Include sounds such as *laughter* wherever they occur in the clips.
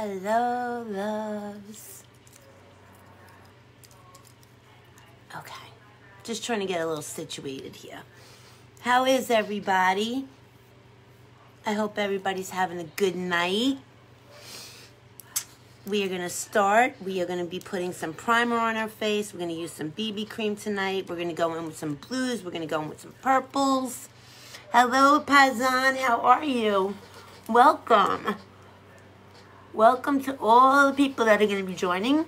Hello, loves. Okay. Just trying to get a little situated here. How is everybody? I hope everybody's having a good night. We are going to start. We are going to be putting some primer on our face. We're going to use some BB cream tonight. We're going to go in with some blues. We're going to go in with some purples. Hello, Pazan. How are you? Welcome. Welcome to all the people that are going to be joining.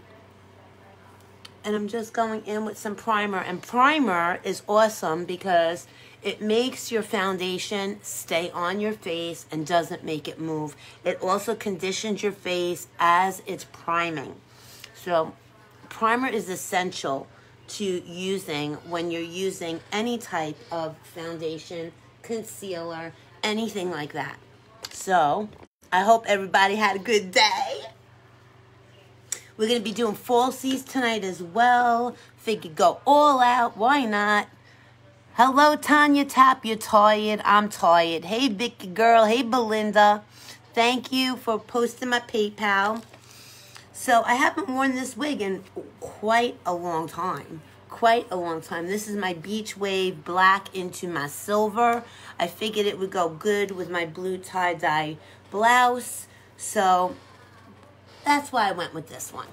And I'm just going in with some primer. And primer is awesome because it makes your foundation stay on your face and doesn't make it move. It also conditions your face as it's priming. So primer is essential to using when you're using any type of foundation, concealer, anything like that. So I hope everybody had a good day. We're going to be doing falsies tonight as well. Figure go all out. Why not? Hello, Tanya Tap. You're tired. I'm tired. Hey, Vicky girl. Hey, Belinda. Thank you for posting my PayPal. So I haven't worn this wig in quite a long time. Quite a long time. This is my Beach Wave black into my silver. I figured it would go good with my blue tie-dye blouse. So that's why I went with this one.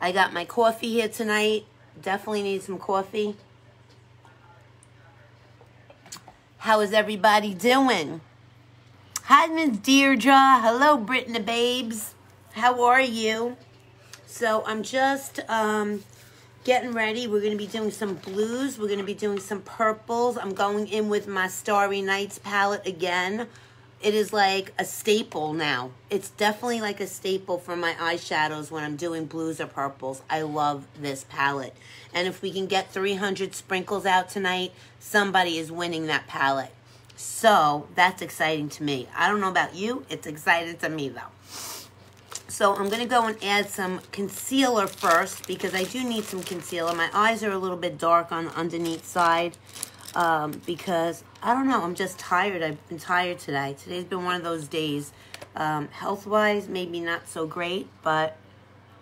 I got my coffee here tonight. Definitely need some coffee. How is everybody doing? Miss Deirdre. Hello, Brittany Babes. How are you? So I'm just um, getting ready. We're going to be doing some blues. We're going to be doing some purples. I'm going in with my Starry Nights palette again it is like a staple now. It's definitely like a staple for my eyeshadows when I'm doing blues or purples. I love this palette. And if we can get 300 sprinkles out tonight, somebody is winning that palette. So that's exciting to me. I don't know about you. It's exciting to me though. So I'm going to go and add some concealer first because I do need some concealer. My eyes are a little bit dark on the underneath side um, because I don't know. I'm just tired. I've been tired today. Today's been one of those days. Um, Health-wise, maybe not so great, but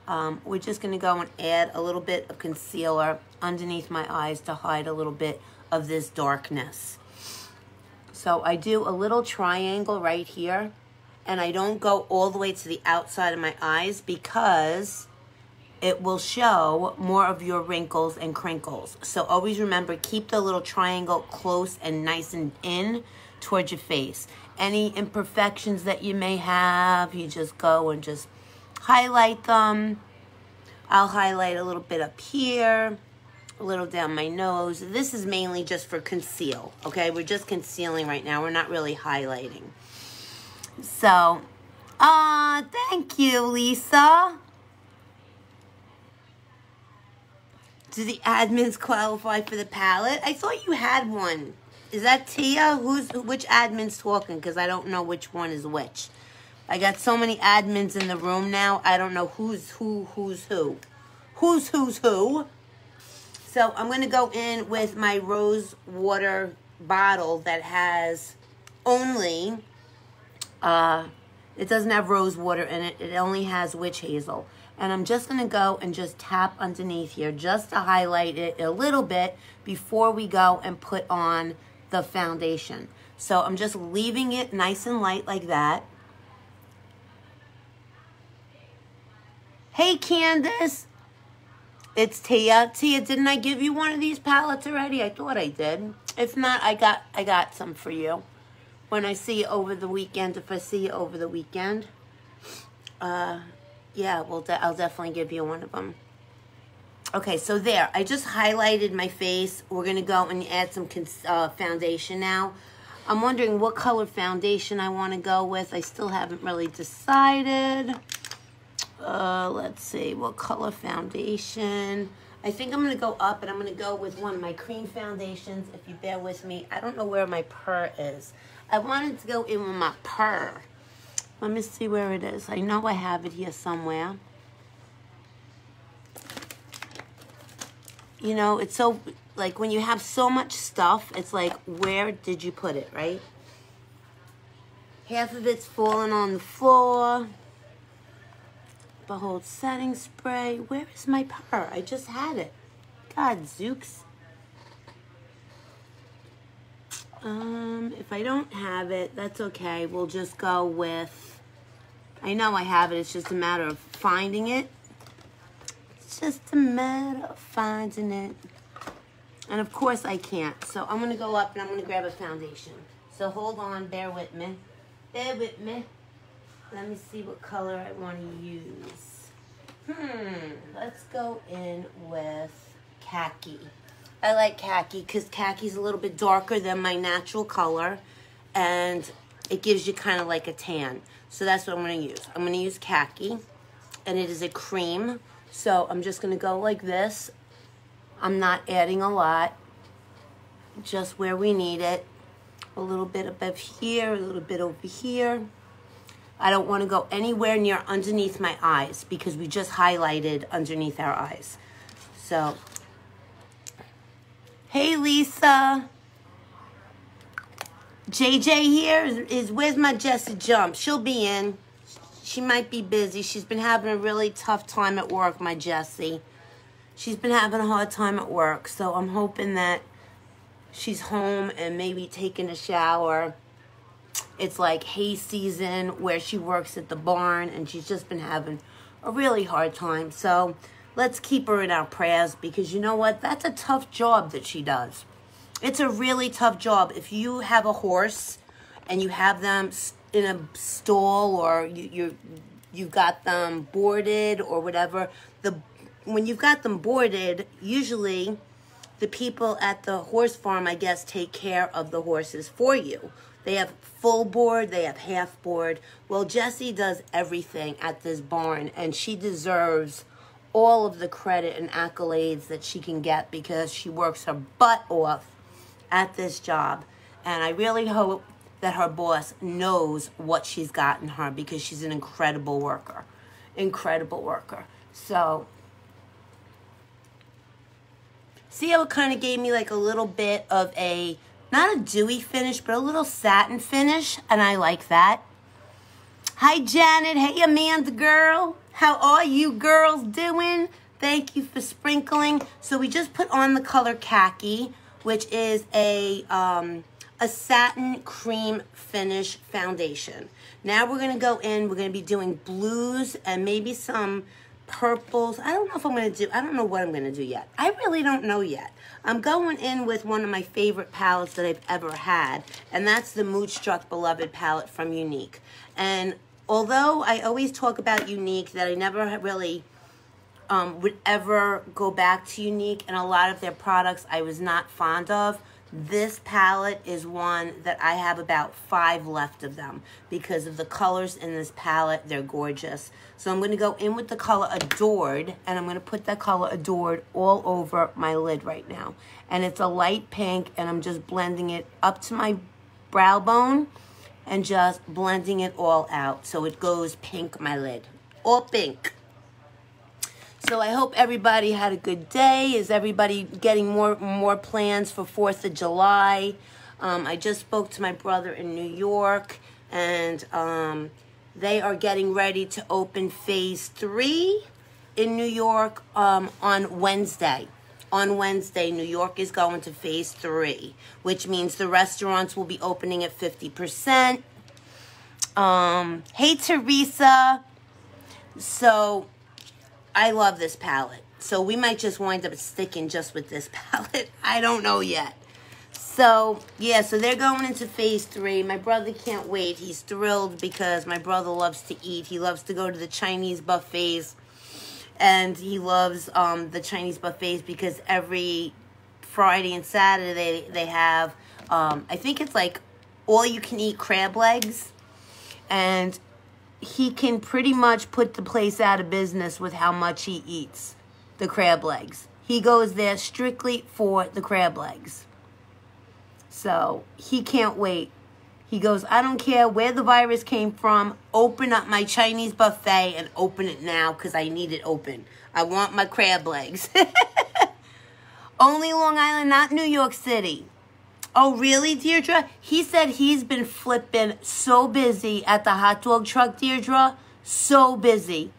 um, we're just going to go and add a little bit of concealer underneath my eyes to hide a little bit of this darkness. So I do a little triangle right here, and I don't go all the way to the outside of my eyes because it will show more of your wrinkles and crinkles. So always remember, keep the little triangle close and nice and in towards your face. Any imperfections that you may have, you just go and just highlight them. I'll highlight a little bit up here, a little down my nose. This is mainly just for conceal, okay? We're just concealing right now. We're not really highlighting. So, uh, thank you, Lisa. Do the admins qualify for the palette? I thought you had one. Is that Tia? Who's which admin's talking? Because I don't know which one is which. I got so many admins in the room now. I don't know who's who, who's who. Who's who's who. So I'm going to go in with my rose water bottle that has only, uh, it doesn't have rose water in it. It only has witch hazel. And I'm just going to go and just tap underneath here just to highlight it a little bit before we go and put on the foundation. So I'm just leaving it nice and light like that. Hey, Candace. It's Tia. Tia, didn't I give you one of these palettes already? I thought I did. If not, I got I got some for you. When I see you over the weekend, if I see you over the weekend. Uh, yeah, well, de I'll definitely give you one of them. Okay, so there. I just highlighted my face. We're going to go and add some uh, foundation now. I'm wondering what color foundation I want to go with. I still haven't really decided. Uh, let's see, what color foundation? I think I'm going to go up and I'm going to go with one of my cream foundations. If you bear with me, I don't know where my purr is. I wanted to go in with my purr. Let me see where it is. I know I have it here somewhere. You know, it's so, like, when you have so much stuff, it's like, where did you put it, right? Half of it's fallen on the floor. Behold setting spray. Where is my purr? I just had it. God, Zooks. Um, if I don't have it, that's okay. We'll just go with, I know I have it. It's just a matter of finding it. It's just a matter of finding it. And of course I can't. So I'm going to go up and I'm going to grab a foundation. So hold on, bear with me. Bear with me. Let me see what color I want to use. Hmm, let's go in with khaki. I like khaki because khaki's a little bit darker than my natural color and it gives you kind of like a tan. So that's what I'm going to use. I'm going to use khaki and it is a cream. So I'm just going to go like this. I'm not adding a lot, just where we need it. A little bit above here, a little bit over here. I don't want to go anywhere near underneath my eyes because we just highlighted underneath our eyes. So, hey Lisa. JJ here is, is where's my Jessie Jump? She'll be in. She might be busy. She's been having a really tough time at work, my Jessie. She's been having a hard time at work, so I'm hoping that she's home and maybe taking a shower it's like hay season where she works at the barn and she's just been having a really hard time. So let's keep her in our prayers because you know what? That's a tough job that she does. It's a really tough job. If you have a horse and you have them in a stall or you, you you've got them boarded or whatever, the when you've got them boarded, usually the people at the horse farm, I guess, take care of the horses for you. They have full board, they have half board. Well, Jessie does everything at this barn, and she deserves all of the credit and accolades that she can get because she works her butt off at this job. And I really hope that her boss knows what she's gotten her because she's an incredible worker. Incredible worker. So, see how it kind of gave me like a little bit of a not a dewy finish, but a little satin finish, and I like that. Hi, Janet. Hey, Amanda girl. How are you girls doing? Thank you for sprinkling. So we just put on the color khaki, which is a, um, a satin cream finish foundation. Now we're going to go in, we're going to be doing blues and maybe some purples. I don't know if I'm going to do, I don't know what I'm going to do yet. I really don't know yet. I'm going in with one of my favorite palettes that I've ever had, and that's the Moodstruck Beloved palette from Younique. And although I always talk about Younique, that I never really um, would ever go back to Younique, and a lot of their products I was not fond of, this palette is one that I have about five left of them because of the colors in this palette. They're gorgeous. So I'm going to go in with the color Adored, and I'm going to put that color Adored all over my lid right now. And it's a light pink, and I'm just blending it up to my brow bone and just blending it all out so it goes pink my lid. All pink. So I hope everybody had a good day. Is everybody getting more more plans for 4th of July? Um, I just spoke to my brother in New York, and um, they are getting ready to open phase three in New York um, on Wednesday. On Wednesday, New York is going to phase three, which means the restaurants will be opening at 50%. Um, hey, Teresa. So I love this palette. So we might just wind up sticking just with this *laughs* palette. I don't know yet. So, yeah, so they're going into phase three. My brother can't wait. He's thrilled because my brother loves to eat. He loves to go to the Chinese buffets. And he loves um, the Chinese buffets because every Friday and Saturday they have, um, I think it's like all you can eat crab legs. And he can pretty much put the place out of business with how much he eats the crab legs. He goes there strictly for the crab legs. So he can't wait. He goes, I don't care where the virus came from. Open up my Chinese buffet and open it now because I need it open. I want my crab legs. *laughs* Only Long Island, not New York City. Oh, really, Deirdre? He said he's been flipping so busy at the hot dog truck, Deirdre. So busy.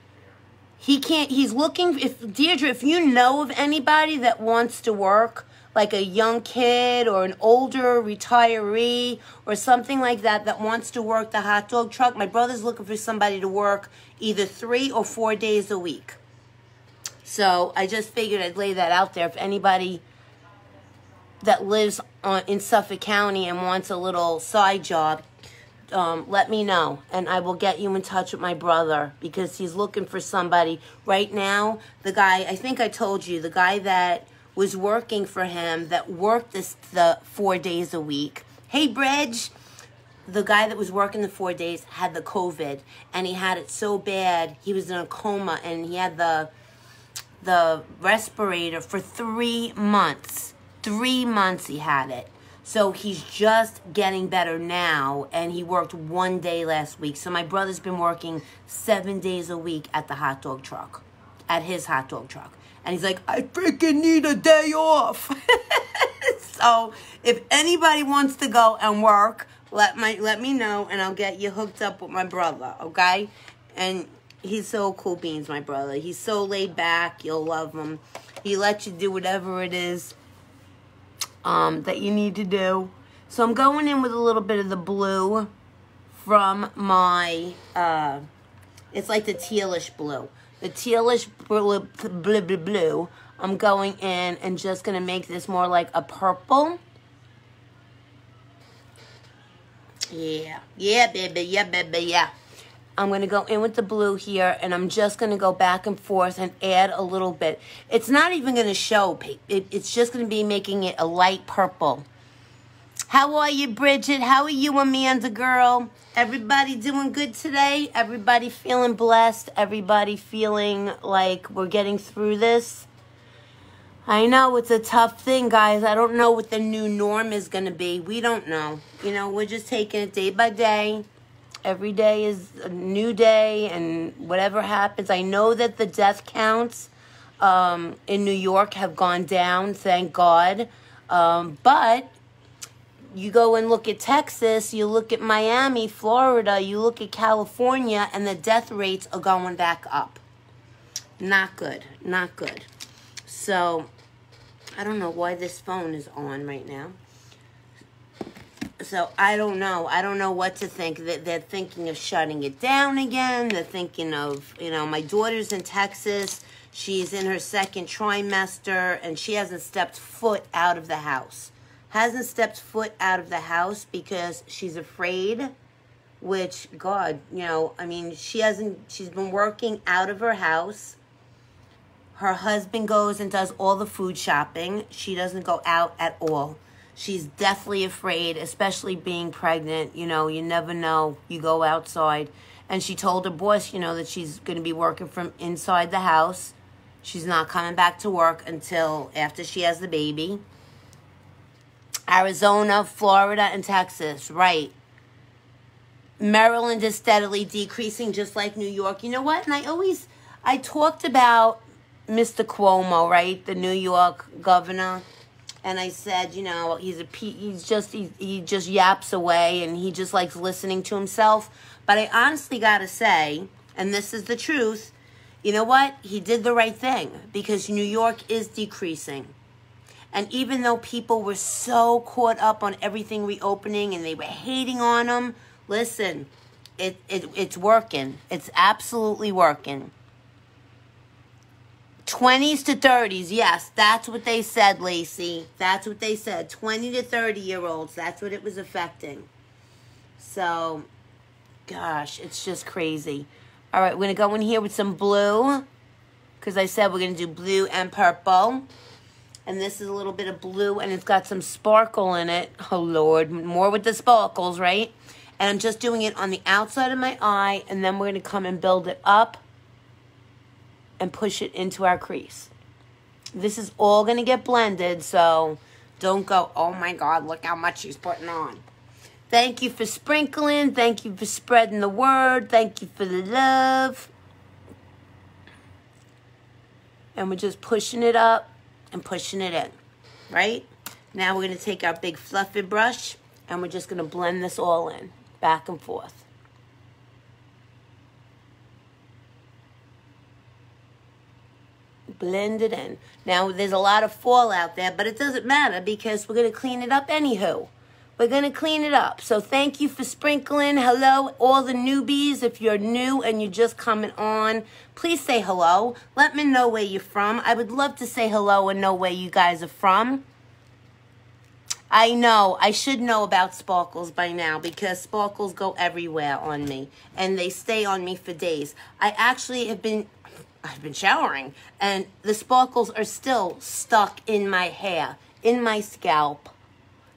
he can't, he's looking, if Deirdre, if you know of anybody that wants to work, like a young kid or an older retiree or something like that that wants to work the hot dog truck, my brother's looking for somebody to work either three or four days a week. So I just figured I'd lay that out there. If anybody that lives on, in Suffolk County and wants a little side job, um, let me know and I will get you in touch with my brother because he's looking for somebody. Right now, the guy, I think I told you, the guy that was working for him, that worked this the four days a week. Hey, Bridge! The guy that was working the four days had the COVID and he had it so bad, he was in a coma and he had the the respirator for three months. Three months he had it. So he's just getting better now, and he worked one day last week. So my brother's been working seven days a week at the hot dog truck, at his hot dog truck. And he's like, I freaking need a day off. *laughs* so if anybody wants to go and work, let my let me know, and I'll get you hooked up with my brother, okay? And he's so cool beans, my brother. He's so laid back. You'll love him. He lets you do whatever it is um, that you need to do. So I'm going in with a little bit of the blue from my, uh, it's like the tealish blue. The tealish blue, blue, blue, blue. I'm going in and just going to make this more like a purple. Yeah. Yeah, baby. Yeah, baby. Yeah. I'm going to go in with the blue here, and I'm just going to go back and forth and add a little bit. It's not even going to show. It, it's just going to be making it a light purple. How are you, Bridget? How are you, Amanda girl? Everybody doing good today? Everybody feeling blessed? Everybody feeling like we're getting through this? I know it's a tough thing, guys. I don't know what the new norm is going to be. We don't know. You know, we're just taking it day by day every day is a new day and whatever happens. I know that the death counts um, in New York have gone down, thank God. Um, but you go and look at Texas, you look at Miami, Florida, you look at California, and the death rates are going back up. Not good. Not good. So, I don't know why this phone is on right now so I don't know. I don't know what to think. They're thinking of shutting it down again. They're thinking of, you know, my daughter's in Texas. She's in her second trimester and she hasn't stepped foot out of the house. Hasn't stepped foot out of the house because she's afraid, which, God, you know, I mean, she hasn't, she's been working out of her house. Her husband goes and does all the food shopping. She doesn't go out at all she's deathly afraid, especially being pregnant. You know, you never know. You go outside. And she told her boss, you know, that she's going to be working from inside the house. She's not coming back to work until after she has the baby. Arizona, Florida, and Texas, right. Maryland is steadily decreasing, just like New York. You know what? And I always, I talked about Mr. Cuomo, right? The New York governor and I said, you know, he's a he's just he, he just yaps away and he just likes listening to himself. But I honestly got to say, and this is the truth, you know what? He did the right thing because New York is decreasing. And even though people were so caught up on everything reopening and they were hating on him, listen, it, it it's working. It's absolutely working. 20s to 30s, yes, that's what they said, Lacey. That's what they said. 20 to 30 year olds, that's what it was affecting. So, gosh, it's just crazy. All right, we're going to go in here with some blue because I said we're going to do blue and purple. And this is a little bit of blue and it's got some sparkle in it. Oh, Lord, more with the sparkles, right? And I'm just doing it on the outside of my eye and then we're going to come and build it up and push it into our crease. This is all going to get blended, so don't go, oh my God, look how much she's putting on. Thank you for sprinkling. Thank you for spreading the word. Thank you for the love. And we're just pushing it up and pushing it in, right? Now we're going to take our big fluffy brush and we're just going to blend this all in, back and forth. Blend it in. Now, there's a lot of fallout there, but it doesn't matter because we're going to clean it up anywho. We're going to clean it up. So thank you for sprinkling. Hello, all the newbies. If you're new and you're just coming on, please say hello. Let me know where you're from. I would love to say hello and know where you guys are from. I know. I should know about sparkles by now because sparkles go everywhere on me and they stay on me for days. I actually have been I've been showering and the sparkles are still stuck in my hair, in my scalp.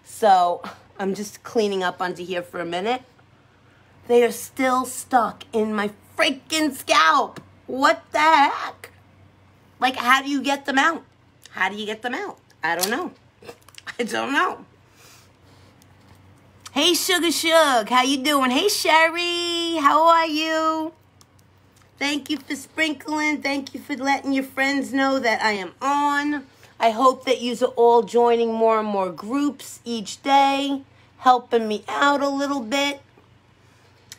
So, I'm just cleaning up under here for a minute. They are still stuck in my freaking scalp. What the heck? Like, how do you get them out? How do you get them out? I don't know. *laughs* I don't know. Hey, Sugar Shug, how you doing? Hey, Sherry, how are you? Thank you for sprinkling. Thank you for letting your friends know that I am on. I hope that you are all joining more and more groups each day helping me out a little bit.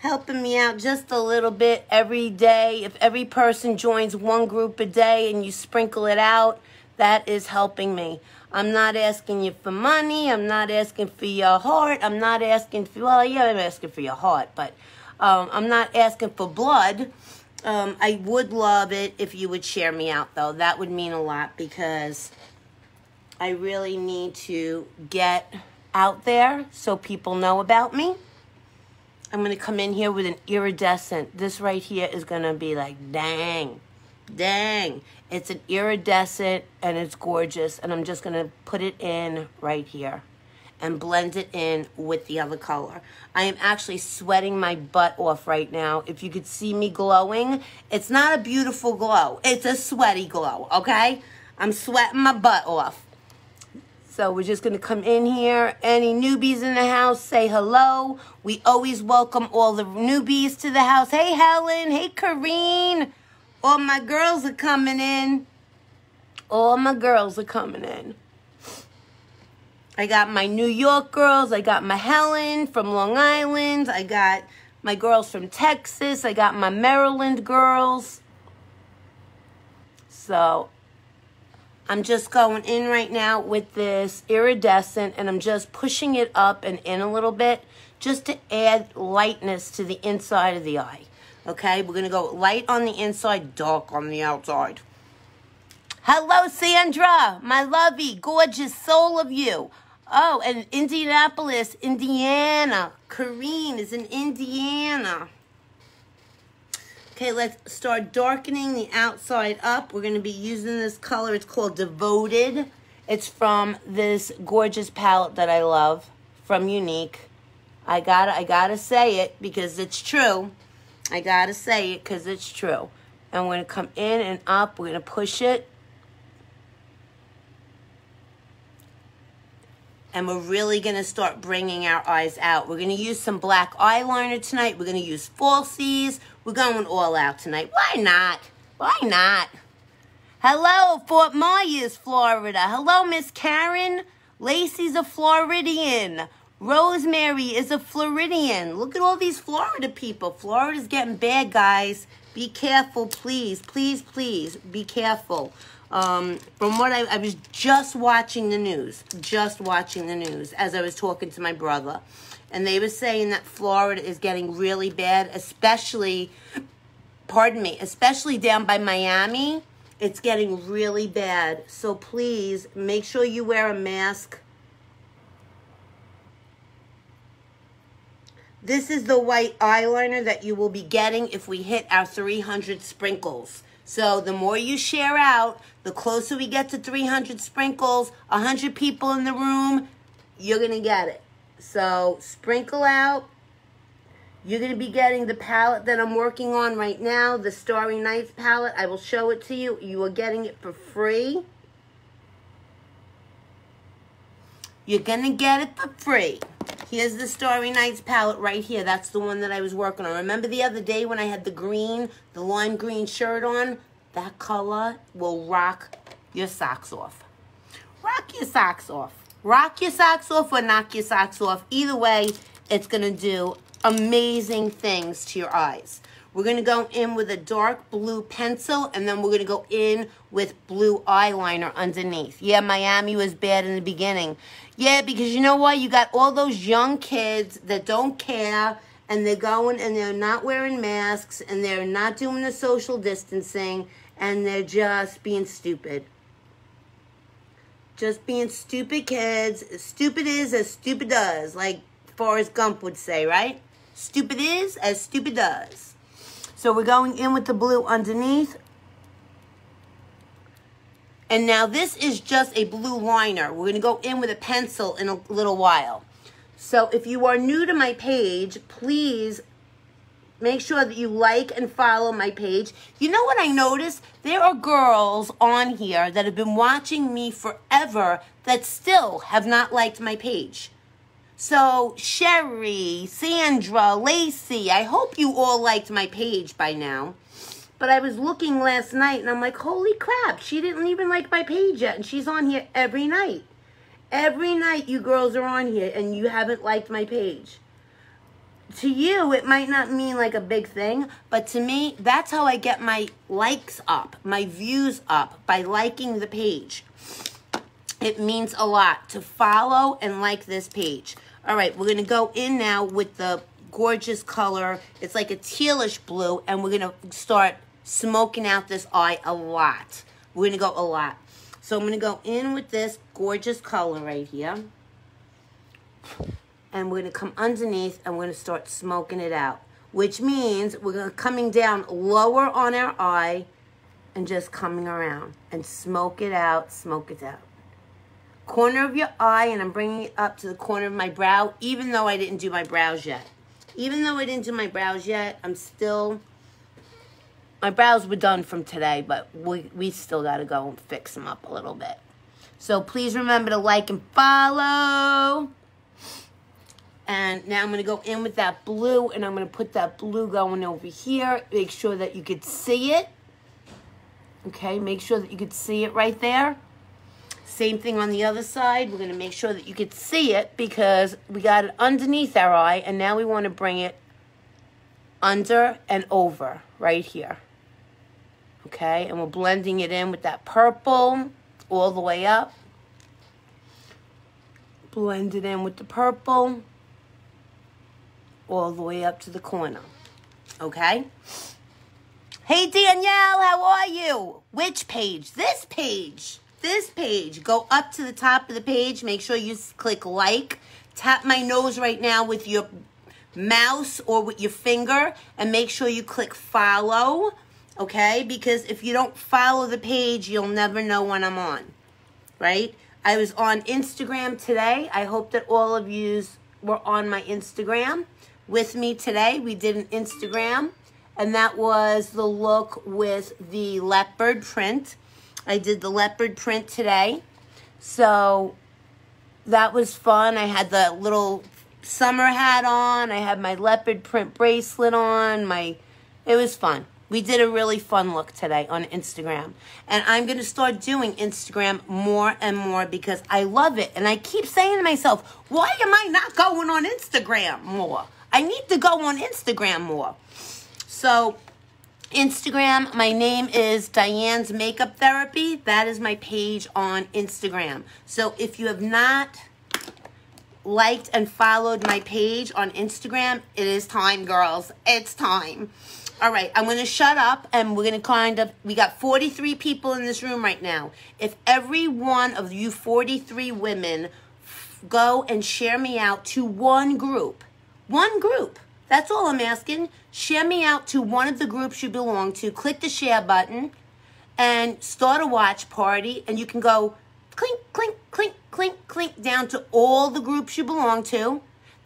Helping me out just a little bit every day. If every person joins one group a day and you sprinkle it out, that is helping me. I'm not asking you for money. I'm not asking for your heart. I'm not asking for, well, yeah, I'm asking for your heart, but um, I'm not asking for blood. Um, I would love it if you would share me out, though. That would mean a lot because I really need to get out there so people know about me. I'm going to come in here with an iridescent. This right here is going to be like, dang, dang. It's an iridescent and it's gorgeous. And I'm just going to put it in right here and blend it in with the other color. I am actually sweating my butt off right now. If you could see me glowing, it's not a beautiful glow. It's a sweaty glow, okay? I'm sweating my butt off. So we're just going to come in here. Any newbies in the house, say hello. We always welcome all the newbies to the house. Hey, Helen. Hey, Kareen. All my girls are coming in. All my girls are coming in. I got my New York girls. I got my Helen from Long Island. I got my girls from Texas. I got my Maryland girls. So I'm just going in right now with this iridescent and I'm just pushing it up and in a little bit just to add lightness to the inside of the eye. Okay, we're going to go light on the inside, dark on the outside. Hello, Sandra, my lovey, gorgeous soul of you. Oh, and Indianapolis, Indiana. Kareen is in Indiana. Okay, let's start darkening the outside up. We're going to be using this color. It's called Devoted. It's from this gorgeous palette that I love from Younique. I gotta, I gotta say it because it's true. I gotta say it because it's true. And we're gonna come in and up. We're gonna push it. And we're really going to start bringing our eyes out. We're going to use some black eyeliner tonight. We're going to use falsies. We're going all out tonight. Why not? Why not? Hello, Fort Myers, Florida. Hello, Miss Karen. Lacey's a Floridian. Rosemary is a Floridian. Look at all these Florida people. Florida's getting bad, guys. Be careful, please. Please, please, be careful. Um, from what I, I was just watching the news, just watching the news as I was talking to my brother. And they were saying that Florida is getting really bad, especially, pardon me, especially down by Miami. It's getting really bad. So please make sure you wear a mask. This is the white eyeliner that you will be getting if we hit our 300 sprinkles. So the more you share out, the closer we get to 300 sprinkles, 100 people in the room, you're going to get it. So sprinkle out. You're going to be getting the palette that I'm working on right now, the Starry Nights palette. I will show it to you. You are getting it for free. You're going to get it for free. Here's the Starry Nights palette right here. That's the one that I was working on. Remember the other day when I had the green, the lime green shirt on? That color will rock your socks off. Rock your socks off. Rock your socks off or knock your socks off. Either way, it's going to do amazing things to your eyes. We're going to go in with a dark blue pencil, and then we're going to go in with blue eyeliner underneath. Yeah, Miami was bad in the beginning. Yeah, because you know what? You got all those young kids that don't care, and they're going and they're not wearing masks, and they're not doing the social distancing, and they're just being stupid. Just being stupid kids. Stupid is as stupid does, like Forrest Gump would say, right? Stupid is as stupid does. So we're going in with the blue underneath. And now this is just a blue liner. We're going to go in with a pencil in a little while. So if you are new to my page, please Make sure that you like and follow my page. You know what I noticed? There are girls on here that have been watching me forever that still have not liked my page. So, Sherry, Sandra, Lacey, I hope you all liked my page by now. But I was looking last night and I'm like, holy crap, she didn't even like my page yet. And she's on here every night. Every night you girls are on here and you haven't liked my page to you, it might not mean like a big thing, but to me, that's how I get my likes up, my views up by liking the page. It means a lot to follow and like this page. All right, we're going to go in now with the gorgeous color. It's like a tealish blue, and we're going to start smoking out this eye a lot. We're going to go a lot. So I'm going to go in with this gorgeous color right here and we're going to come underneath and we're going to start smoking it out. Which means we're coming down lower on our eye and just coming around and smoke it out, smoke it out. Corner of your eye and I'm bringing it up to the corner of my brow even though I didn't do my brows yet. Even though I didn't do my brows yet, I'm still, my brows were done from today, but we, we still got to go and fix them up a little bit. So please remember to like and follow. And now I'm going to go in with that blue and I'm going to put that blue going over here. Make sure that you could see it. Okay, make sure that you could see it right there. Same thing on the other side. We're going to make sure that you could see it because we got it underneath our eye and now we want to bring it under and over right here. Okay, and we're blending it in with that purple all the way up. Blend it in with the purple all the way up to the corner. Okay? Hey, Danielle, how are you? Which page? This page. This page. Go up to the top of the page. Make sure you click like. Tap my nose right now with your mouse or with your finger and make sure you click follow. Okay? Because if you don't follow the page, you'll never know when I'm on. Right? I was on Instagram today. I hope that all of you were on my Instagram with me today. We did an Instagram, and that was the look with the leopard print. I did the leopard print today. So that was fun. I had the little summer hat on. I had my leopard print bracelet on. My it was fun. We did a really fun look today on Instagram. And I'm going to start doing Instagram more and more because I love it. And I keep saying to myself, why am I not going on Instagram more? I need to go on Instagram more. So, Instagram, my name is Dianne's Makeup Therapy. That is my page on Instagram. So, if you have not liked and followed my page on Instagram, it is time, girls. It's time. All right, I'm going to shut up and we're going to kind of, we got 43 people in this room right now. If every one of you 43 women go and share me out to one group, one group. That's all I'm asking. Share me out to one of the groups you belong to. Click the share button and start a watch party. And you can go clink, clink, clink, clink, clink down to all the groups you belong to.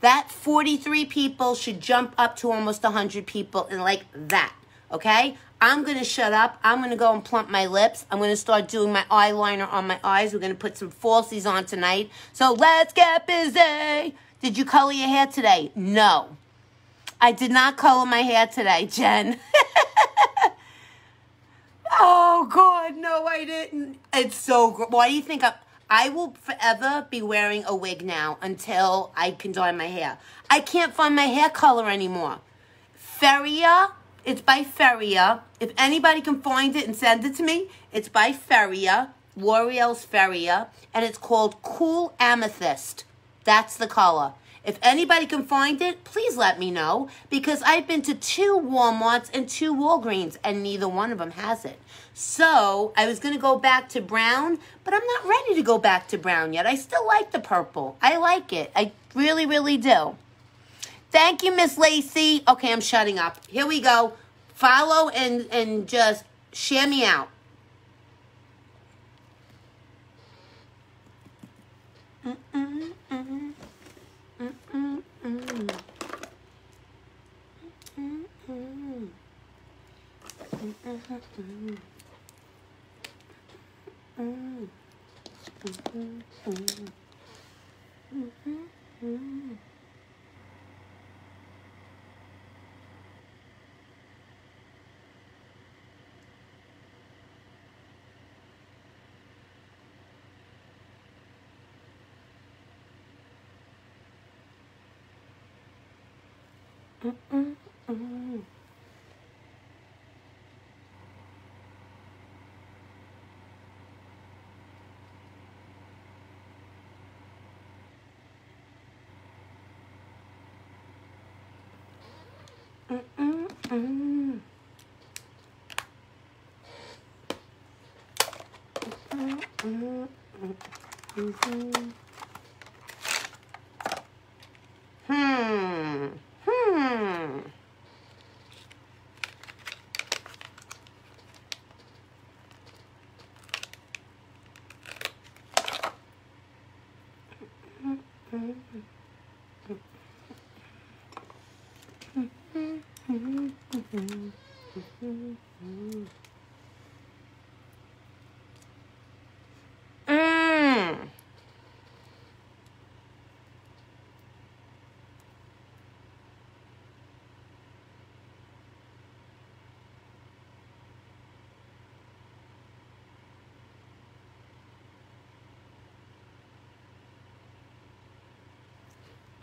That 43 people should jump up to almost 100 people and like that. Okay? I'm going to shut up. I'm going to go and plump my lips. I'm going to start doing my eyeliner on my eyes. We're going to put some falsies on tonight. So let's get busy. Did you color your hair today? No. I did not color my hair today, Jen. *laughs* oh, God, no, I didn't. It's so good. Why do you think I, I will forever be wearing a wig now until I can dye my hair? I can't find my hair color anymore. Feria It's by Feria. If anybody can find it and send it to me, it's by Feria, L'Oreal's Feria, and it's called Cool Amethyst. That's the color. If anybody can find it, please let me know because I've been to two Walmarts and two Walgreens and neither one of them has it. So I was going to go back to brown, but I'm not ready to go back to brown yet. I still like the purple. I like it. I really, really do. Thank you, Miss Lacey. Okay, I'm shutting up. Here we go. Follow and, and just share me out. Mm-mm-mm. Hmm. Hmm.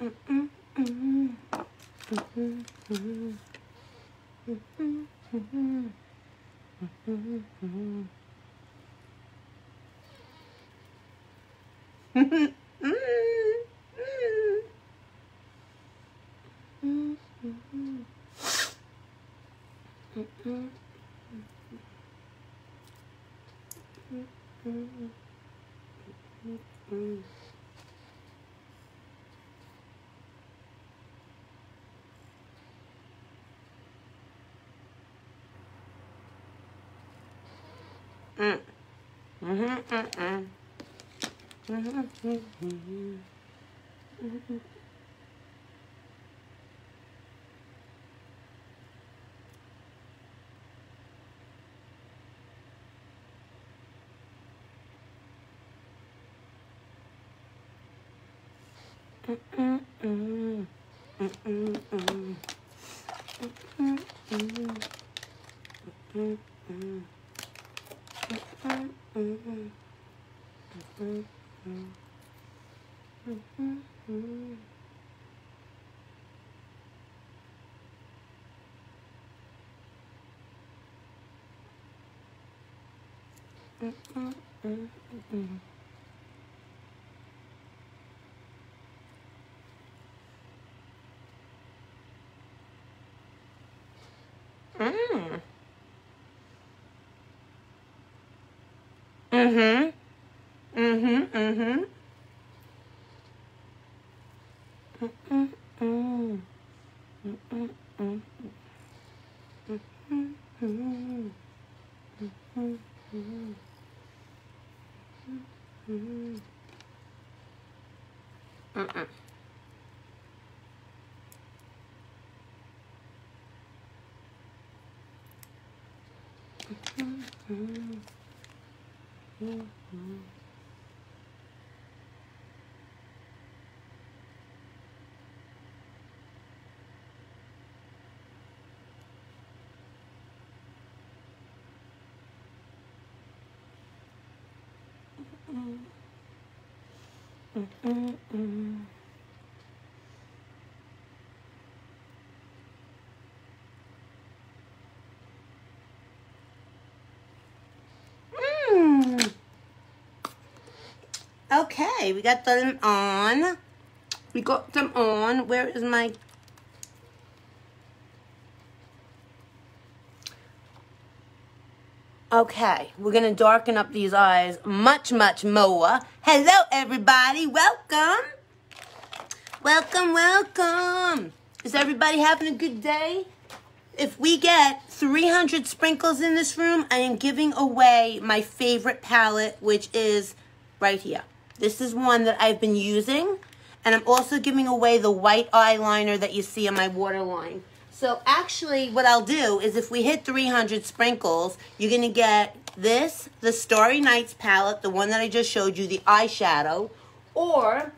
Mm-hmm. Mm. Mm. Hmm. Hmm. Mm. Hmm. Hmm. Hmm. Mhm, mm, hmm. mm. Hmm. Mm. Mhm. Mm Mhm. Mm Mhm. Mm. Mm. Mm. Mm. Mhm. Mhm. Okay, we got them on. We got them on. Where is my Okay, we're to darken up these eyes much, much more. Hello, everybody. Welcome. Welcome, welcome. Is everybody having a good day? If we get 300 sprinkles in this room, I am giving away my favorite palette, which is right here. This is one that I've been using. And I'm also giving away the white eyeliner that you see on my waterline. So actually what I'll do is if we hit 300 sprinkles, you're going to get this, the Starry Nights palette, the one that I just showed you, the eyeshadow, or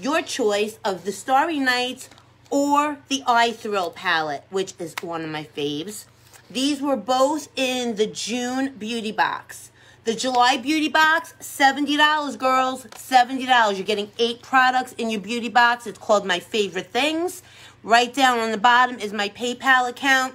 your choice of the Starry Nights or the Eye Thrill palette, which is one of my faves. These were both in the June beauty box. The July beauty box, $70, girls. $70. You're getting eight products in your beauty box. It's called My Favorite Things. Right down on the bottom is my PayPal account.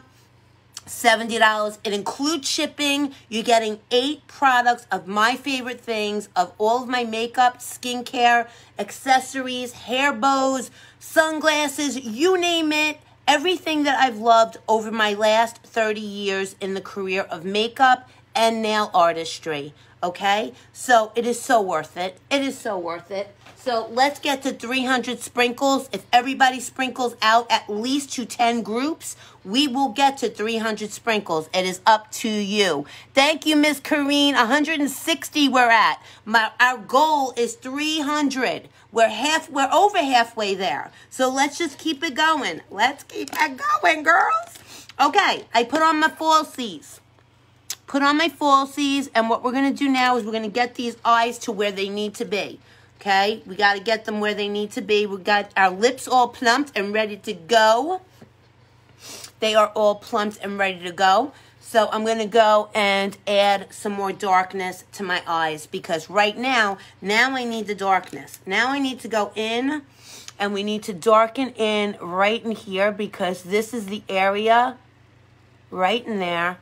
$70. It includes shipping. You're getting eight products of my favorite things, of all of my makeup, skincare, accessories, hair bows, sunglasses, you name it. Everything that I've loved over my last 30 years in the career of makeup and nail artistry. Okay? So it is so worth it. It is so worth it. So let's get to 300 sprinkles. If everybody sprinkles out at least to 10 groups, we will get to 300 sprinkles. It is up to you. Thank you, Miss Kareen. 160 we're at. My, our goal is 300. We're half, we're over halfway there. So let's just keep it going. Let's keep it going, girls. Okay, I put on my falsies put on my falsies, and what we're going to do now is we're going to get these eyes to where they need to be. Okay, we got to get them where they need to be. We got our lips all plumped and ready to go. They are all plumped and ready to go. So I'm going to go and add some more darkness to my eyes because right now, now I need the darkness. Now I need to go in and we need to darken in right in here because this is the area right in there.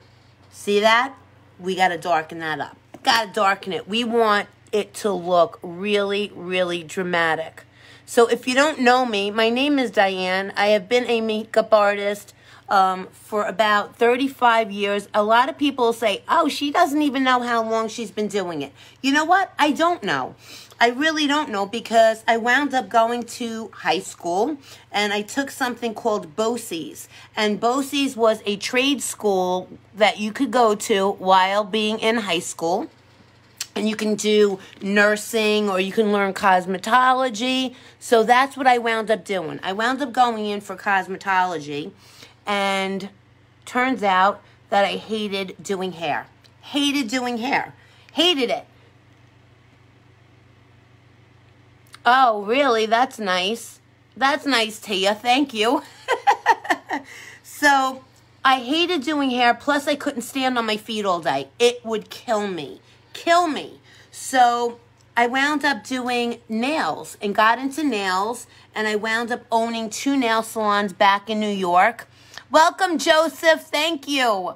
See that? we got to darken that up. Got to darken it. We want it to look really, really dramatic. So if you don't know me, my name is Diane. I have been a makeup artist um, for about 35 years. A lot of people say, oh, she doesn't even know how long she's been doing it. You know what? I don't know. I really don't know because I wound up going to high school and I took something called BOCES. And BOCES was a trade school that you could go to while being in high school. And you can do nursing or you can learn cosmetology. So that's what I wound up doing. I wound up going in for cosmetology and turns out that I hated doing hair. Hated doing hair. Hated it. Oh, really? That's nice. That's nice, Tia. Thank you. *laughs* so, I hated doing hair, plus I couldn't stand on my feet all day. It would kill me. Kill me. So, I wound up doing nails and got into nails, and I wound up owning two nail salons back in New York. Welcome, Joseph. Thank you.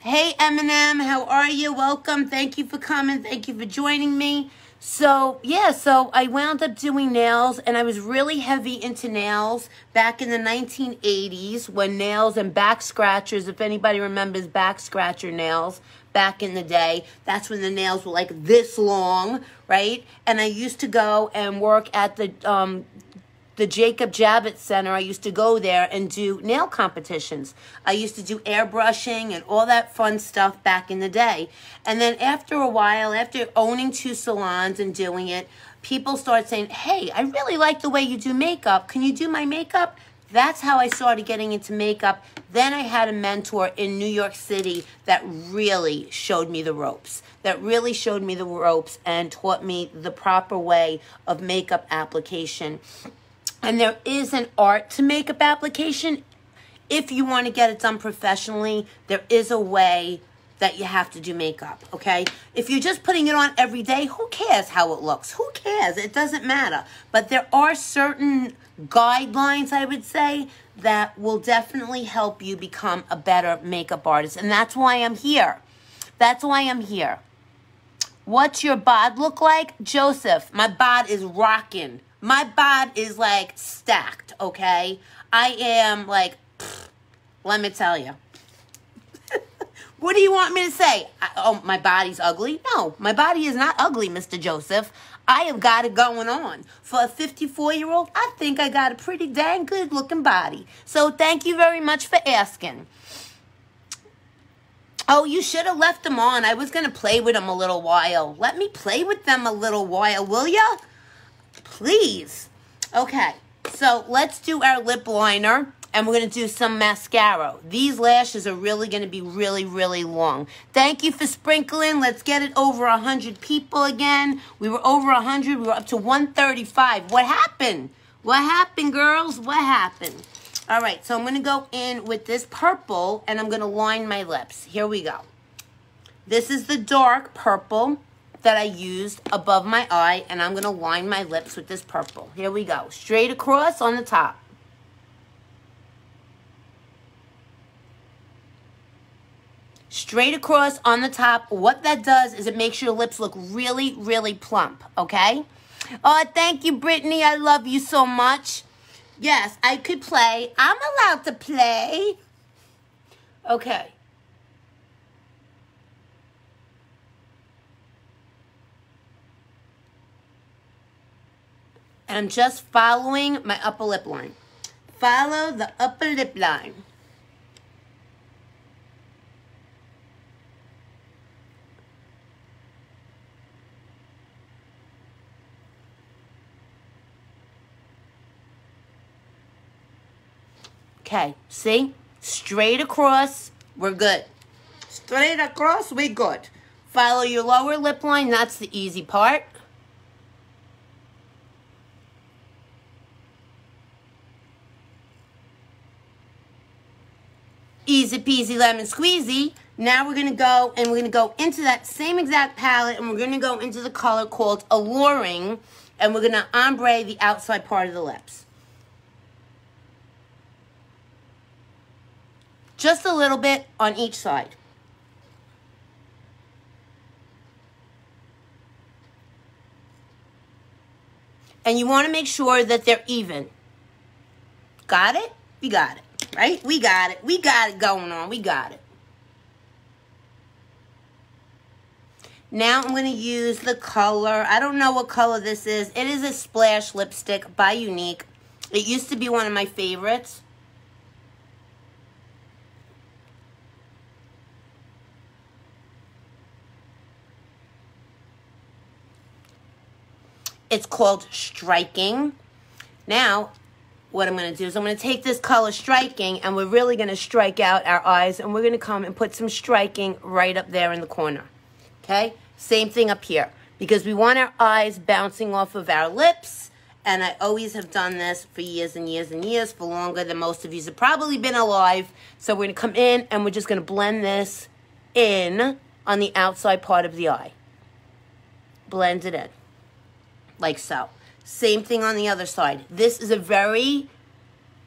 Hey, Eminem, how are you? Welcome. Thank you for coming. Thank you for joining me. So, yeah, so I wound up doing nails, and I was really heavy into nails back in the 1980s when nails and back scratchers, if anybody remembers back scratcher nails back in the day, that's when the nails were like this long, right? And I used to go and work at the um, the Jacob Javits Center, I used to go there and do nail competitions. I used to do airbrushing and all that fun stuff back in the day. And then after a while, after owning two salons and doing it, people start saying, hey, I really like the way you do makeup. Can you do my makeup? That's how I started getting into makeup. Then I had a mentor in New York City that really showed me the ropes, that really showed me the ropes and taught me the proper way of makeup application. And there is an art to makeup application. If you want to get it done professionally, there is a way that you have to do makeup, okay? If you're just putting it on every day, who cares how it looks? Who cares? It doesn't matter. But there are certain guidelines, I would say, that will definitely help you become a better makeup artist. And that's why I'm here. That's why I'm here. What's your bod look like? Joseph, my bod is rocking. My bod is like stacked, okay? I am like, pfft, let me tell you. *laughs* what do you want me to say? I, oh, my body's ugly? No, my body is not ugly, Mr. Joseph. I have got it going on. For a 54 year old, I think I got a pretty dang good looking body. So thank you very much for asking. Oh, you should have left them on. I was going to play with them a little while. Let me play with them a little while, will ya? Please. Okay, so let's do our lip liner and we're going to do some mascara. These lashes are really going to be really, really long. Thank you for sprinkling. Let's get it over 100 people again. We were over 100. We were up to 135. What happened? What happened, girls? What happened? All right, so I'm going to go in with this purple, and I'm going to line my lips. Here we go. This is the dark purple that I used above my eye, and I'm going to line my lips with this purple. Here we go. Straight across on the top. Straight across on the top. What that does is it makes your lips look really, really plump, okay? Oh, thank you, Brittany. I love you so much. Yes, I could play. I'm allowed to play. Okay. And I'm just following my upper lip line. Follow the upper lip line. Okay, see? Straight across, we're good. Straight across, we good. Follow your lower lip line, that's the easy part. Easy peasy lemon squeezy. Now we're to go and we're to go into that same exact palette and we're to go into the color called Alluring and we're to ombre the outside part of the lips. just a little bit on each side. And you want to make sure that they're even. Got it? You got it, right? We got it. We got it going on. We got it. Now I'm going to use the color. I don't know what color this is. It is a Splash lipstick by Younique. It used to be one of my favorites. It's called striking. Now, what I'm going to do is I'm going to take this color striking and we're really going to strike out our eyes and we're going to come and put some striking right up there in the corner. Okay? Same thing up here because we want our eyes bouncing off of our lips and I always have done this for years and years and years, for longer than most of you have probably been alive. So we're going to come in and we're just going to blend this in on the outside part of the eye. Blend it in like so. Same thing on the other side. This is a very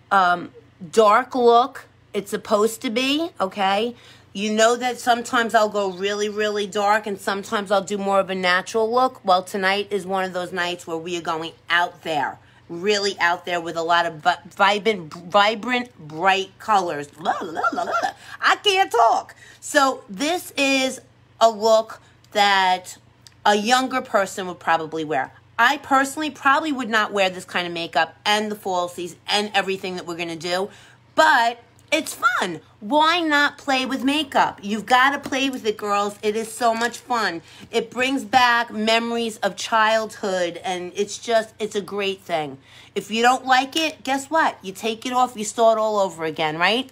um, dark look. It's supposed to be, okay? You know that sometimes I'll go really, really dark and sometimes I'll do more of a natural look. Well, tonight is one of those nights where we are going out there. Really out there with a lot of vibrant, vibrant, bright colors. I can't talk. So this is a look that a younger person would probably wear. I personally probably would not wear this kind of makeup and the falsies and everything that we're going to do, but it's fun. Why not play with makeup? You've got to play with it, girls. It is so much fun. It brings back memories of childhood, and it's just, it's a great thing. If you don't like it, guess what? You take it off, you start all over again, right?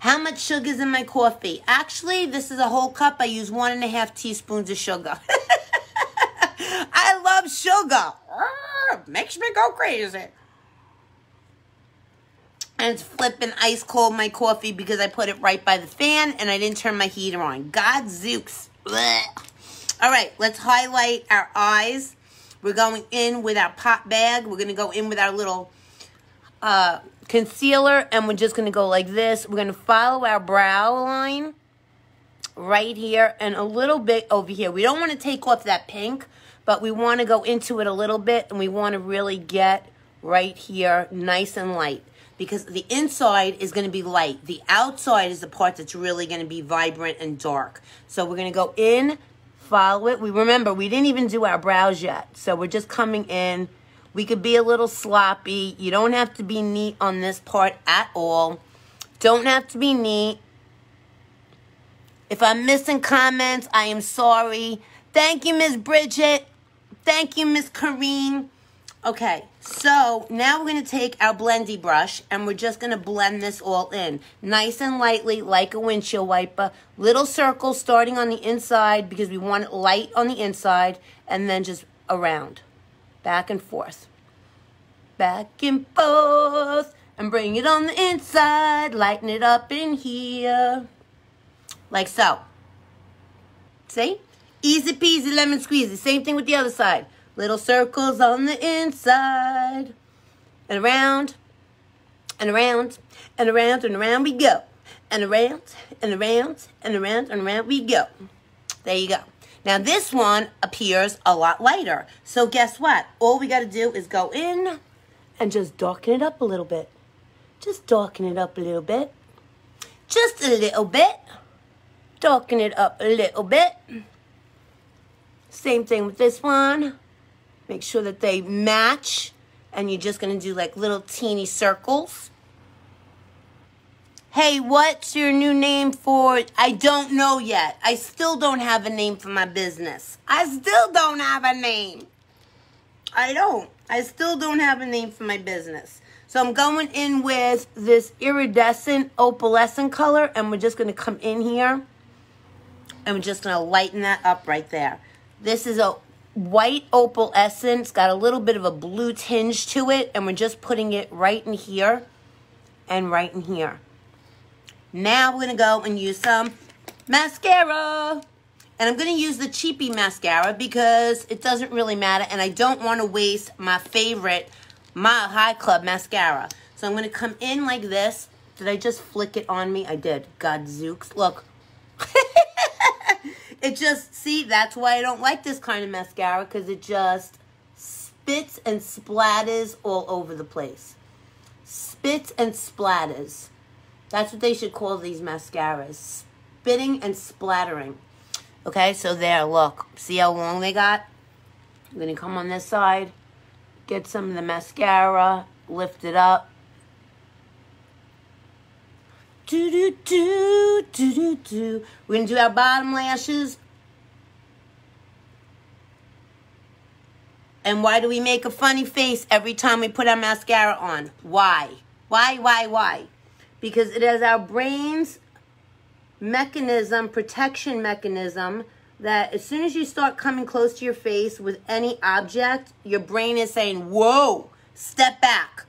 How much sugar is in my coffee? Actually, this is a whole cup. I use one and a half teaspoons of sugar. *laughs* I love sugar. makes me go crazy. And it's flipping ice cold my coffee because I put it right by the fan and I didn't turn my heater on. God zooks. All right, let's highlight our eyes. We're going in with our pop bag. We're going to go in with our little uh, concealer and we're just going to go like this. We're going to follow our brow line right here and a little bit over here. We don't want to take off that pink, but we want to go into it a little bit and we want to really get right here nice and light because the inside is going to be light. The outside is the part that's really going to be vibrant and dark. So we're going to go in, follow it. We remember we didn't even do our brows yet. So we're just coming in. We could be a little sloppy. You don't have to be neat on this part at all. Don't have to be neat. If I'm missing comments, I am sorry. Thank you, Miss Bridget. Thank you, Miss Kareen. Okay, so now we're going to take our blendy brush and we're just going to blend this all in. Nice and lightly, like a windshield wiper. Little circles starting on the inside because we want it light on the inside and then just around. Back and forth. Back and forth. And bring it on the inside. Lighten it up in here. Like so. See? Easy peasy lemon squeezy. Same thing with the other side. Little circles on the inside. And around, and around, and around, and around we go. And around, and around, and around, and around we go. There you go. Now this one appears a lot lighter. So guess what? All we got to do is go in and just darken it up a little bit. Just darken it up a little bit. Just a little bit. Darken it up a little bit. Same thing with this one. Make sure that they match. And you're just going to do like little teeny circles. Hey, what's your new name for? I don't know yet. I still don't have a name for my business. I still don't have a name. I don't. I still don't have a name for my business. So I'm going in with this iridescent opalescent color and we're just going to come in here and we're just going to lighten that up right there. This is a white opal essence, got a little bit of a blue tinge to it, and we're just putting it right in here and right in here. Now we're to go and use some mascara. And I'm to use the cheapy mascara because it doesn't really matter, and I don't want to waste my favorite Mile High Club mascara. So I'm to come in like this. Did I just flick it on me? I did. God zooks. Look. *laughs* It just, see, that's why I don't like this kind of mascara because it just spits and splatters all over the place. Spits and splatters. That's what they should call these mascaras. Spitting and splattering. Okay, so there, look. See how long they got? I'm going to come on this side, get some of the mascara, lift it up, do do do do do do. We're gonna do our bottom lashes. And why do we make a funny face every time we put our mascara on? Why? Why, why, why? Because it is our brain's mechanism, protection mechanism, that as soon as you start coming close to your face with any object, your brain is saying, whoa, step back.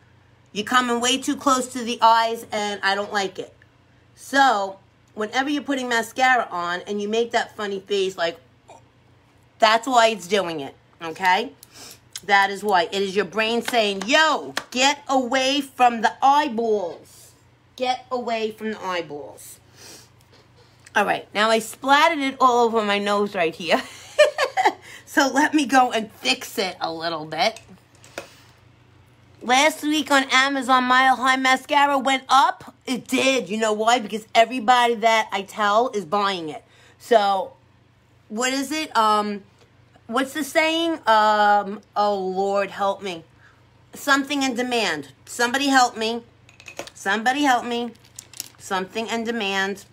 You're coming way too close to the eyes and I don't like it. So, whenever you're putting mascara on and you make that funny face, like, that's why it's doing it, okay? That is why. It is your brain saying, yo, get away from the eyeballs. Get away from the eyeballs. All right, now I splattered it all over my nose right here. *laughs* so let me go and fix it a little bit. Last week on Amazon, Mile High Mascara went up. It did. You know why? Because everybody that I tell is buying it. So, what is it? Um, what's the saying? Um, oh Lord, help me. Something in demand. Somebody help me. Somebody help me. Something in demand.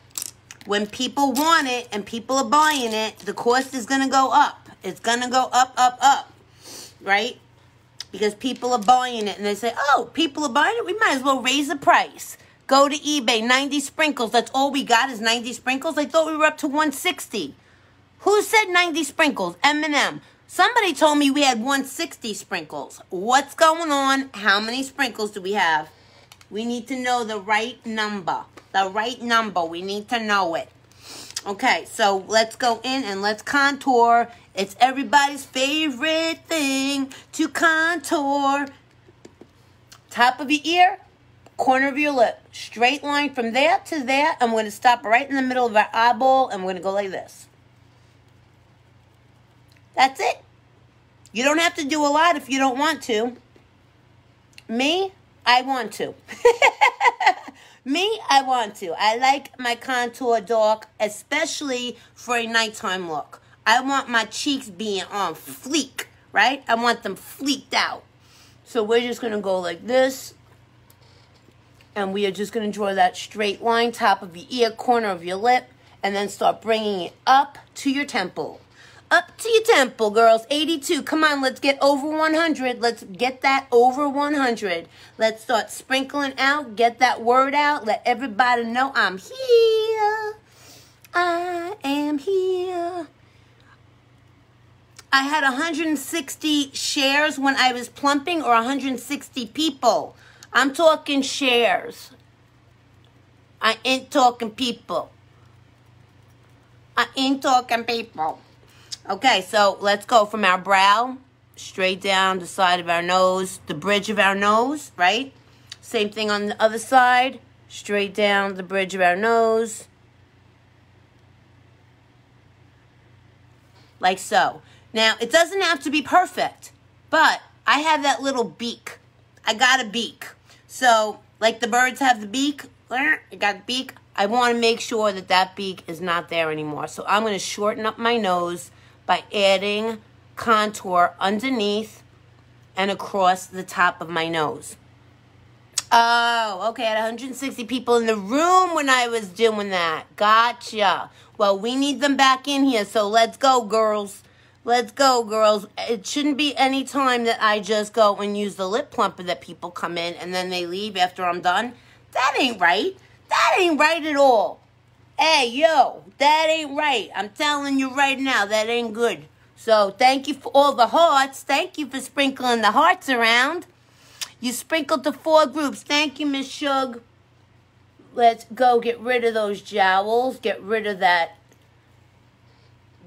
When people want it and people are buying it, the cost is going to go up. It's going to go up, up, up. Right? Because people are buying it and they say, oh, people are buying it, we might as well raise the price. Go to eBay, 90 sprinkles. That's all we got is 90 sprinkles. I thought we were up to 160. Who said 90 sprinkles? M&M. Somebody told me we had 160 sprinkles. What's going on? How many sprinkles do we have? We need to know the right number. The right number. We need to know it. Okay, so let's go in and let's contour. It's everybody's favorite thing to contour. Top of your ear, corner of your lip. Straight line from there to there. I'm going to stop right in the middle of our eyeball and we're going to go like this. That's it. You don't have to do a lot if you don't want to. Me, I want to. *laughs* Me, I want to. I like my contour dark, especially for a nighttime look. I want my cheeks being on fleek, right? I want them fleeked out. So we're just going to go like this. And we are just going to draw that straight line, top of your ear, corner of your lip, and then start bringing it up to your temple. Up to your temple, girls. 82. Come on, let's get over 100. Let's get that over 100. Let's start sprinkling out. Get that word out. Let everybody know I'm here. I am here. I had 160 shares when I was plumping or 160 people. I'm talking shares. I ain't talking people. I ain't talking people. Okay, so let's go from our brow straight down the side of our nose, the bridge of our nose, right? Same thing on the other side, straight down the bridge of our nose. Like so. Now, it doesn't have to be perfect, but I have that little beak. I got a beak. So, like the birds have the beak, eh, I got the beak. I want to make sure that that beak is not there anymore. So I'm going to shorten up my nose by adding contour underneath and across the top of my nose. Oh, okay. I had 160 people in the room when I was doing that. Gotcha. Well, we need them back in here, so let's go, girls. Let's go, girls. It shouldn't be any time that I just go and use the lip plumper that people come in and then they leave after I'm done. That ain't right. That ain't right at all. Hey, yo, that ain't right. I'm telling you right now, that ain't good. So thank you for all the hearts. Thank you for sprinkling the hearts around. You sprinkled the four groups. Thank you, Miss Shug. Let's go get rid of those jowls. Get rid of that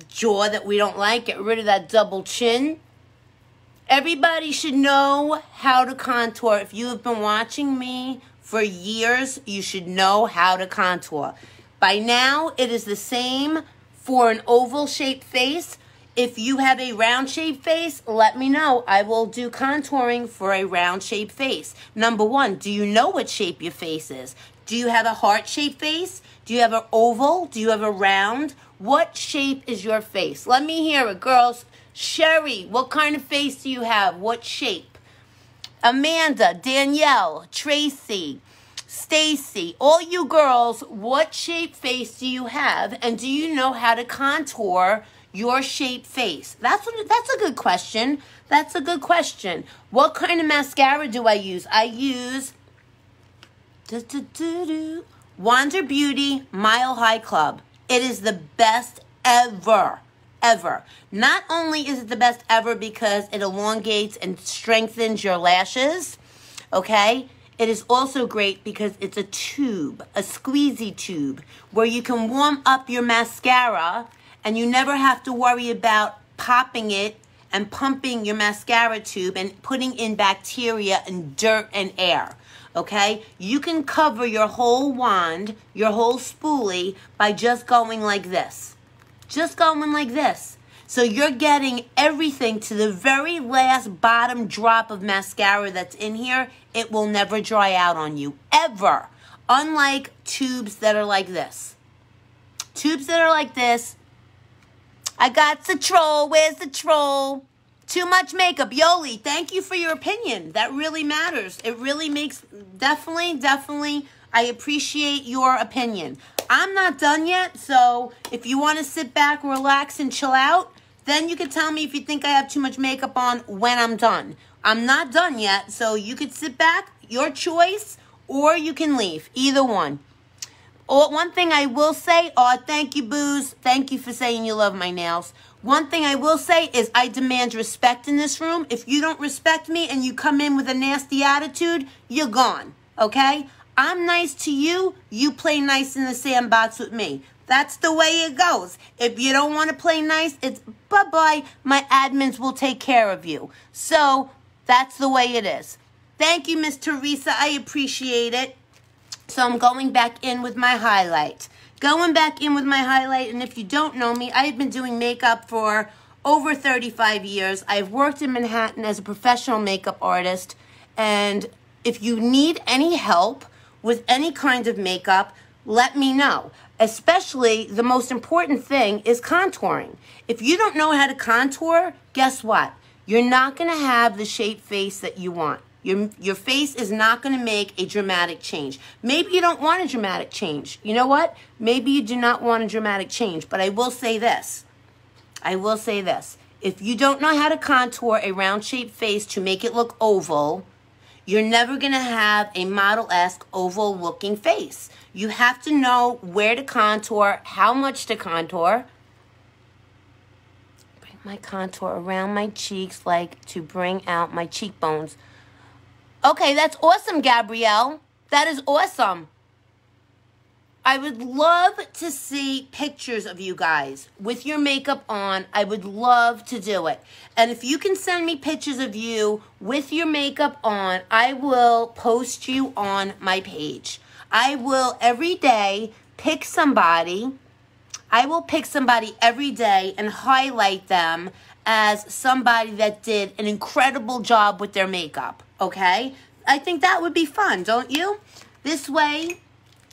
jaw that we don't like. Get rid of that double chin. Everybody should know how to contour. If you have been watching me for years, you should know how to contour. By now, it is the same for an oval shaped face. If you have a round shaped face, let me know. I will do contouring for a round shaped face. Number one, do you know what shape your face is? Do you have a heart shaped face? Do you have an oval? Do you have a round? What shape is your face? Let me hear it, girls. Sherry, what kind of face do you have? What shape? Amanda, Danielle, Tracy, Stacy, all you girls, what shape face do you have? And do you know how to contour your shape face? That's what, that's a good question. That's a good question. What kind of mascara do I use? I use Wander Beauty Mile High Club. It is the best ever. Ever. Not only is it the best ever because it elongates and strengthens your lashes, okay? It is also great because it's a tube, a squeezy tube, where you can warm up your mascara and you never have to worry about popping it and pumping your mascara tube and putting in bacteria and dirt and air. Okay? You can cover your whole wand, your whole spoolie, by just going like this. Just going like this. So you're getting everything to the very last bottom drop of mascara that's in here. It will never dry out on you, ever. Unlike tubes that are like this. Tubes that are like this. I got the troll. Where's the troll? Too much makeup. Yoli, thank you for your opinion. That really matters. It really makes, definitely, definitely, I appreciate your opinion. I'm not done yet, so if you want to sit back, relax, and chill out, then you can tell me if you think I have too much makeup on when I'm done. I'm not done yet, so you could sit back, your choice, or you can leave. Either one. Oh, one thing I will say, oh, thank you, Booze. Thank you for saying you love my nails. One thing I will say is I demand respect in this room. If you don't respect me and you come in with a nasty attitude, you're gone. Okay? I'm nice to you. You play nice in the sandbox with me. That's the way it goes. If you don't want to play nice, it's bye bye. My admins will take care of you. So that's the way it is. Thank you, Miss Teresa. I appreciate it. So I'm going back in with my highlight. Going back in with my highlight, and if you don't know me, I have been doing makeup for over 35 years. I've worked in Manhattan as a professional makeup artist, and if you need any help with any kind of makeup, let me know. Especially the most important thing is contouring. If you don't know how to contour, guess what? You're not going to have the shape face that you want. Your, your face is not going to make a dramatic change. Maybe you don't want a dramatic change. You know what? Maybe you do not want a dramatic change. But I will say this. I will say this. If you don't know how to contour a round shaped face to make it look oval, you're never going to have a model-esque oval looking face. You have to know where to contour, how much to contour. Bring my contour around my cheeks like to bring out my cheekbones. Okay, that's awesome, Gabrielle. That is awesome. I would love to see pictures of you guys with your makeup on. I would love to do it. And if you can send me pictures of you with your makeup on, I will post you on my page. I will every day pick somebody. I will pick somebody every day and highlight them as somebody that did an incredible job with their makeup, okay? I think that would be fun, don't you? This way,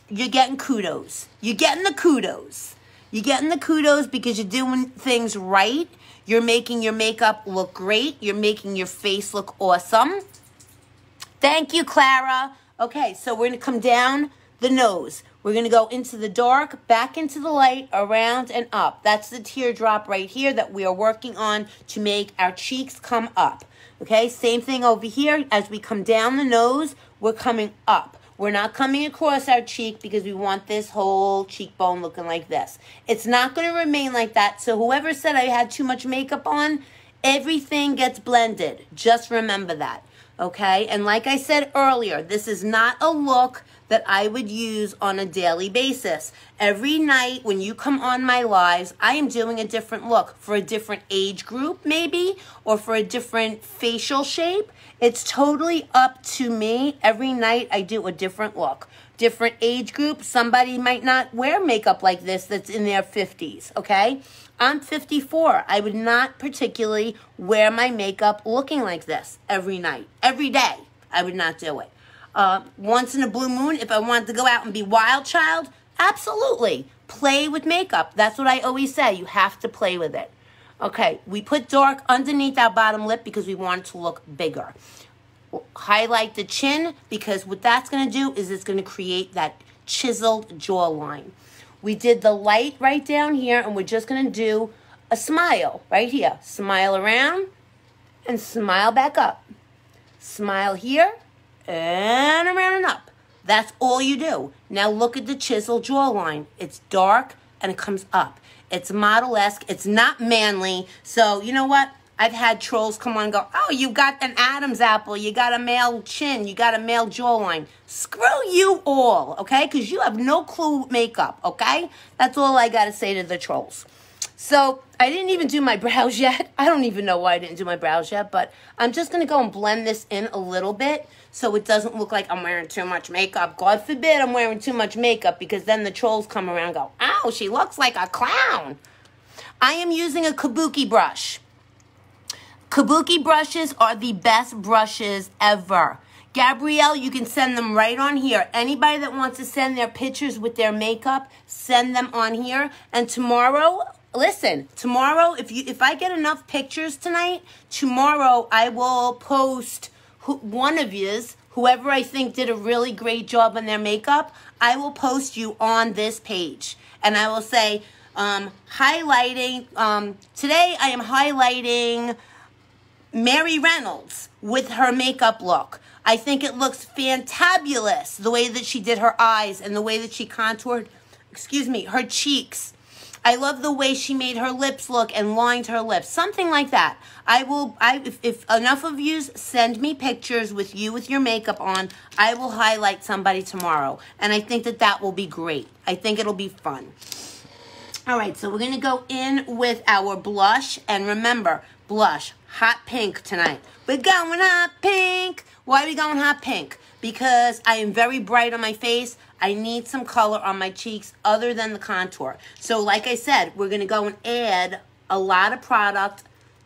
you're getting kudos. You're getting the kudos. You're getting the kudos because you're doing things right. You're making your makeup look great. You're making your face look awesome. Thank you, Clara. Okay, so we're going to come down the nose. We're going to go into the dark, back into the light, around and up. That's the teardrop right here that we are working on to make our cheeks come up. Okay, same thing over here. As we come down the nose, we're coming up. We're not coming across our cheek because we want this whole cheekbone looking like this. It's not going to remain like that. So whoever said I had too much makeup on, everything gets blended. Just remember that. Okay, and like I said earlier, this is not a look that I would use on a daily basis. Every night when you come on my lives, I am doing a different look for a different age group, maybe, or for a different facial shape. It's totally up to me. Every night I do a different look. Different age group. Somebody might not wear makeup like this that's in their 50s, okay? I'm 54. I would not particularly wear my makeup looking like this every night, every day. I would not do it. Uh, once in a blue moon, if I wanted to go out and be wild child, absolutely. Play with makeup. That's what I always say. You have to play with it. Okay, we put dark underneath our bottom lip because we want it to look bigger. highlight the chin because what that's going to do is it's going to create that chiseled jawline. We did the light right down here and we're just going to do a smile right here. Smile around and smile back up. Smile here and around and up. That's all you do. Now look at the chisel jawline. It's dark and it comes up. It's model-esque. It's not manly. So you know what? I've had trolls come on and go, oh, you got an Adam's apple. You got a male chin. You got a male jawline. Screw you all, okay? Because you have no clue makeup, okay? That's all I got to say to the trolls. So I didn't even do my *laughs* brows yet. I don't even know why I didn't do my brows yet, but I'm just going to go and blend this in a little bit so it doesn't look like I'm wearing too much makeup. God forbid I'm wearing too much makeup because then the trolls come around and go, ow, she looks like a clown. I am using a kabuki brush. Kabuki brushes are the best brushes ever. Gabrielle, you can send them right on here. Anybody that wants to send their pictures with their makeup, send them on here. And tomorrow, listen, tomorrow, if you if I get enough pictures tonight, tomorrow I will post who, one of yous, whoever I think did a really great job on their makeup, I will post you on this page. And I will say, um, highlighting, um, today I am highlighting Mary Reynolds with her makeup look. I think it looks fantabulous, the way that she did her eyes and the way that she contoured, excuse me, her cheeks. I love the way she made her lips look and lined her lips. Something like that. I will, I if, if enough of you send me pictures with you with your makeup on, I will highlight somebody tomorrow. And I think that that will be great. I think it'll be fun. All right, so we're going to go in with our blush. And remember, blush, hot pink tonight. We're going hot pink. Why are we going hot pink? Because I am very bright on my face. I need some color on my cheeks other than the contour. So like I said, we're going to go and add a lot of product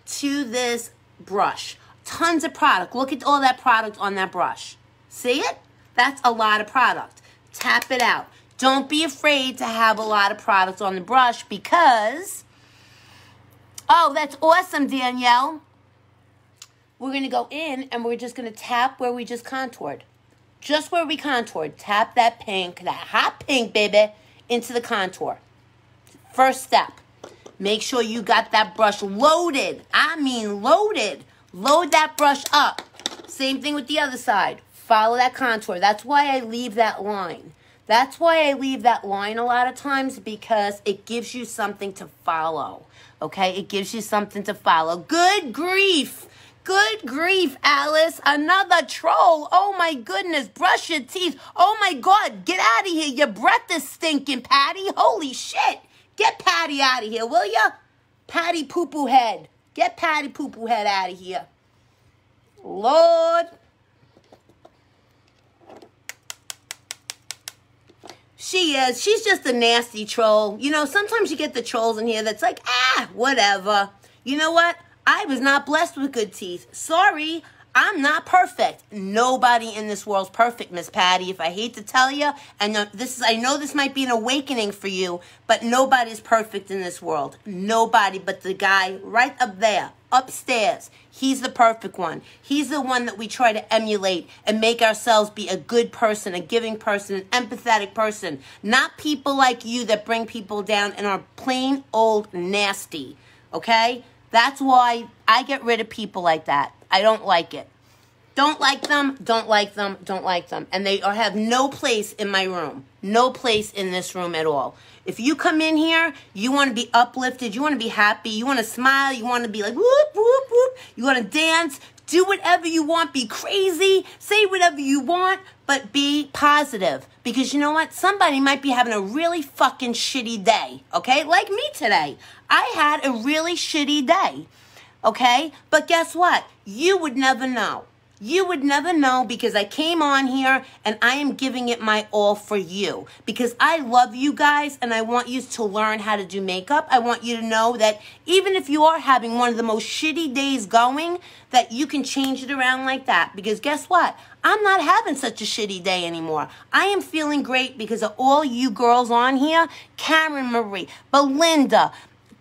to this brush. Tons of product. Look at all that product on that brush. See it? That's a lot of product. Tap it out. Don't be afraid to have a lot of product on the brush because, oh, that's awesome, Danielle. We're going to go in and we're just going to tap where we just contoured. Just where we contoured. Tap that pink, that hot pink, baby, into the contour. First step. Make sure you got that brush loaded. I mean loaded. Load that brush up. Same thing with the other side. Follow that contour. That's why I leave that line. That's why I leave that line a lot of times because it gives you something to follow. Okay? It gives you something to follow. Good grief. Good grief, Alice. Another troll. Oh my goodness. Brush your teeth. Oh my God. Get out of here. Your breath is stinking, Patty. Holy shit. Get Patty out of here, will ya? Patty poo poo head. Get Patty poo poo head out of here. Lord. She is. She's just a nasty troll. You know, sometimes you get the trolls in here that's like, ah, whatever. You know what? I was not blessed with good teeth. Sorry. I'm not perfect. Nobody in this world's perfect, Miss Patty. If I hate to tell you, and this is, I know this might be an awakening for you, but nobody's perfect in this world. Nobody but the guy right up there, upstairs. He's the perfect one. He's the one that we try to emulate and make ourselves be a good person, a giving person, an empathetic person. Not people like you that bring people down and are plain old nasty. Okay? That's why I get rid of people like that. I don't like it. Don't like them, don't like them, don't like them. And they have no place in my room. No place in this room at all. If you come in here, you want to be uplifted, you want to be happy, you want to smile, you want to be like whoop, whoop, whoop, you want to dance, do whatever you want, be crazy, say whatever you want, but be positive. Because you know what? Somebody might be having a really fucking shitty day, okay? Like me today. I had a really shitty day. Okay? But guess what? You would never know. You would never know because I came on here and I am giving it my all for you because I love you guys and I want you to learn how to do makeup. I want you to know that even if you are having one of the most shitty days going, that you can change it around like that because guess what? I'm not having such a shitty day anymore. I am feeling great because of all you girls on here Karen Marie, Belinda,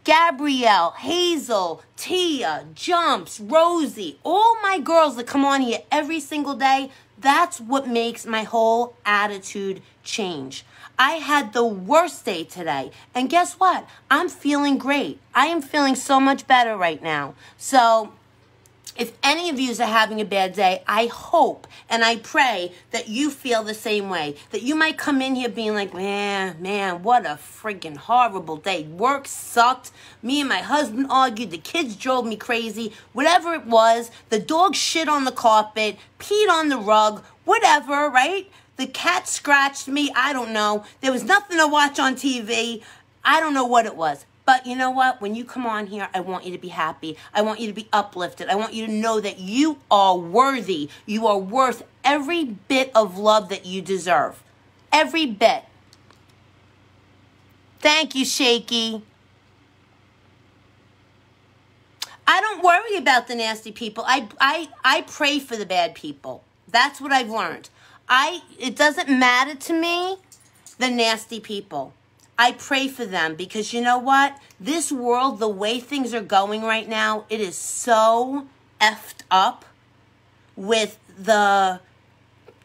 Gabrielle, Hazel, Tia, Jumps, Rosie, all my girls that come on here every single day, that's what makes my whole attitude change. I had the worst day today. And guess what? I'm feeling great. I am feeling so much better right now. So, if any of you are having a bad day, I hope and I pray that you feel the same way. That you might come in here being like, man, man, what a freaking horrible day. Work sucked. Me and my husband argued. The kids drove me crazy. Whatever it was, the dog shit on the carpet, peed on the rug, whatever, right? The cat scratched me. I don't know. There was nothing to watch on TV. I don't know what it was. But you know what? When you come on here, I want you to be happy. I want you to be uplifted. I want you to know that you are worthy. You are worth every bit of love that you deserve. Every bit. Thank you, Shaky. I don't worry about the nasty people. I, I, I pray for the bad people. That's what I've learned. I, it doesn't matter to me, the nasty people. I pray for them because you know what? This world, the way things are going right now, it is so effed up with the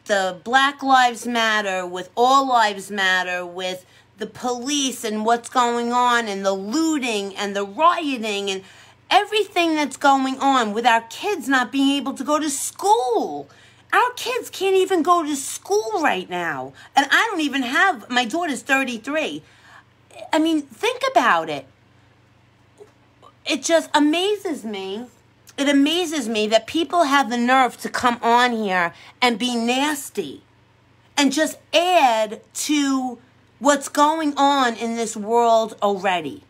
the Black Lives Matter, with All Lives Matter, with the police and what's going on and the looting and the rioting and everything that's going on with our kids not being able to go to school. Our kids can't even go to school right now. And I don't even have, my daughter's 33. I mean, think about it. It just amazes me. It amazes me that people have the nerve to come on here and be nasty and just add to what's going on in this world already.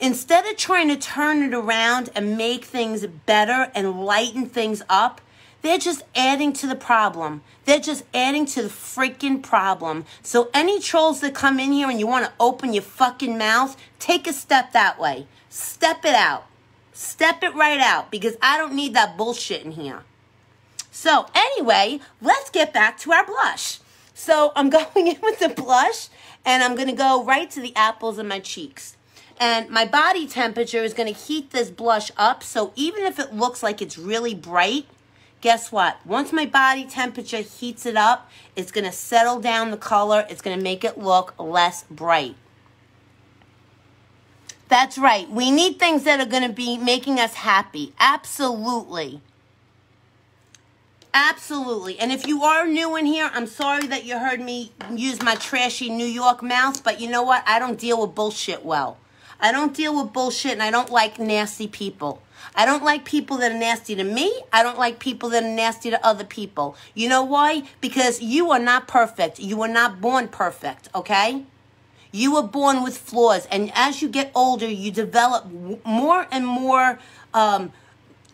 Instead of trying to turn it around and make things better and lighten things up, they're just adding to the problem. They're just adding to the freaking problem. So any trolls that come in here and you want to open your fucking mouth, take a step that way. Step it out. Step it right out because I don't need that bullshit in here. So anyway, let's get back to our blush. So I'm *laughs* going in with the blush and I'm going to go right to the apples of my cheeks. And my body temperature is going to heat this blush up. So even if it looks like it's really bright, guess what? Once my body temperature heats it up, it's going to settle down the color. It's going to make it look less bright. That's right. We need things that are going to be making us happy. Absolutely. Absolutely. And if you are new in here, I'm sorry that you heard me use my trashy New York mouth, but you know what? I don't deal with bullshit well. I don't deal with bullshit and I don't like nasty people. I don't like people that are nasty to me. I don't like people that are nasty to other people. You know why? Because you are not perfect. You were not born perfect, okay? You were born with flaws. And as you get older, you develop more and more um,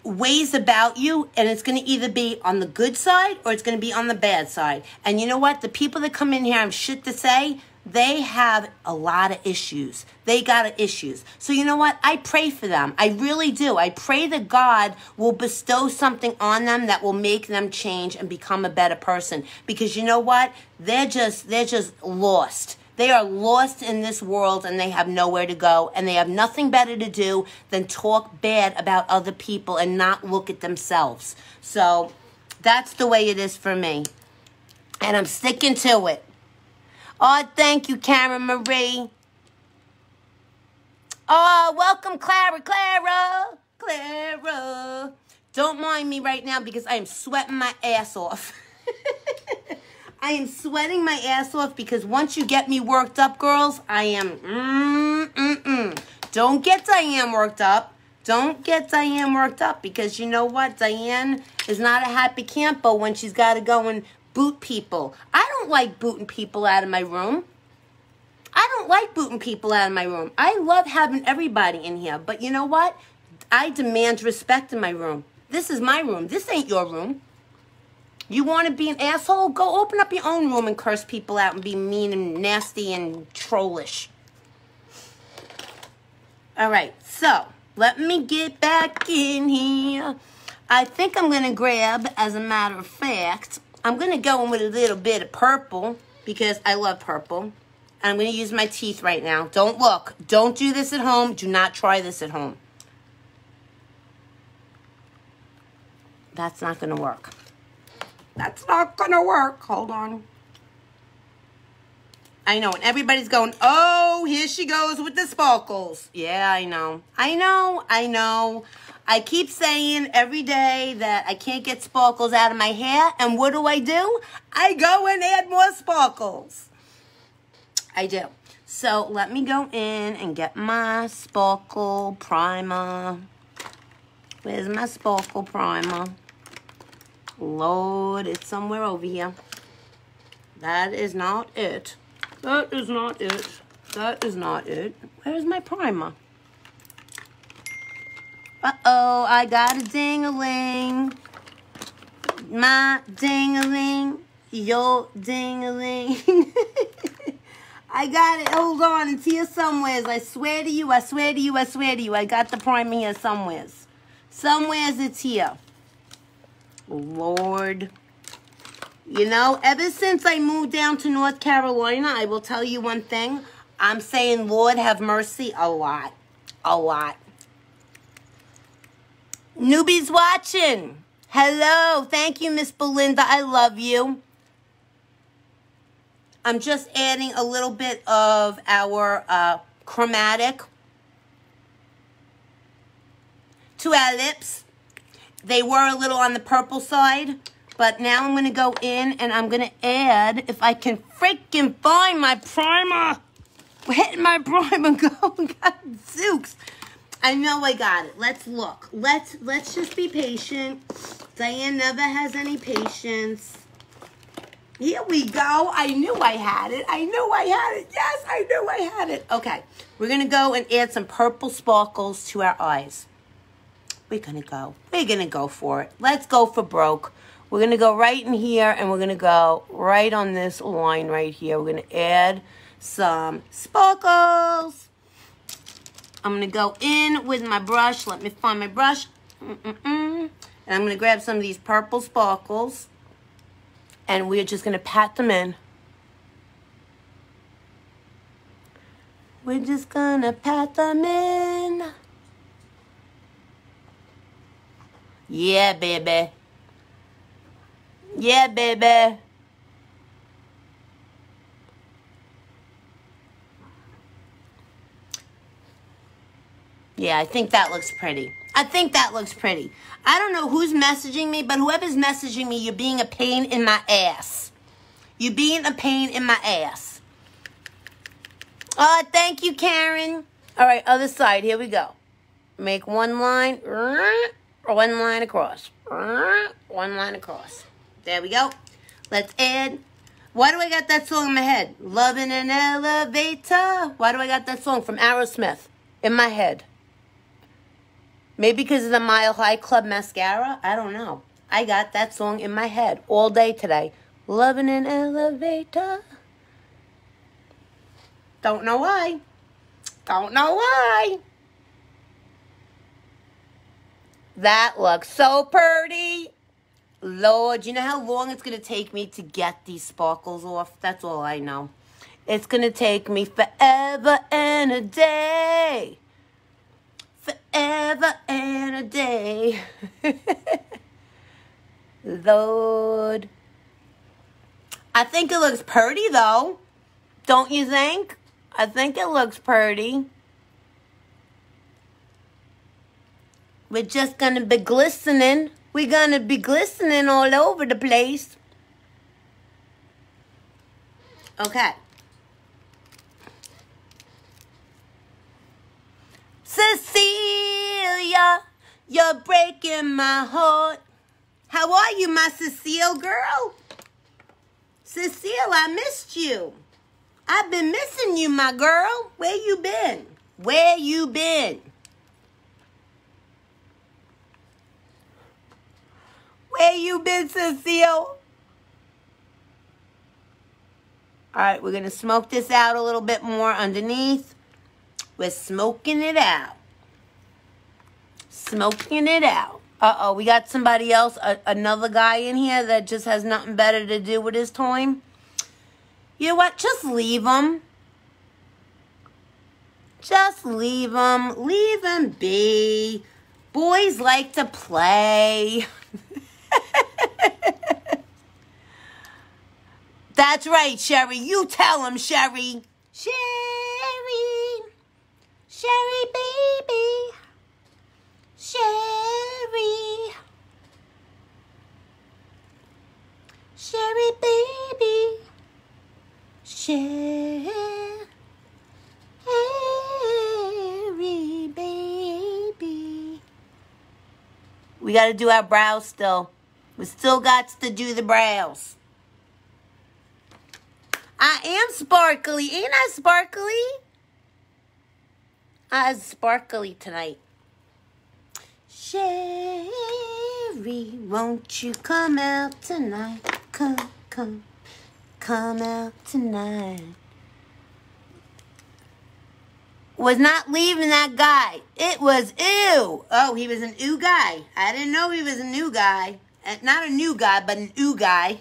ways about you. And it's going to either be on the good side or it's going to be on the bad side. And you know what? The people that come in here have shit to say they have a lot of issues. They got issues. So you know what? I pray for them. I really do. I pray that God will bestow something on them that will make them change and become a better person. Because you know what? They're just they're just lost. They are lost in this world and they have nowhere to go and they have nothing better to do than talk bad about other people and not look at themselves. So that's the way it is for me. And I'm sticking to it. Oh, thank you, Karen Marie. Oh, welcome, Clara, Clara, Clara. Don't mind me right now because I am sweating my ass off. *laughs* I am sweating my ass off because once you get me worked up, girls, I am mm, mm, mm. Don't get Dianne worked up. Don't get Dianne worked up because you know what? Dianne is not a happy camper when she's got to go and boot people. I don't like booting people out of my room. I don't like booting people out of my room. I love having everybody in here. But you know what? I demand respect in my room. This is my room. This ain't your room. You want to be an asshole? Go open up your own room and curse people out and be mean and nasty and trollish. All right, so let me get back in here. I think I'm going to grab, as a matter of fact, I'm going to go in with a little bit of purple because I love purple. I'm going to use my teeth right now. Don't look. Don't do this at home. Do not try this at home. That's not going to work. That's not going to work. Hold on. I know. And everybody's going, oh, here she goes with the sparkles. Yeah, I know. I know. I know. I keep saying every day that I can't get sparkles out of my hair. And what do I do? I go and add more sparkles. I do. So let me go in and get my sparkle primer. Where's my sparkle primer? Lord, it's somewhere over here. That is not it. That is not it. That is not it. Where's my primer? Uh-oh, I got a ding-a-ling. My ding-a-ling, your ding-a-ling. *laughs* I got it. Hold on. It's here somewheres. I swear to you, I swear to you, I swear to you. I got the primer here somewheres. Somewheres it's here. Lord. You know, ever since I moved down to North Carolina, I will tell you one thing. I'm saying, Lord, have mercy a lot. A lot. Newbies watching. Hello. Thank you, Miss Belinda. I love you. I'm just adding a little bit of our uh, chromatic to our lips. They were a little on the purple side, but now I'm going to go in and I'm going to add, if I can freaking find my primer. Hitting my primer going, *laughs* God, zooks. I know I got it. Let's look. Let's let's just be patient. Dianne never has any patience. Here we go. I knew I had it. I knew I had it. Yes, I knew I had it. Okay, we're going to go and add some purple sparkles to our eyes. We're going to go. We're going to go for it. Let's go for broke. We're going to go right in here and we're going to go right on this line right here. We're going to add some sparkles. I'm going to go in with my brush. Let me find my brush. Mm -mm -mm. And I'm going to grab some of these purple sparkles. And we're just going to pat them in. We're just going to pat them in. Yeah, baby. Yeah, baby. Yeah, I think that looks pretty. I think that looks pretty. I don't know who's messaging me, but whoever's messaging me, you're being a pain in my ass. You're being a pain in my ass. Oh, thank you, Karen. All right, other side. Here we go. Make one line, one line across, one line across. There we go. Let's add. Why do I got that song in my head? Love in an elevator. Why do I got that song from Aerosmith in my head? Maybe because of the Mile High Club mascara? I don't know. I got that song in my head all day today. Loving an elevator. Don't know why. Don't know why. That looks so pretty. Lord, you know how long it's going to take me to get these sparkles off? That's all I know. It's going to take me forever and a day. Forever and a day. Lord. I think it looks pretty, though. Don't you think? I think it looks pretty. We're just going to be glistening. We're going to be glistening all over the place. Okay. Cecilia, you're breaking my heart. How are you, my Cecile girl? Cecile, I missed you. I've been missing you, my girl. Where you been? Where you been? Where you been, Cecile? All right, we're going to smoke this out a little bit more underneath. We're smoking it out. Smoking it out. Uh-oh, we got somebody else, a, another guy in here that just has nothing better to do with his time. You know what? Just leave him. Just leave him. Leave him be. Boys like to play. *laughs* That's right, Sherry. You tell him, Sherry. Sherry. Sherry, baby. Sherry. Sherry, baby. Sherry, baby. We got to do our brows still. We still got to do the brows. I am sparkly. Ain't I sparkly? Am sparkly tonight. Sherry, won't you come out tonight? Come, come, come out tonight. Was not leaving that guy. It was ew. Oh, he was an ew guy. I didn't know he was a new guy. Uh, not a new guy, but an ooh guy.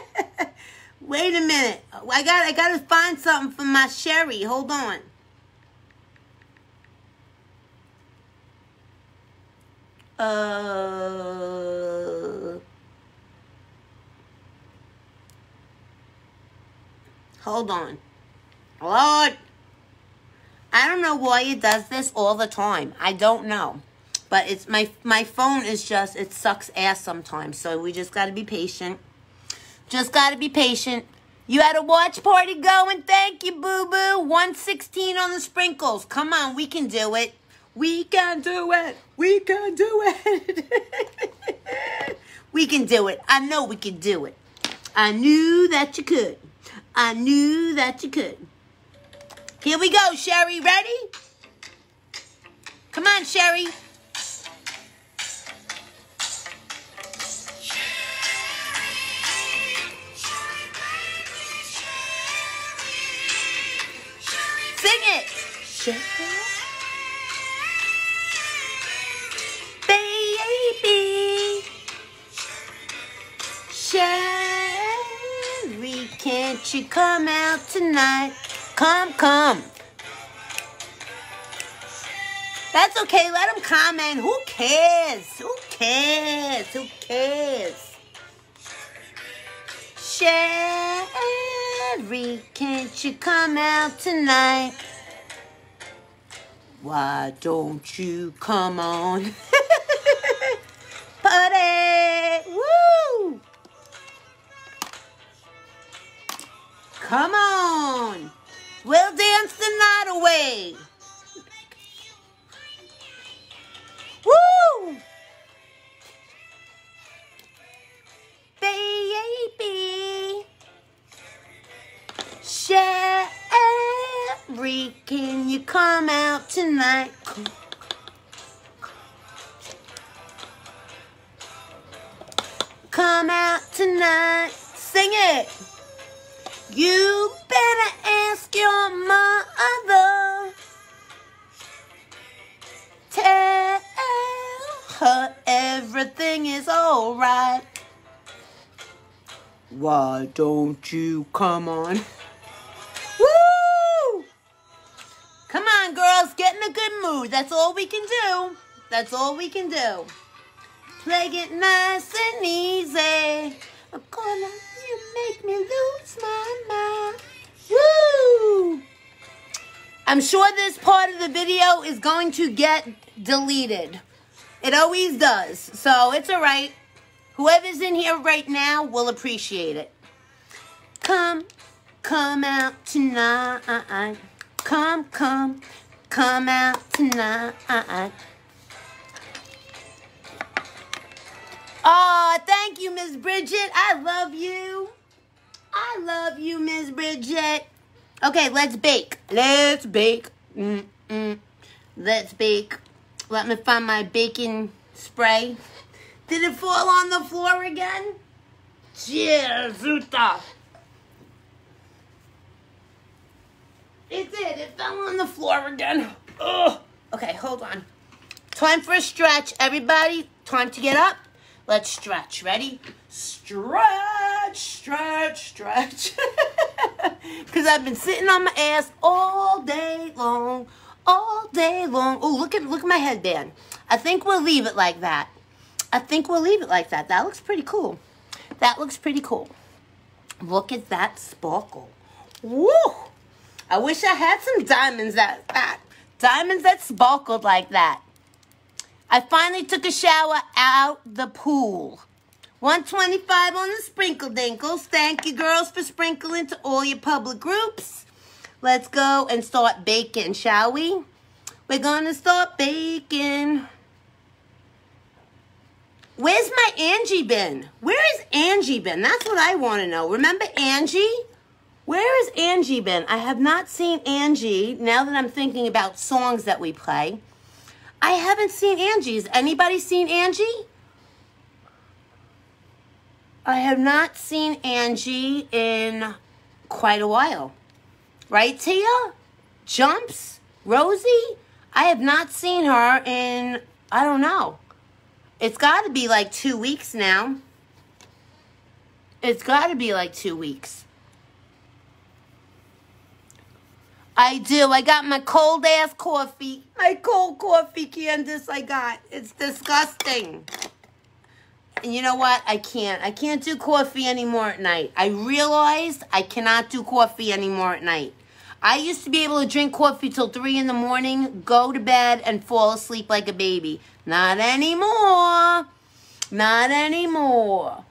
*laughs* Wait a minute. I got I got to find something for my Sherry. Hold on. Uh Hold on. Lord. I don't know why it does this all the time. I don't know. But it's my my phone is just it sucks ass sometimes. So we just got to be patient. Just got to be patient. You had a watch party going. Thank you, boo boo. 116 on the sprinkles. Come on, we can do it. We can do it. We can do it. we can do it. I know we can do it. I knew that you could. I knew that you could. Here we go, Sherry. Ready? Come on, Sherry. Sing it. Sherry. Baby. Sherry, can't you come out tonight? Come, come. That's okay. Let them comment. Who cares? Who cares? Who cares? Sherry, can't you come out tonight? Why don't you come on? *laughs* Party! Woo! Come on! We'll dance the night away! Woo! Baby! Sherry, can you come out tonight? Come out tonight. Sing it. You better ask your mother. Tell her everything is alright. Why don't you come on? Woo! Come on, girls, get in a good mood. That's all we can do. That's all we can do. Play it nice and easy. I'm gonna you make me lose my mind. Woo! I'm sure this part of the video is going to get deleted. It always does. So it's all right. Whoever's in here right now will appreciate it. Come, come out tonight. Come, come, come out tonight. Oh, thank you, Miss Bridget. I love you. I love you, Miss Bridget. Okay, let's bake. Let's bake. Mm -mm. Let's bake. Let me find my baking spray. Did it fall on the floor again? Zuta. It did. It fell on the floor again. Ugh. Okay, hold on. Time for a stretch. Everybody, time to get up. Let's stretch. Ready? Stretch, stretch, stretch. *laughs* Because I've been sitting on my ass all day long. All day long. Oh, look at look at my headband. I think we'll leave it like that. I think we'll leave it like that. That looks pretty cool. That looks pretty cool. Look at that sparkle. Woo! I wish I had some diamonds that, that diamonds that sparkled like that. I finally took a shower out the pool. 125 on the sprinkle dinkles. Thank you, girls, for sprinkling to all your public groups. Let's go and start baking, shall we? We're gonna start baking. Where's my Angie been? Where is Angie been? That's what I want to know. Remember Angie? Where has Angie been? I have not seen Angie now that I'm thinking about songs that we play. I haven't seen Angie's. Anybody seen Angie? I have not seen Angie in quite a while. Right, Tia? Jumps? Rosie? I have not seen her in, I don't know. It's got to be like two weeks now. It's got to be like two weeks. I do. I got my cold ass coffee. My cold coffee, Candace, I got. It's disgusting. And you know what? I can't. I can't do coffee anymore at night. I realized I cannot do coffee anymore at night. I used to be able to drink coffee till 3 in the morning, go to bed, and fall asleep like a baby. Not anymore. Not anymore.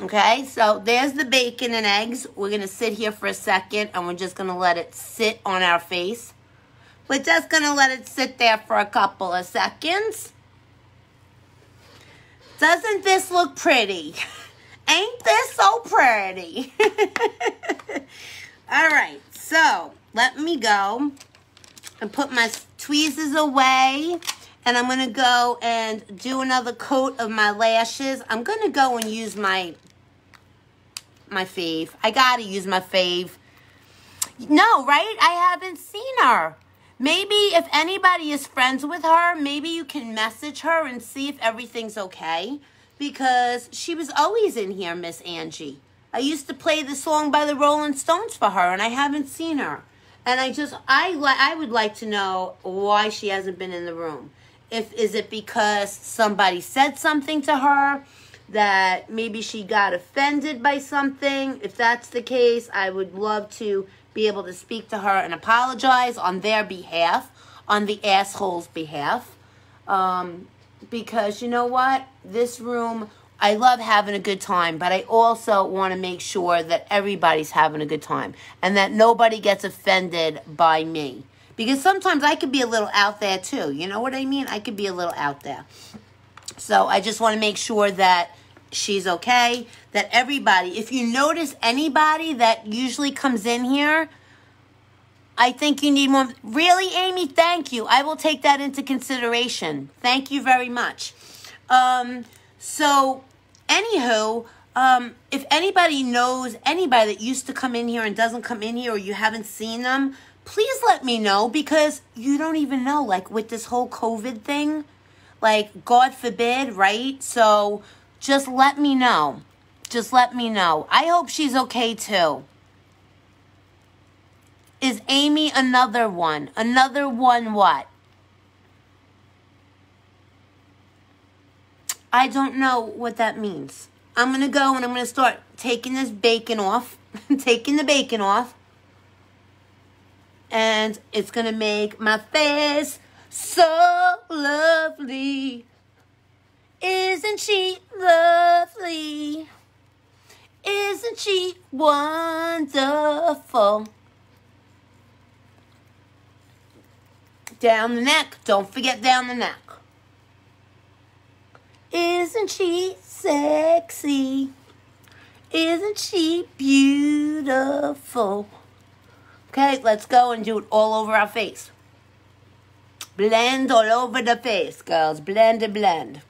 Okay, so there's the bacon and eggs. We're going to sit here for a second, and we're just going to let it sit on our face. We're just going to let it sit there for a couple of seconds. Doesn't this look pretty? *laughs* Ain't this so pretty? *laughs* All right, so let me go and put my tweezers away. And I'm going to go and do another coat of my lashes. I'm going to go and use my my fave. I got to use my fave. No, right? I haven't seen her. Maybe if anybody is friends with her, maybe you can message her and see if everything's okay. Because she was always in here, Miss Angie. I used to play the song by the Rolling Stones for her, and I haven't seen her. And I just, I, I would like to know why she hasn't been in the room. If is it because somebody said something to her that maybe she got offended by something? If that's the case, I would love to be able to speak to her and apologize on their behalf, on the asshole's behalf. Um, because you know what? This room, I love having a good time, but I also want to make sure that everybody's having a good time and that nobody gets offended by me. Because sometimes I could be a little out there too. You know what I mean? I could be a little out there. So I just want to make sure that she's okay. That everybody, if you notice anybody that usually comes in here, I think you need more. Really, Amy? Thank you. I will take that into consideration. Thank you very much. Um, so, anywho, um, if anybody knows anybody that used to come in here and doesn't come in here or you haven't seen them, please let me know because you don't even know, like with this whole COVID thing, like God forbid, right? So just let me know. Just let me know. I hope she's okay too. Is Amy another one? Another one what? I don't know what that means. I'm going to go and I'm going to start taking this bacon off. *laughs* taking the bacon off and it's gonna make my face so lovely. Isn't she lovely? Isn't she wonderful? Down the neck, don't forget down the neck. Isn't she sexy? Isn't she beautiful? Okay, let's go and do it all over our face. Blend all over the face, girls. Blend and blend.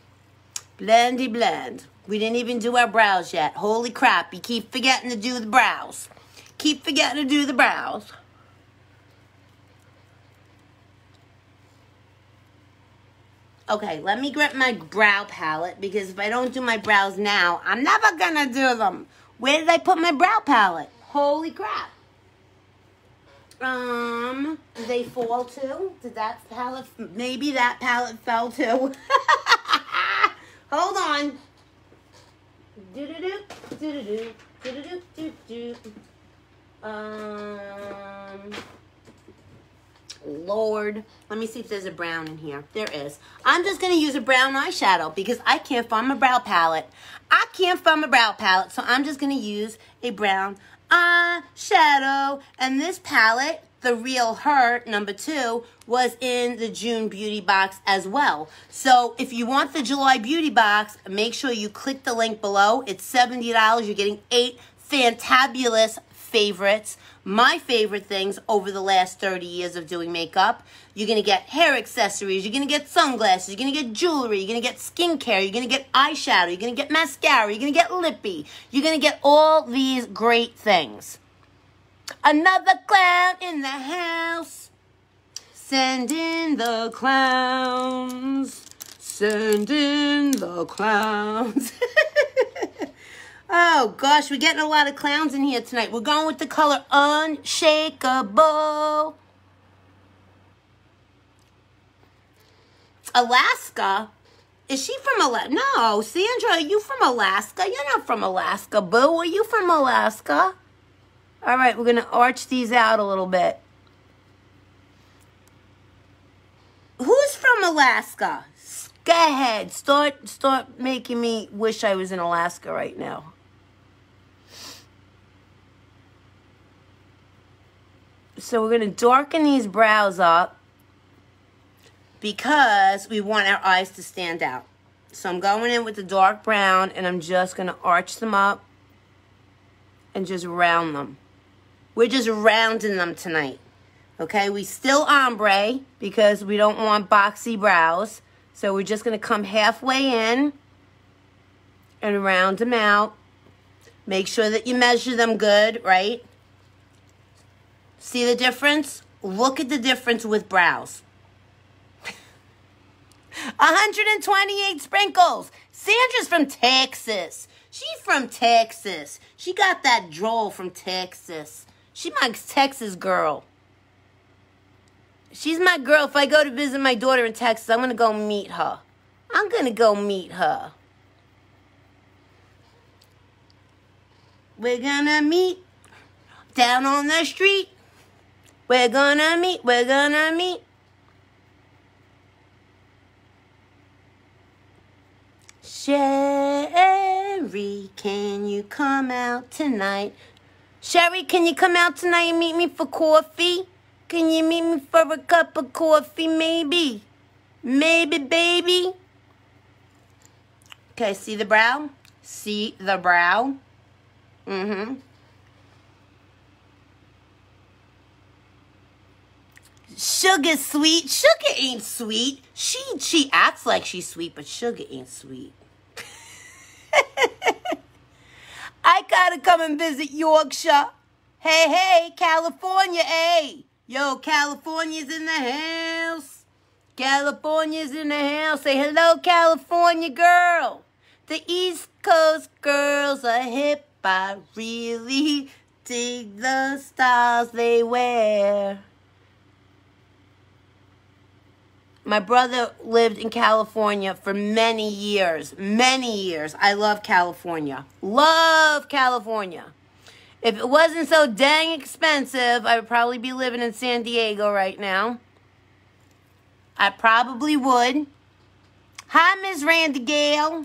Blendy blend. We didn't even do our brows yet. Holy crap, you keep forgetting to do the brows. Keep forgetting to do the brows. Okay, let me grab my brow palette because if I don't do my brows now, I'm never gonna do them. Where did I put my brow palette? Holy crap. Um, did they fall too? Did that pallet, maybe that palette fell too? *laughs* Hold on. Do-do-do, do-do-do, do-do-do, do-do. Um, Lord. Let me see if there's a brown in here. There is. I'm just going to use a brown eyeshadow because I can't find my brow palette. I can't find my brow palette, so I'm just going to use a brown Uh, eyeshadow. And this palette, The Real Her, number two, was in the June beauty box as well. So if you want the July beauty box, make sure you click the link below. It's $70. You're getting eight fantabulous favorites, my favorite things over the last 30 years of doing makeup. You're going to get hair accessories, you're going to get sunglasses, you're going to get jewelry, you're going to get skincare, you're going to get eyeshadow, you're going to get mascara, you're going to get lippy. You're going to get all these great things. Another clown in the house. Send in the clowns. Send in the clowns. *laughs* Oh, gosh, we're getting a lot of clowns in here tonight. We're going with the color Unshakable. Alaska? Is she from Alaska? No, Sandra, are you from Alaska? You're not from Alaska, boo. Are you from Alaska? All right, we're going to arch these out a little bit. Who's from Alaska? Go ahead. Start start making me wish I was in Alaska right now. So we're going to darken these brows up because we want our eyes to stand out. So I'm going in with the dark brown and I'm just going to arch them up and just round them. We're just rounding them tonight. Okay, we still ombre because we don't want boxy brows. So we're just going to come halfway in and round them out. Make sure that you measure them good, right? See the difference? Look at the difference with brows. *laughs* 128 sprinkles. Sandra's from Texas. She's from Texas. She got that droll from Texas. She my Texas girl. She's my girl. If I go to visit my daughter in Texas, I'm going to go meet her. I'm going to go meet her. We're going to meet down on the street. We're to meet. We're to meet. Sherry, can you come out tonight? Sherry, can you come out tonight and meet me for coffee? Can you meet me for a cup of coffee, maybe? Maybe, baby? Okay, see the brow? See the brow? Mm-hmm. Sugar sweet. Sugar ain't sweet. She she acts like she's sweet, but sugar ain't sweet. *laughs* I gotta come and visit Yorkshire. Hey, hey, California, hey. Yo, California's in the house. California's in the house. Say hello, California girl. The East Coast girls are hip. I really dig the styles they wear. My brother lived in California for many years. Many years. I love California. Love California. If it wasn't so dang expensive, I would probably be living in San Diego right now. I probably would. Hi, Miss Randy Gale.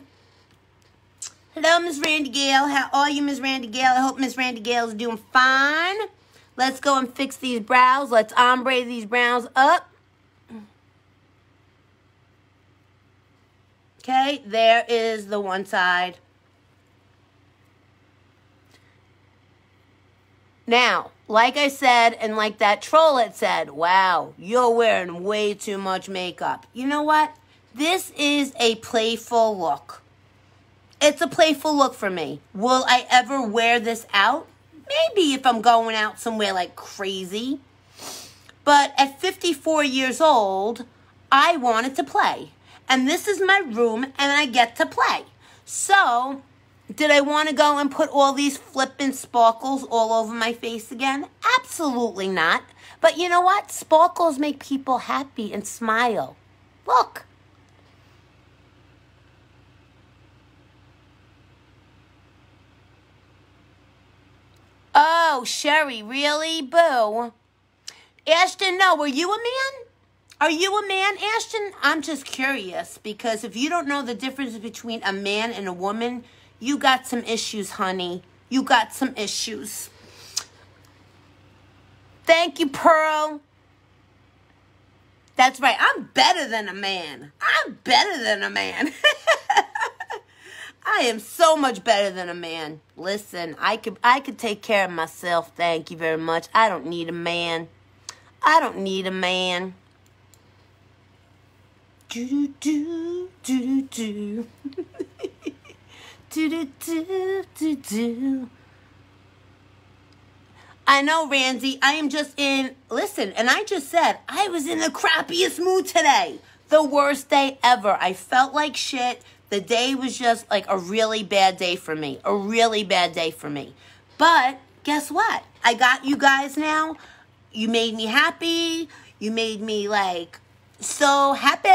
Hello, Miss Randy Gale. How are you, Miss Randy Gale? I hope Miss Randy Gale is doing fine. Let's go and fix these brows. Let's ombre these brows up. Okay, there is the one side. Now, like I said, and like that troll had said, wow, you're wearing way too much makeup. You know what? This is a playful look. It's a playful look for me. Will I ever wear this out? Maybe if I'm going out somewhere like crazy. But at 54 years old, I wanted to play and this is my room and I get to play. So, did I want to go and put all these flippin' sparkles all over my face again? Absolutely not. But you know what? Sparkles make people happy and smile. Look. Oh, Sherry, really? Boo. Ashton, no, were you a man? Are you a man, Ashton? I'm just curious because if you don't know the difference between a man and a woman, you got some issues, honey. You got some issues. Thank you, Pearl. That's right. I'm better than a man. I'm better than a man. *laughs* I am so much better than a man. Listen, I could I could take care of myself. Thank you very much. I don't need a man. I don't need a man. Do do do do do do do do do. do I know, Ramsey. I am just in. Listen, and I just said I was in the crappiest mood today. The worst day ever. I felt like shit. The day was just like a really bad day for me. A really bad day for me. But guess what? I got you guys now. You made me happy. You made me like so happy.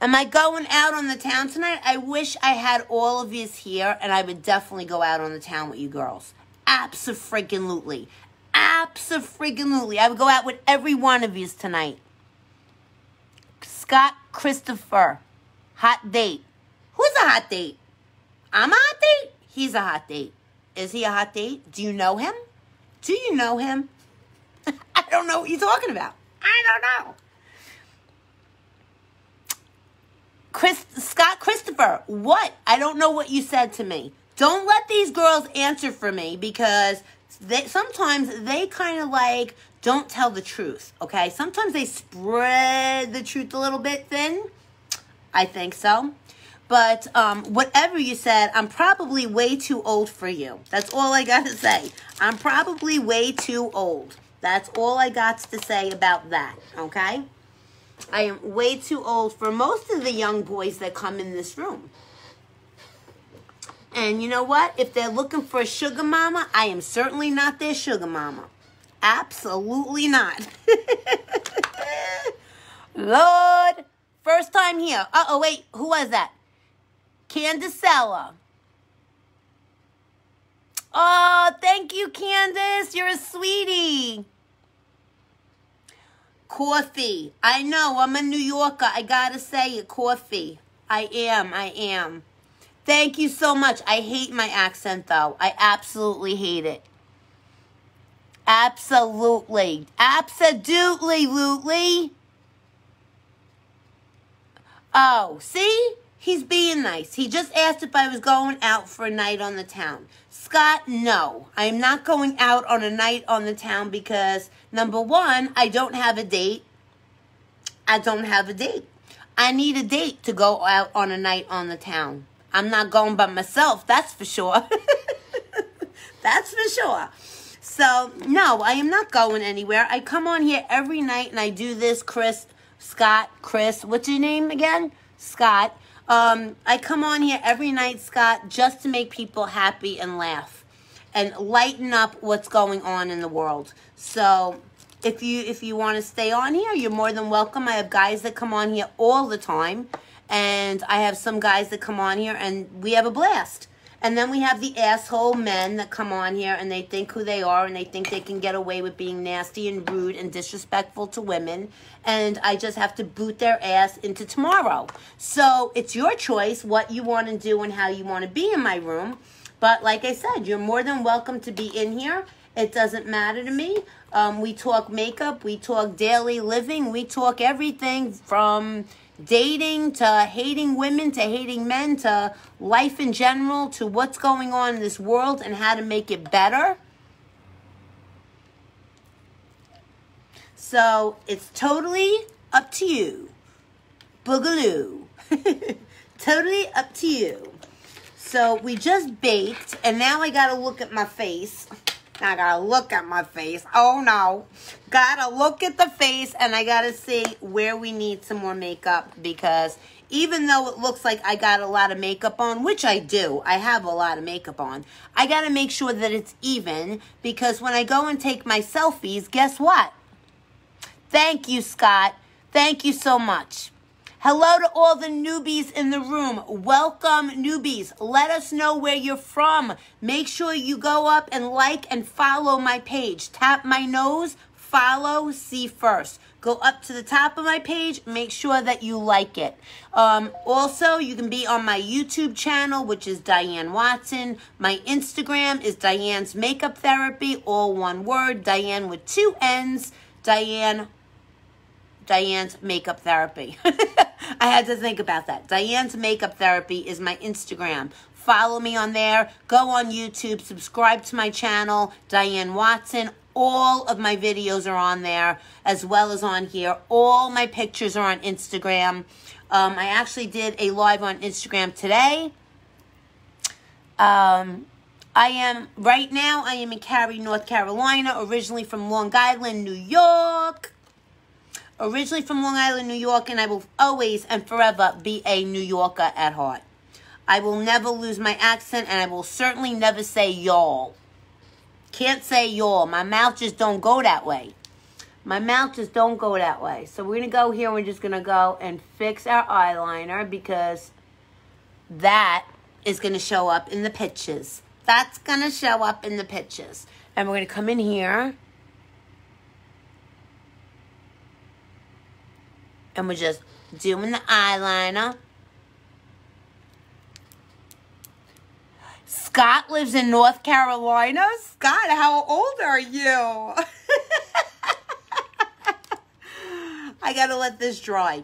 Am I going out on the town tonight? I wish I had all of yous here, and I would definitely go out on the town with you girls. Absolutely. Absolutely. I would go out with every one of yous tonight. Scott Christopher. Hot date. Who's a hot date? I'm a hot date? He's a hot date. Is he a hot date? Do you know him? Do you know him? *laughs* I don't know what you're talking about. I don't know. Chris Scott Christopher, what? I don't know what you said to me. Don't let these girls answer for me because they sometimes they kind of like don't tell the truth, okay? Sometimes they spread the truth a little bit thin. I think so. But um, whatever you said, I'm probably way too old for you. That's all I got to say. I'm probably way too old. That's all I got to say about that, okay? I am way too old for most of the young boys that come in this room. And you know what? If they're looking for a sugar mama, I am certainly not their sugar mama. Absolutely not. *laughs* Lord, first time here. Uh oh, wait, who was that? Candicella. Oh, thank you, Candace. You're a sweetie. Coffee. I know, I'm a New Yorker. I gotta say it, coffee. I am, I am. Thank you so much. I hate my accent, though. I absolutely hate it. Absolutely. Absolutely, Lutely. Oh, see? He's being nice. He just asked if I was going out for a night on the town. Scott, no. I am not going out on a night on the town because, number one, I don't have a date. I don't have a date. I need a date to go out on a night on the town. I'm not going by myself, that's for sure. *laughs* that's for sure. So, no, I am not going anywhere. I come on here every night and I do this, Chris, Scott, Chris, what's your name again? Scott. Um, I come on here every night, Scott, just to make people happy and laugh and lighten up what's going on in the world. So, if you if you want to stay on here, you're more than welcome. I have guys that come on here all the time and I have some guys that come on here and we have a blast. And then we have the asshole men that come on here and they think who they are and they think they can get away with being nasty and rude and disrespectful to women. And I just have to boot their ass into tomorrow. So it's your choice what you want to do and how you want to be in my room. But like I said, you're more than welcome to be in here. It doesn't matter to me. Um, we talk makeup, we talk daily living, we talk everything from dating to hating women to hating men to life in general to what's going on in this world and how to make it better. So it's totally up to you. Boogaloo. *laughs* totally up to you. So we just baked, and now I gotta look at my face. *laughs* I gotta look at my face. Oh no. Gotta look at the face and I gotta see where we need some more makeup because even though it looks like I got a lot of makeup on, which I do, I have a lot of makeup on, I gotta make sure that it's even because when I go and take my selfies, guess what? Thank you, Scott. Thank you so much. Hello to all the newbies in the room. Welcome, newbies. Let us know where you're from. Make sure you go up and like and follow my page. Tap my nose, follow, see first. Go up to the top of my page. Make sure that you like it. Um, also, you can be on my YouTube channel, which is Dianne Watson. My Instagram is Dianne's Makeup Therapy, all one word. Dianne with two N's. Dianne Dianne's Makeup Therapy. *laughs* I had to think about that. Dianne's Makeup Therapy is my Instagram. Follow me on there. Go on YouTube. Subscribe to my channel, Dianne Watson. All of my videos are on there, as well as on here. All my pictures are on Instagram. Um, I actually did a live on Instagram today. Um, I am, right now, I am in Cary, North Carolina, originally from Long Island, New York originally from Long Island, New York, and I will always and forever be a New Yorker at heart. I will never lose my accent, and I will certainly never say y'all. Can't say y'all. My mouth just don't go that way. My mouth just don't go that way. So we're going to go here, we're just going to go and fix our eyeliner because that is going to show up in the pictures. That's going to show up in the pictures. And we're going to come in here and we're just doing the eyeliner. Scott lives in North Carolina. Scott, how old are you? *laughs* I gotta let this dry.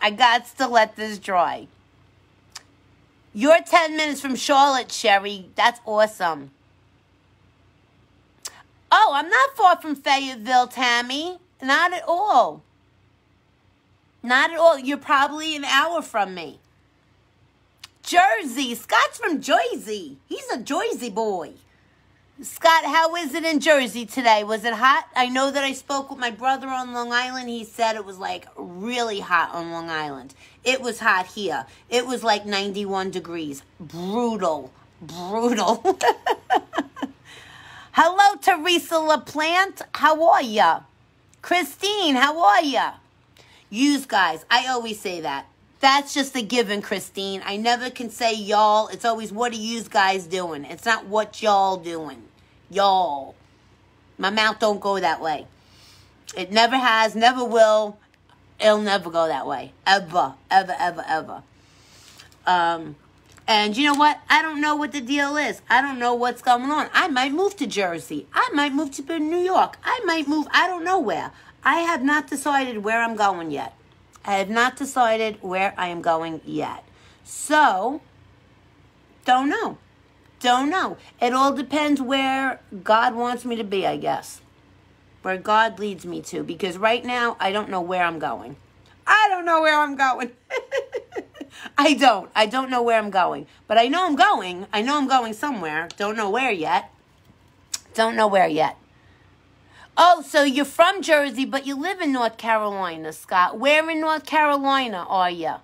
I got to let this dry. You're 10 minutes from Charlotte, Sherry. That's awesome. Oh, I'm not far from Fayetteville, Tammy. Not at all. Not at all. You're probably an hour from me. Jersey. Scott's from Jersey. He's a Jersey boy. Scott, how is it in Jersey today? Was it hot? I know that I spoke with my brother on Long Island. He said it was like really hot on Long Island. It was hot here. It was like 91 degrees. Brutal. Brutal. *laughs* Hello, Teresa LaPlante. How are ya? Christine, how are ya? Use guys. I always say that. That's just a given, Christine. I never can say y'all. It's always what are you guys doing? It's not what y'all doing. Y'all. My mouth don't go that way. It never has, never will. It'll never go that way. Ever, ever, ever, ever. Um, and you know what? I don't know what the deal is. I don't know what's going on. I might move to Jersey. I might move to New York. I might move, I don't know where. I have not decided where I'm going yet. I have not decided where I am going yet. So, don't know. Don't know. It all depends where God wants me to be, I guess. Where God leads me to. Because right now, I don't know where I'm going. I don't know where I'm going. *laughs* I don't. I don't know where I'm going. But I know I'm going. I know I'm going somewhere. Don't know where yet. Don't know where yet. Oh, so you're from Jersey, but you live in North Carolina, Scott. Where in North Carolina are you?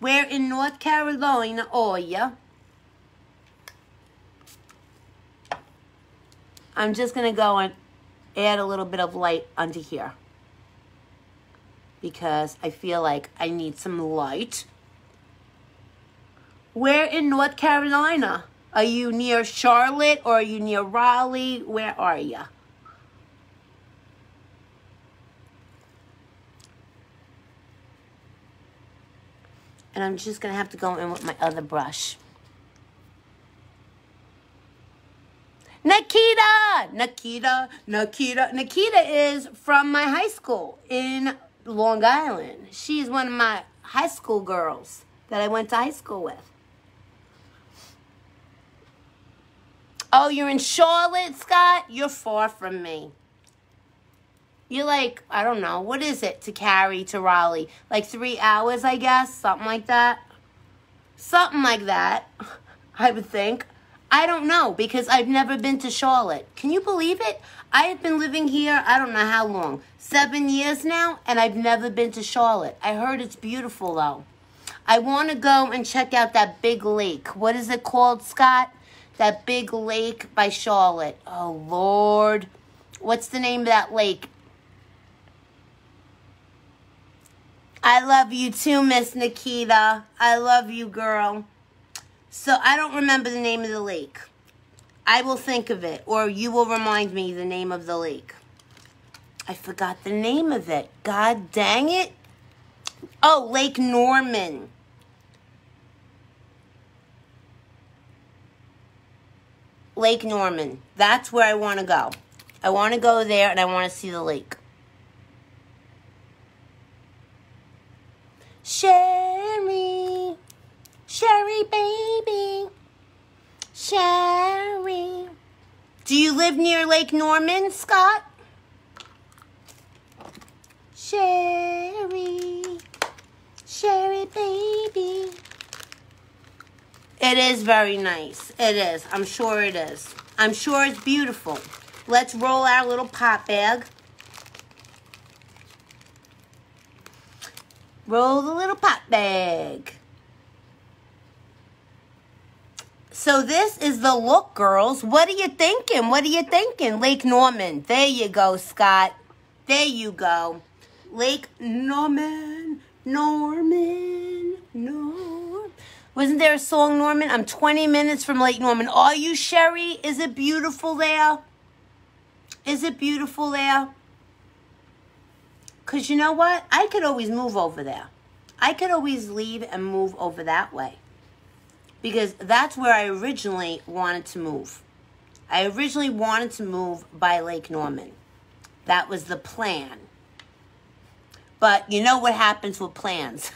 Where in North Carolina are you? I'm just going to go and add a little bit of light under here. Because I feel like I need some light. Where in North Carolina? Are you near Charlotte or are you near Raleigh? Where are you? And I'm just going to have to go in with my other brush. Nikita! Nikita, Nikita. Nikita is from my high school in Long Island. She's one of my high school girls that I went to high school with. Oh, you're in Charlotte, Scott? You're far from me. You're like, I don't know, what is it to carry to Raleigh? Like three hours, I guess? Something like that? Something like that, *laughs* I would think. I don't know because I've never been to Charlotte. Can you believe it? I have been living here, I don't know how long, seven years now, and I've never been to Charlotte. I heard it's beautiful though. I want to go and check out that big lake. What is it called, Scott? That big lake by Charlotte. Oh, Lord. What's the name of that lake? I love you too, Miss Nikita. I love you, girl. So I don't remember the name of the lake. I will think of it, or you will remind me the name of the lake. I forgot the name of it. God dang it. Oh, Lake Norman. Lake Norman. That's where I want to go. I want to go there and I want to see the lake. Sherry, Sherry baby, Sherry. Do you live near Lake Norman, Scott? Sherry, Sherry baby. It is very nice. It is. I'm sure it is. I'm sure it's beautiful. Let's roll our little pot bag. Roll the little pot bag. So this is the look, girls. What are you thinking? What are you thinking? Lake Norman. There you go, Scott. There you go. Lake Norman. Norman. Norman. Wasn't there a song, Norman? I'm 20 minutes from Lake Norman. Are you, Sherry? Is it beautiful there? Is it beautiful there? Because you know what? I could always move over there. I could always leave and move over that way. Because that's where I originally wanted to move. I originally wanted to move by Lake Norman. That was the plan. But you know what happens with plans.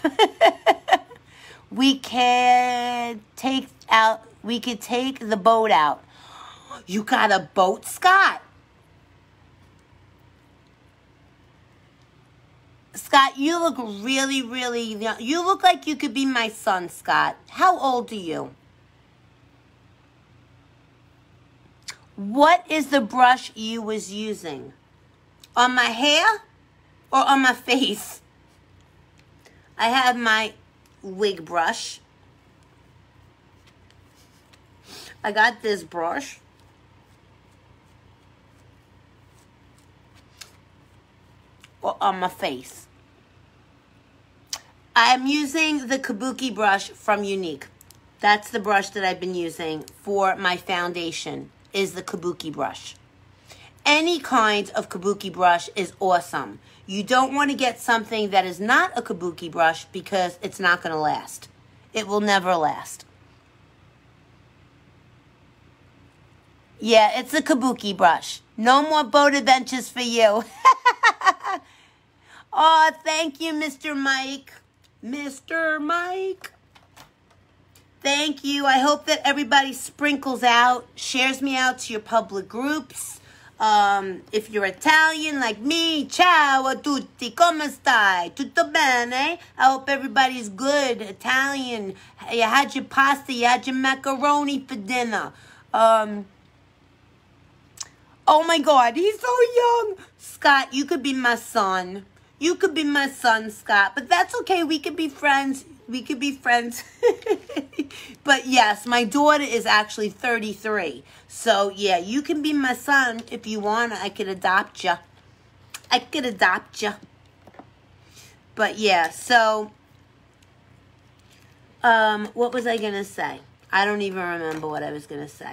*laughs* we can take out, we could take the boat out. *gasps* You got a boat, Scott? Scott, you look really, really young. You look like you could be my son, Scott. How old are you? What is the brush you was using? On my hair or on my *laughs* face? I have my wig brush. I got this brush. Or on my face. I'm using the Kabuki brush from Younique. That's the brush that I've been using for my foundation is the Kabuki brush. Any kind of Kabuki brush is awesome. You don't want to get something that is not a Kabuki brush because it's not going to last. It will never last. Yeah, it's a Kabuki brush. No more boat adventures for you. *laughs* oh, thank you, Mr. Mike. Mr. Mike. Thank you. I hope that everybody sprinkles out, shares me out to your public groups. Um, if you're Italian like me, ciao a tutti, come stai? Tutto bene? I hope everybody's good. Italian. You had your pasta, you had your macaroni for dinner. Um, oh my God, he's so young. Scott, you could be my son. You could be my son, Scott, but that's okay. We could be friends we could be friends. *laughs* but yes, my daughter is actually 33. So yeah, you can be my son if you want. I could adopt you. I could adopt you. But yeah, so um, what was I gonna say? I don't even remember what I was gonna say.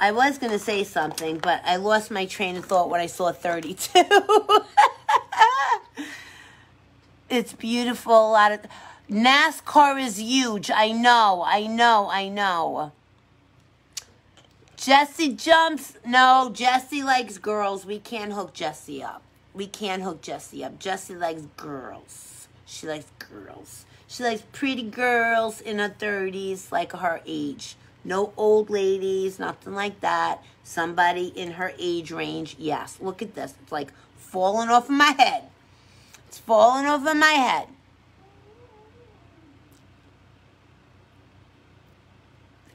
I was gonna say something, but I lost my train of thought when I saw 32. *laughs* *laughs* it's beautiful. A lot of NASCAR is huge. I know, I know, I know. Jesse jumps. No, Jesse likes girls. We can't hook Jesse up. We can't hook Jesse up. Jesse likes girls. She likes girls. She likes pretty girls in her 30s, like her age. No old ladies, nothing like that. Somebody in her age range. Yes, look at this. It's like falling off of my head. It's falling off of my head.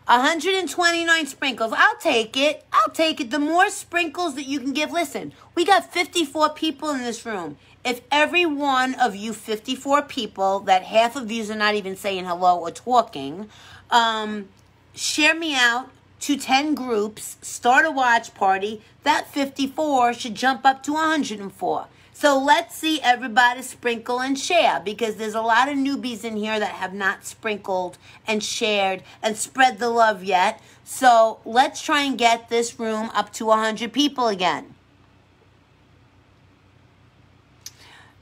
A 129 sprinkles. I'll take it. I'll take it. The more sprinkles that you can give. Listen, we got 54 people in this room. If every one of you 54 people, that half of you are not even saying hello or talking, um, share me out to 10 groups, start a watch party, that 54 should jump up to 104. So let's see everybody sprinkle and share because there's a lot of newbies in here that have not sprinkled and shared and spread the love yet. So let's try and get this room up to 100 people again.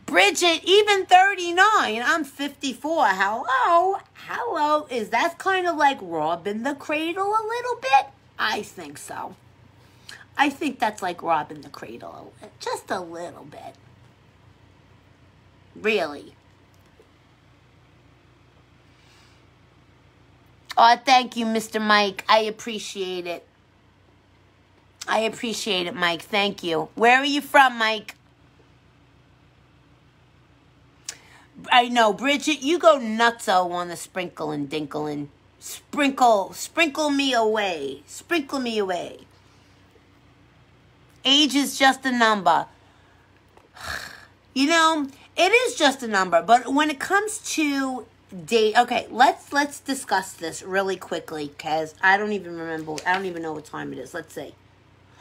Bridget, even 39. I'm 54. Hello? Hello? Is that kind of like robbing the cradle a little bit? I think so. I think that's like robbing the cradle, just a little bit. Really. Oh, thank you, Mr. Mike. I appreciate it. I appreciate it, Mike. Thank you. Where are you from, Mike? I know, Bridget, you go nutso on the sprinkle and dinkle and sprinkle, sprinkle me away. Sprinkle me away. Age is just a number. *sighs* You know, it is just a number, but when it comes to date, okay, let's let's discuss this really quickly because I don't even remember. I don't even know what time it is. Let's see.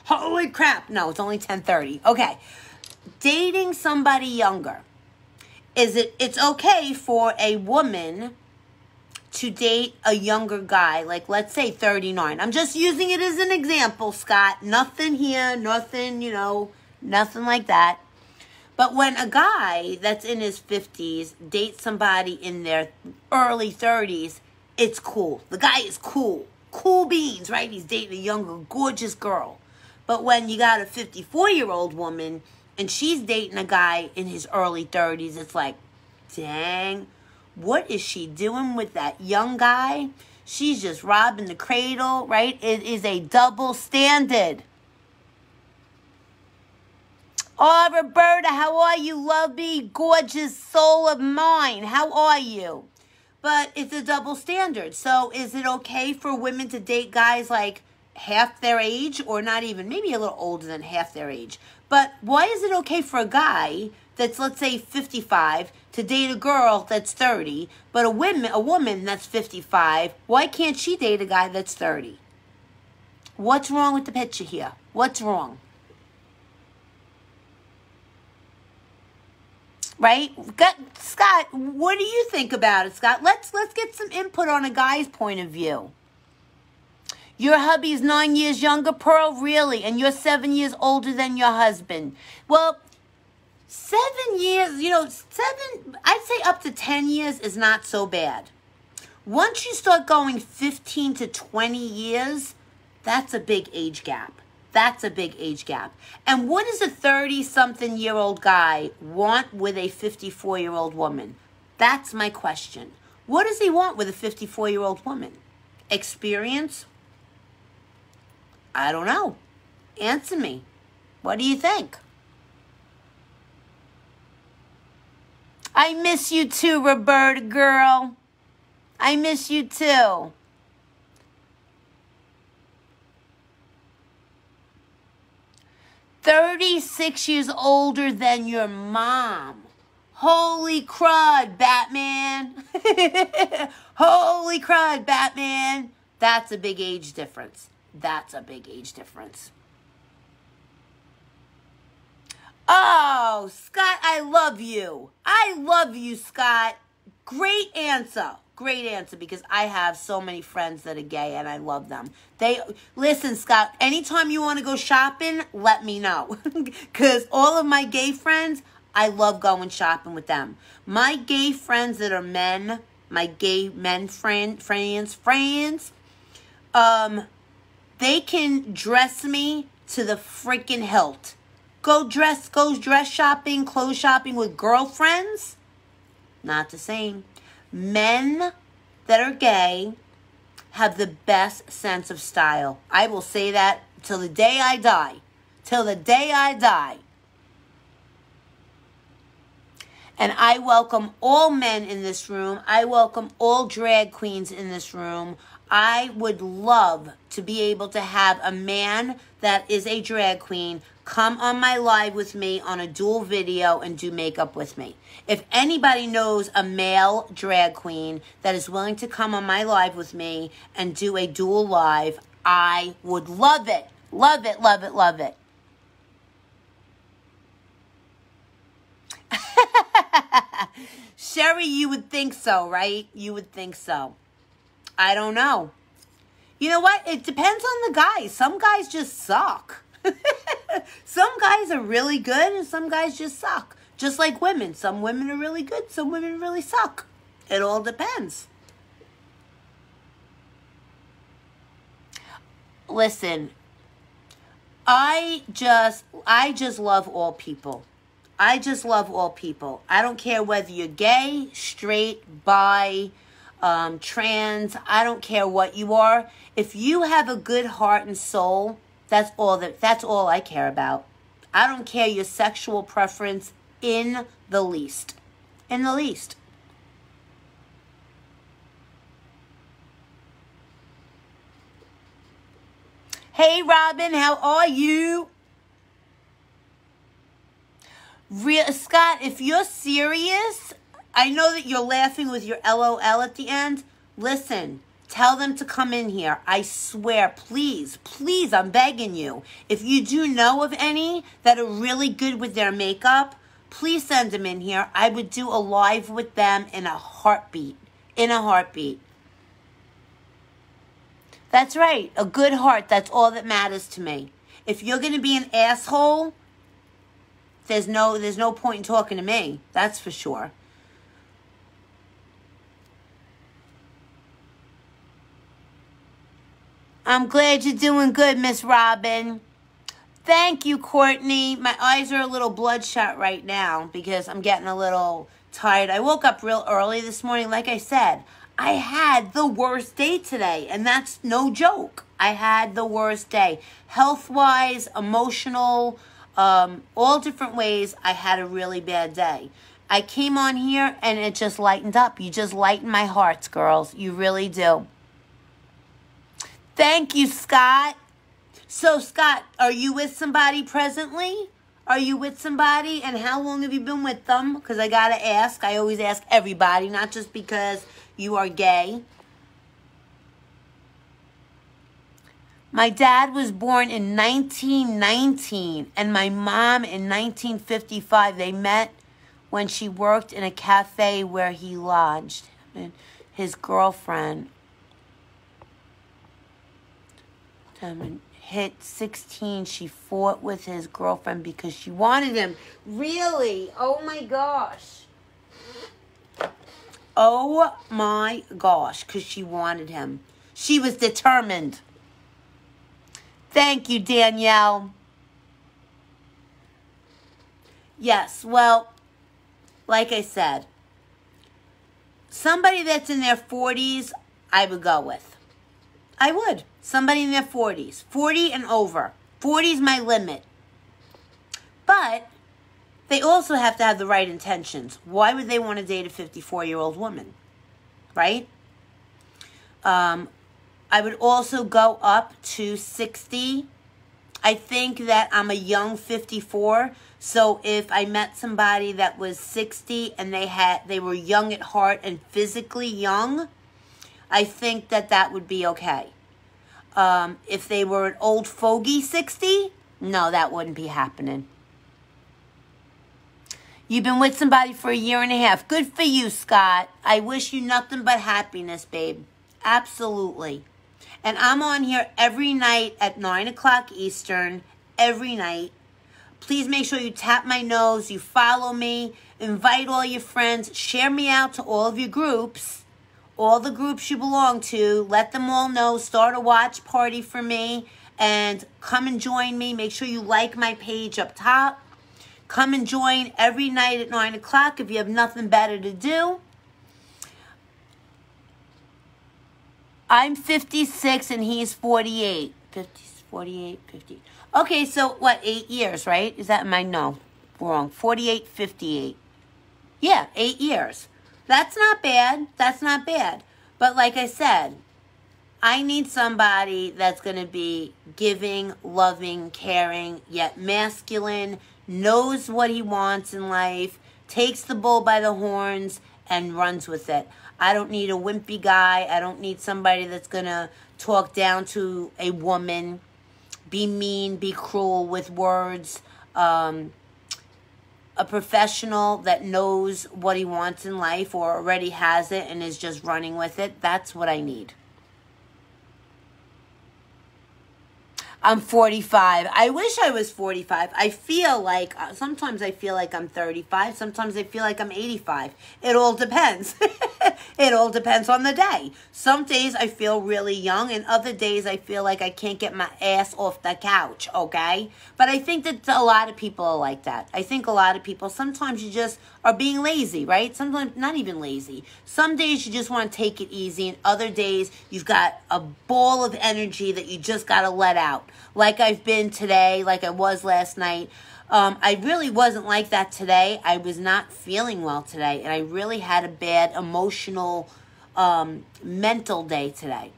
Holy crap! No, it's only ten thirty. Okay, dating somebody younger. Is it? It's okay for a woman to date a younger guy, like let's say 39. I'm just using it as an example, Scott. Nothing here, nothing, you know, nothing like that. But when a guy that's in his 50s dates somebody in their early 30s, it's cool. The guy is cool. Cool beans, right? He's dating a younger, gorgeous girl. But when you got a 54 year old woman and she's dating a guy in his early 30s, it's like, dang, what is she doing with that young guy? She's just robbing the cradle, right? It is a double standard. Oh, Roberta, how are you, lovey, gorgeous soul of mine? How are you? But it's a double standard. So is it okay for women to date guys like half their age or not even, maybe a little older than half their age? But why is it okay for a guy that's, let's say, 55 to date a girl that's 30, but a woman, a woman that's 55, why can't she date a guy that's 30? What's wrong with the picture here? What's wrong? right? Scott, what do you think about it, Scott? Let's let's get some input on a guy's point of view. Your hubby's nine years younger, Pearl, really, and you're seven years older than your husband. Well, seven years, you know, seven, I'd say up to 10 years is not so bad. Once you start going 15 to 20 years, that's a big age gap. That's a big age gap. And what does a 30 something year old guy want with a 54 year old woman? That's my question. What does he want with a 54 year old woman? Experience? I don't know. Answer me. What do you think? I miss you too, Roberta girl. I miss you too. 36 years older than your mom. Holy crud, Batman. *laughs* Holy crud, Batman. That's a big age difference. That's a big age difference. Oh, Scott, I love you. I love you, Scott. Great answer great answer because I have so many friends that are gay and I love them. They listen, Scott. Anytime you want to go shopping, let me know *laughs* because all of my gay friends, I love going shopping with them. My gay friends that are men, my gay men friend friends friends, um, they can dress me to the freaking hilt. Go dress, go dress shopping, clothes shopping with girlfriends. Not the same men that are gay have the best sense of style. I will say that till the day I die. Till the day I die. And I welcome all men in this room. I welcome all drag queens in this room. I would love to be able to have a man that is a drag queen come on my live with me on a dual video and do makeup with me. If anybody knows a male drag queen that is willing to come on my live with me and do a dual live, I would love it. Love it, love it, love it. *laughs* Sherry, you would think so, right? You would think so. I don't know. You know what? It depends on the guy. Some guys just suck. *laughs* some guys are really good and some guys just suck. Just like women. Some women are really good, some women really suck. It all depends. Listen, I just I just love all people. I just love all people. I don't care whether you're gay, straight, bi, um, trans. I don't care what you are. If you have a good heart and soul, that's all that that's all I care about. I don't care your sexual preference in the least. In the least. Hey Robin, how are you? Real Scott, if you're serious, I know that you're laughing with your LOL at the end. Listen, Tell them to come in here. I swear, please, please, I'm begging you. If you do know of any that are really good with their makeup, please send them in here. I would do a live with them in a heartbeat. In a heartbeat. That's right. A good heart. That's all that matters to me. If you're going to be an asshole, there's no there's no point in talking to me. That's for sure. I'm glad you're doing good, Miss Robin. Thank you, Courtney. My eyes are a little bloodshot right now because I'm getting a little tired. I woke up real early this morning. Like I said, I had the worst day today, and that's no joke. I had the worst day. Health wise, emotional, um, all different ways, I had a really bad day. I came on here and it just lightened up. You just lighten my hearts, girls. You really do. Thank you, Scott. So, Scott, are you with somebody presently? Are you with somebody? And how long have you been with them? Because I got to ask. I always ask everybody, not just because you are gay. My dad was born in 1919 and my mom in 1955. They met when she worked in a cafe where he lodged. And his girlfriend hit 16. She fought with his girlfriend because she wanted him. Really? Oh my gosh. Oh my gosh, because she wanted him. She was determined. Thank you, Danielle. Yes, well, like I said, somebody that's in their 40s, I would go with. I would. Somebody in their 40s. 40 and over. 40 is my limit. But they also have to have the right intentions. Why would they want to date a 54 year old woman? Right? Um, I would also go up to 60. I think that I'm a young 54. So if I met somebody that was 60 and they had they were young at heart and physically young, I think that that would be okay. Um, if they were an old fogey 60, no, that wouldn't be happening. You've been with somebody for a year and a half. Good for you, Scott. I wish you nothing but happiness, babe. Absolutely. And I'm on here every night at 9 o'clock Eastern, every night. Please make sure you tap my nose, you follow me, invite all your friends, share me out to all of your groups, all the groups you belong to. Let them all know. Start a watch party for me and come and join me. Make sure you like my page up top. Come and join every night at 9 o'clock if you have nothing better to do. I'm 56 and he's 48. 50, 48, 50. Okay, so what, eight years, right? Is that my, no, wrong. 48, 58. Yeah, eight years. That's not bad. That's not bad. But like I said, I need somebody that's going to be giving, loving, caring, yet masculine, knows what he wants in life, takes the bull by the horns, and runs with it. I don't need a wimpy guy. I don't need somebody that's going to talk down to a woman, be mean, be cruel with words. Um, a professional that knows what he wants in life or already has it and is just running with it. That's what I need. I'm 45. I wish I was 45. I feel like uh, sometimes I feel like I'm 35. Sometimes I feel like I'm 85. It all depends. *laughs* it all depends on the day. Some days I feel really young, and other days I feel like I can't get my ass off the couch, okay? But I think that a lot of people are like that. I think a lot of people, sometimes you just are being lazy, right? Sometimes not even lazy. Some days you just want to take it easy, and other days you've got a ball of energy that you just got to let out. Like I've been today, like I was last night. Um, I really wasn't like that today. I was not feeling well today, and I really had a bad emotional, um, mental day today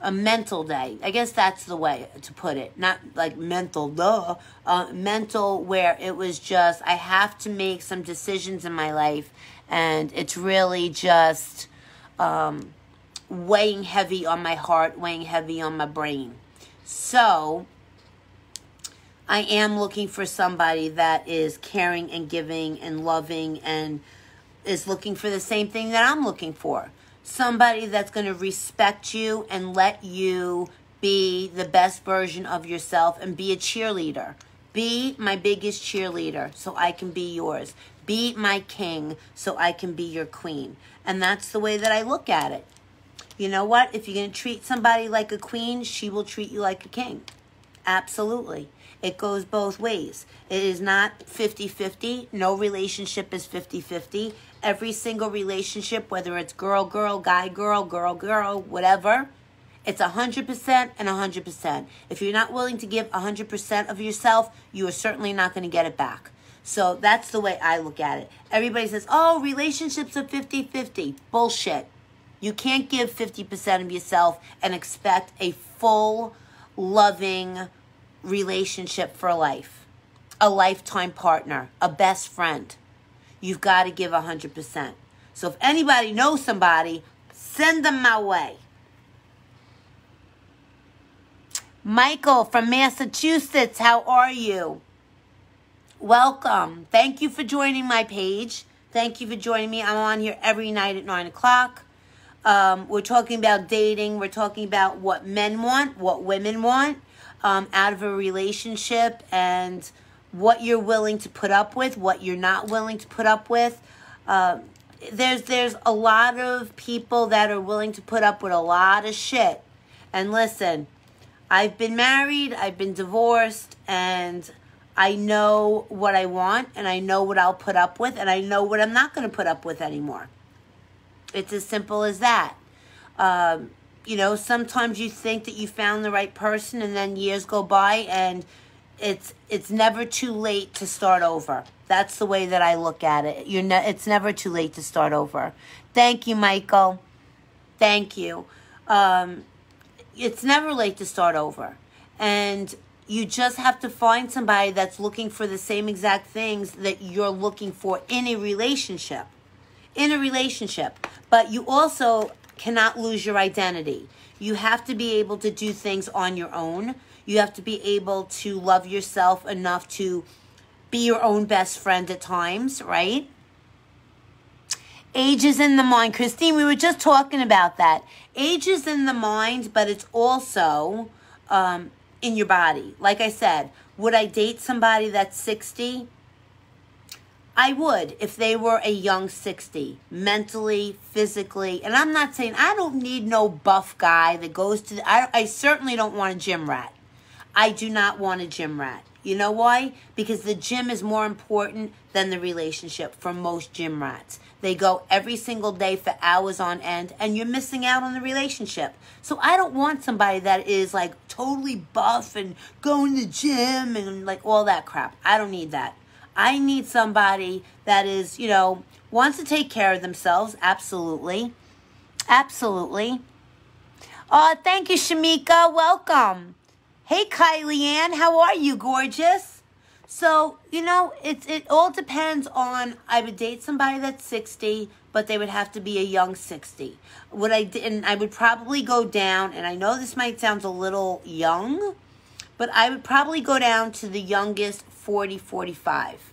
a mental day. I guess that's the way to put it. Not like mental, duh. Uh, mental, where it was just, I have to make some decisions in my life, and it's really just um, weighing heavy on my heart, weighing heavy on my brain. So, I am looking for somebody that is caring and giving and loving and is looking for the same thing that I'm looking for somebody that's going to respect you and let you be the best version of yourself and be a cheerleader. Be my biggest cheerleader so I can be yours. Be my king so I can be your queen. And that's the way that I look at it. You know what? If you're going to treat somebody like a queen, she will treat you like a king. Absolutely. It goes both ways. It is not 50 50. No relationship is 50 50. Every single relationship, whether it's girl, girl, guy, girl, girl, girl, whatever, it's 100% and 100%. If you're not willing to give 100% of yourself, you are certainly not going to get it back. So that's the way I look at it. Everybody says, oh, relationships are 50 50. Bullshit. You can't give 50% of yourself and expect a full, loving relationship for life, a lifetime partner, a best friend. You've got to give 100%. So if anybody knows somebody, send them my way. Michael from Massachusetts, how are you? Welcome. Thank you for joining my page. Thank you for joining me. I'm on here every night at 9 o'clock. Um, we're talking about dating. We're talking about what men want, what women want um, out of a relationship, and what you're willing to put up with, what you're not willing to put up with. Uh, there's there's a lot of people that are willing to put up with a lot of shit. And listen, I've been married, I've been divorced, and I know what I want, and I know what I'll put up with, and I know what I'm not going to put up with anymore. It's as simple as that. Um, you know, sometimes you think that you found the right person, and then years go by, and it's it's never too late to start over. That's the way that I look at it. You're ne- it's never too late to start over. Thank you, Michael. Thank you. Um, it's never late to start over. And you just have to find somebody that's looking for the same exact things that you're looking for in a relationship. In a relationship. But you also cannot lose your identity. You have to be able to do things on your own. You have to be able to love yourself enough to be your own best friend at times, right? Age is in the mind. Christine, we were just talking about that. Age is in the mind, but it's also um, in your body. Like I said, would I date somebody that's 60? I would if they were a young 60, mentally, physically. And I'm not saying I don't need no buff guy that goes to the, I, I certainly don't want a gym rat. I do not want a gym rat. You know why? Because the gym is more important than the relationship for most gym rats. They go every single day for hours on end, and you're missing out on the relationship. So I don't want somebody that is like totally buff and going to the gym and like all that crap. I don't need that. I need somebody that is, you know, wants to take care of themselves. Absolutely. Absolutely. Oh, thank you, Shamika. Welcome. Hey, Kylie Ann, how are you, gorgeous? So, you know, it, it all depends on, I would date somebody that's 60, but they would have to be a young 60. Would I, and I would probably go down, and I know this might sound a little young, but I would probably go down to the youngest 40, 45.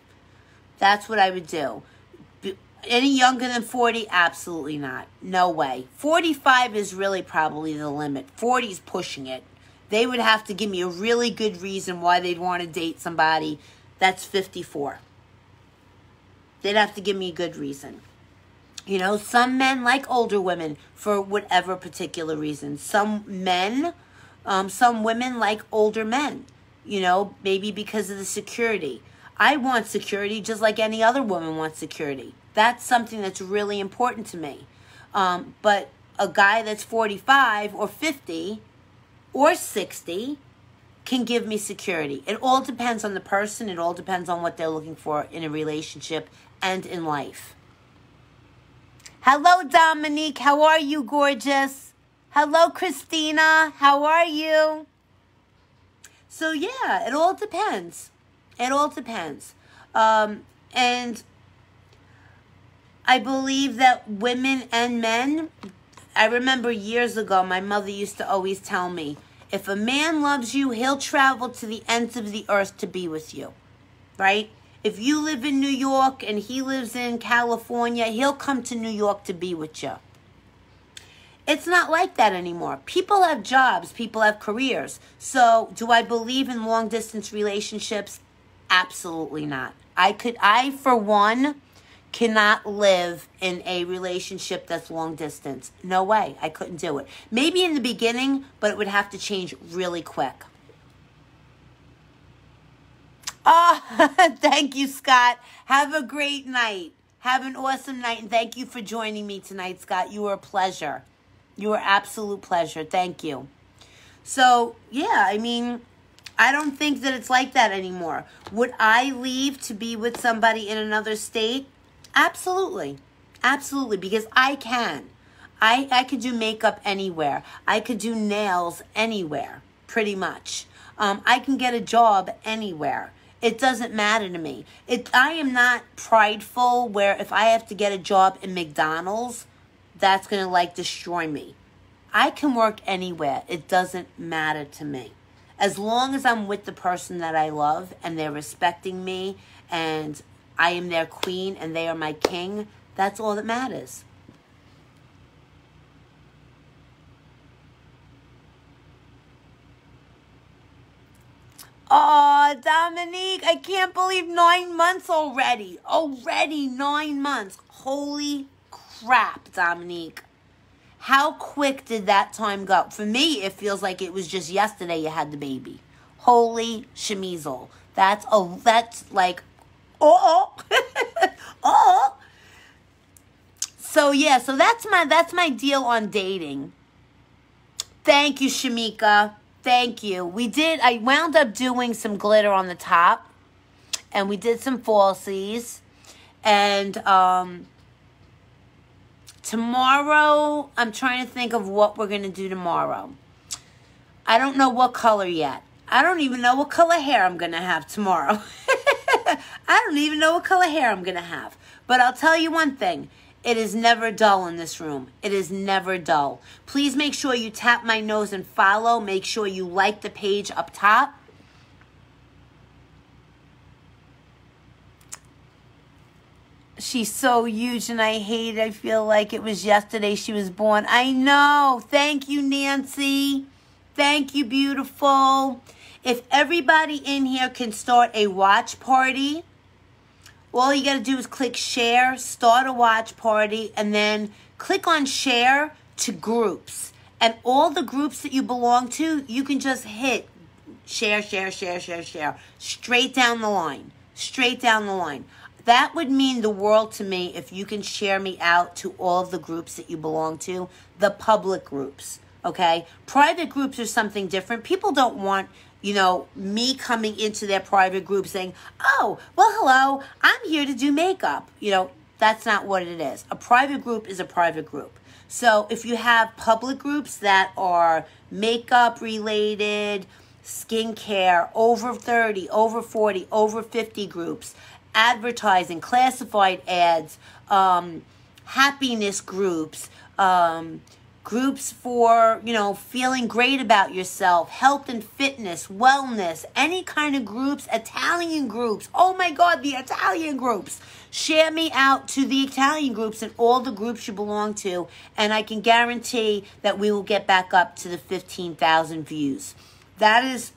That's what I would do. Any younger than 40? Absolutely not. No way. 45 is really probably the limit. 40 is pushing it they would have to give me a really good reason why they'd want to date somebody that's 54. They'd have to give me a good reason. You know, some men like older women for whatever particular reason. Some men, um, some women like older men, you know, maybe because of the security. I want security just like any other woman wants security. That's something that's really important to me. Um, but a guy that's 45 or 50 or 60 can give me security. It all depends on the person, it all depends on what they're looking for in a relationship and in life. Hello, Dominique. How are you, gorgeous? Hello, Christina. How are you? So, yeah, it all depends. It all depends. Um, and I believe that women and men I remember years ago, my mother used to always tell me if a man loves you, he'll travel to the ends of the earth to be with you. Right? If you live in New York and he lives in California, he'll come to New York to be with you. It's not like that anymore. People have jobs, people have careers. So, do I believe in long distance relationships? Absolutely not. I could, I, for one, cannot live in a relationship that's long distance. No way. I couldn't do it. Maybe in the beginning, but it would have to change really quick. Oh, *laughs* thank you, Scott. Have a great night. Have an awesome night, and thank you for joining me tonight, Scott. You were a pleasure. You were absolute pleasure. Thank you. So, yeah, I mean, I don't think that it's like that anymore. Would I leave to be with somebody in another state? Absolutely. Absolutely, because I can. I, I could do makeup anywhere. I could do nails anywhere, pretty much. Um, I can get a job anywhere. It doesn't matter to me. It, I am not prideful where if I have to get a job in McDonald's, that's going to like destroy me. I can work anywhere. It doesn't matter to me. As long as I'm with the person that I love and they're respecting me and I am their queen and they are my king, that's all that matters. Oh, Dominique, I can't believe nine months already. Already nine months. Holy crap, Dominique. How quick did that time go? For me, it feels like it was just yesterday you had the baby. Holy shemizel. That's a that's like oh oh oh. So yeah, so that's my that's my deal on dating. Thank you, Shamika. Thank you. We did, I wound up doing some glitter on the top and we did some falsies. And um, tomorrow, I'm trying to think of what we're going to do tomorrow. I don't know what color yet. I don't even know what color hair I'm going to have tomorrow. *laughs* *laughs* I don't even know what color hair I'm going to have. But I'll tell you one thing it is never dull in this room. It is never dull. Please make sure you tap my nose and follow. Make sure you like the page up top. She's so huge and I hate it. I feel like it was yesterday she was born. I know. Thank you, Nancy. Thank you, beautiful. If everybody in here can start a watch party, all you got to do is click share, start a watch party, and then click on share to groups. And all the groups that you belong to, you can just hit share, share, share, share, share, straight down the line. Straight down the line. That would mean the world to me if you can share me out to all the groups that you belong to, the public groups. Okay? Private groups are something different. People don't want you know, me coming into their private group saying, oh, well, hello, I'm here to do makeup. You know, that's not what it is. A private group is a private group. So if you have public groups that are makeup related, skincare, over 30, over 40, over 50 groups, advertising, classified ads, um, happiness groups, um, groups for, you know, feeling great about yourself, health and fitness, wellness, any kind of groups, Italian groups. Oh my God, the Italian groups. Share me out to the Italian groups and all the groups you belong to, and I can guarantee that we will get back up to the 15,000 views. That is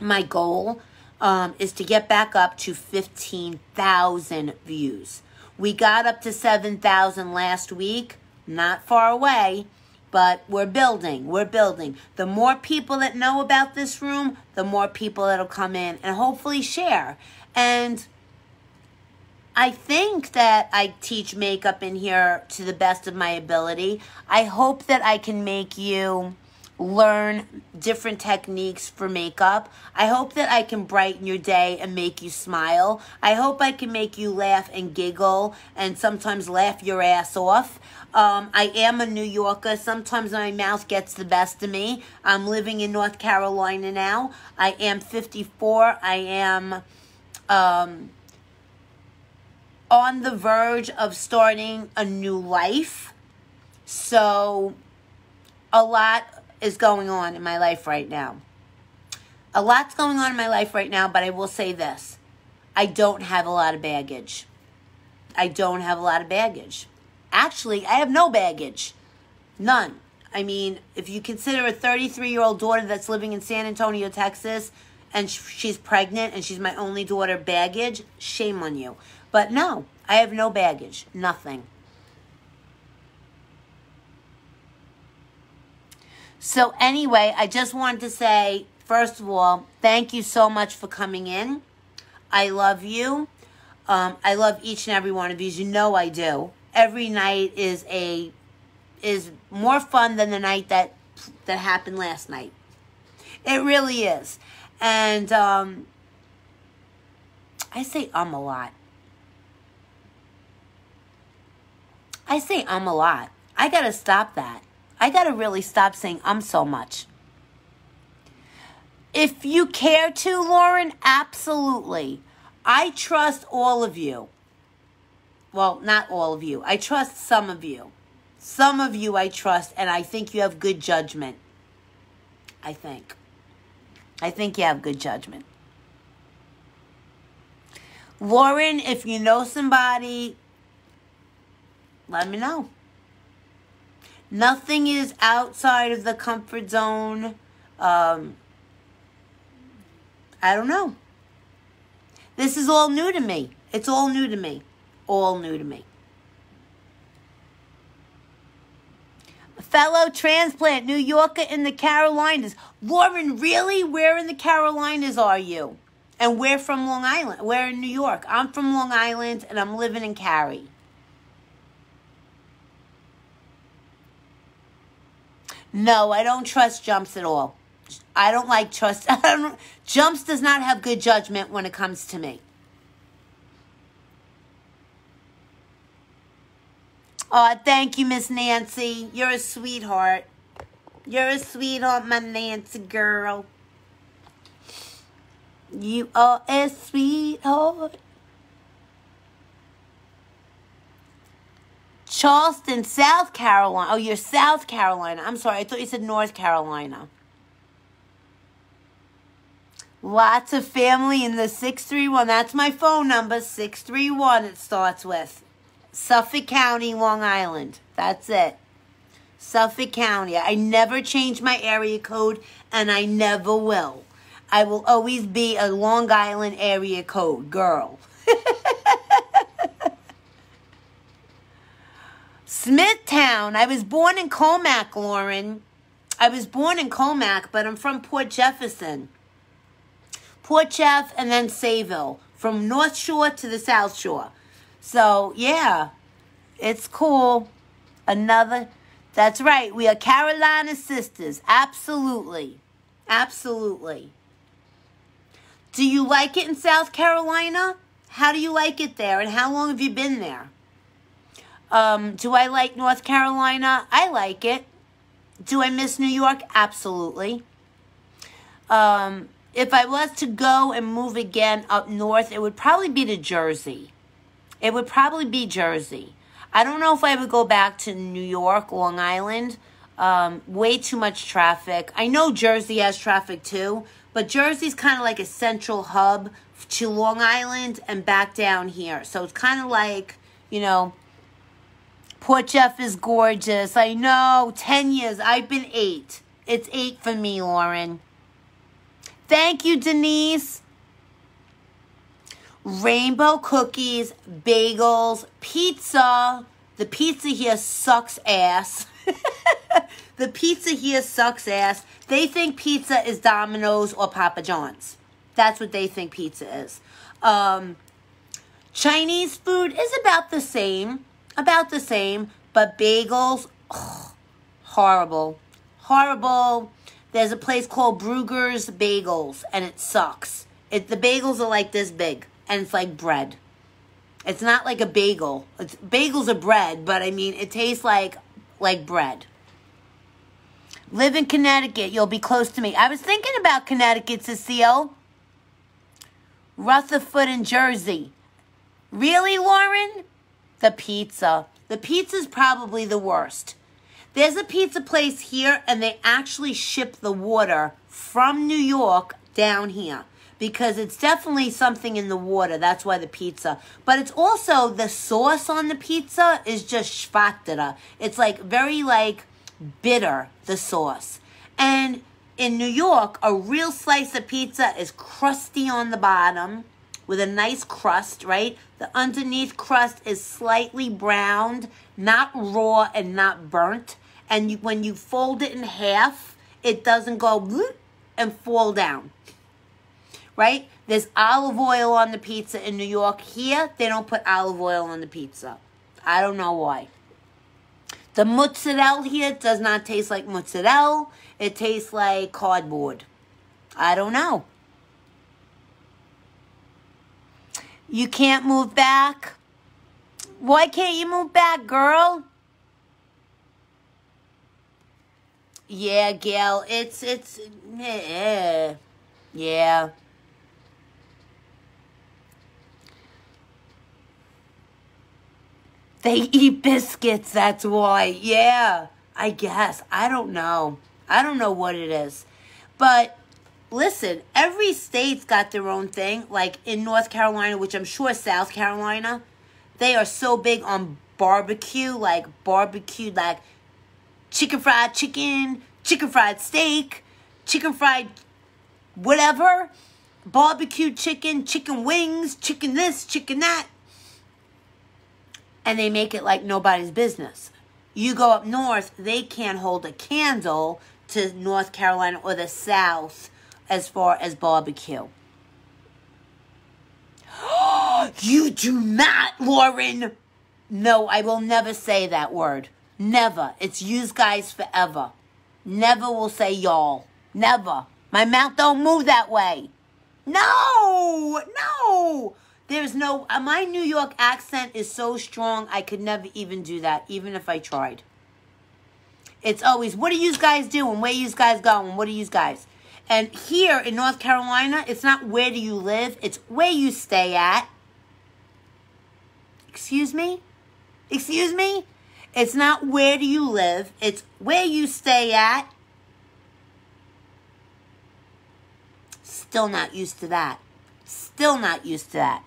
my goal, um, is to get back up to 15,000 views. We got up to 7,000 last week, not far away but we're building. We're building. The more people that know about this room, the more people that'll come in and hopefully share. And I think that I teach makeup in here to the best of my ability. I hope that I can make you learn different techniques for makeup. I hope that I can brighten your day and make you smile. I hope I can make you laugh and giggle and sometimes laugh your ass off. Um, I am a New Yorker. Sometimes my mouth gets the best of me. I'm living in North Carolina now. I am 54. I am um, on the verge of starting a new life. So, a lot is going on in my life right now. A lot's going on in my life right now, but I will say this I don't have a lot of baggage. I don't have a lot of baggage. Actually, I have no baggage. None. I mean, if you consider a 33 year old daughter that's living in San Antonio, Texas, and she's pregnant and she's my only daughter, baggage, shame on you. But no, I have no baggage. Nothing. So, anyway, I just wanted to say, first of all, thank you so much for coming in. I love you. Um, I love each and every one of you. You know I do. Every night is a is more fun than the night that that happened last night. It really is. And um, I say um a lot. I say um a lot. I got to stop that. I got to really stop saying I'm so much. If you care to, Lauren, absolutely. I trust all of you. Well, not all of you. I trust some of you. Some of you I trust, and I think you have good judgment. I think. I think you have good judgment. Lauren, if you know somebody, let me know. Nothing is outside of the comfort zone. Um, I don't know. This is all new to me. It's all new to me. All new to me. fellow transplant New Yorker in the Carolinas. Lauren, really? Where in the Carolinas are you? And we're from Long Island. We're in New York. I'm from Long Island and I'm living in Cary. No, I don't trust jumps at all. I don't like trust. *laughs* Don't, jumps does not have good judgment when it comes to me. Oh, thank you, Miss Nancy. You're a sweetheart. You're a sweetheart, my Nancy girl. You are a sweetheart. Charleston, South Carolina. Oh, you're South Carolina. I'm sorry. I thought you said North Carolina. Lots of family in the 631. That's my phone number. 631 it starts with. Suffolk County, Long Island. That's it. Suffolk County. I never change my area code and I never will. I will always be a Long Island area code girl. *laughs* Smithtown. I was born in Commack, Lauren. I was born in Commack, but I'm from Port Jefferson. Port Jeff and then Sayville. From North Shore to the South Shore. So, yeah, it's cool. Another, that's right. We are Carolina sisters. Absolutely. Absolutely. Do you like it in South Carolina? How do you like it there? And how long have you been there? Um, do I like North Carolina? I like it. Do I miss New York? Absolutely. Um, if I was to go and move again up north, it would probably be to Jersey. It would probably be Jersey. I don't know if I would go back to New York, Long Island. Um, way too much traffic. I know Jersey has traffic too, but Jersey's kind of like a central hub to Long Island and back down here. So it's kind of like, you know, Port Jeff is gorgeous. I know. 10 years. I've been eight. It's eight for me, Lauren. Thank you, Denise rainbow cookies, bagels, pizza. The pizza here sucks ass. *laughs* the pizza here sucks ass. They think pizza is Domino's or Papa John's. That's what they think pizza is. Um, Chinese food is about the same, about the same, but bagels, oh, horrible, horrible. There's a place called Bruegger's Bagels, and it sucks. It, the bagels are like this big and it's like bread. It's not like a bagel. It's, bagels are bread, but I mean, it tastes like like bread. Live in Connecticut. You'll be close to me. I was thinking about Connecticut, Cecile. Rutherford in Jersey. Really, Lauren? The pizza. The pizza is probably the worst. There's a pizza place here, and they actually ship the water from New York down here because it's definitely something in the water. That's why the pizza. But it's also the sauce on the pizza is just schwattera. It's like very like bitter, the sauce. And in New York, a real slice of pizza is crusty on the bottom with a nice crust, right? The underneath crust is slightly browned, not raw and not burnt. And you, when you fold it in half, it doesn't go and fall down right? There's olive oil on the pizza in New York. Here, they don't put olive oil on the pizza. I don't know why. The mozzarella here does not taste like mozzarella. It tastes like cardboard. I don't know. You can't move back? Why can't you move back, girl? Yeah, Gail, it's, it's, eh, yeah. They eat biscuits, that's why. Yeah, I guess. I don't know. I don't know what it is. But listen, every state's got their own thing. Like in North Carolina, which I'm sure South Carolina, they are so big on barbecue, like barbecue, like chicken fried chicken, chicken fried steak, chicken fried whatever, barbecue chicken, chicken wings, chicken this, chicken that and they make it like nobody's business. You go up north, they can't hold a candle to North Carolina or the South as far as barbecue. *gasps* you do not, Lauren. No, I will never say that word. Never. It's use guys forever. Never will say y'all. Never. My mouth don't move that way. No, no. There's no, uh, my New York accent is so strong, I could never even do that, even if I tried. It's always, what are you guys doing? Where you guys going? What are you guys? And here in North Carolina, it's not where do you live, it's where you stay at. Excuse me? Excuse me? It's not where do you live, it's where you stay at. Still not used to that. Still not used to that.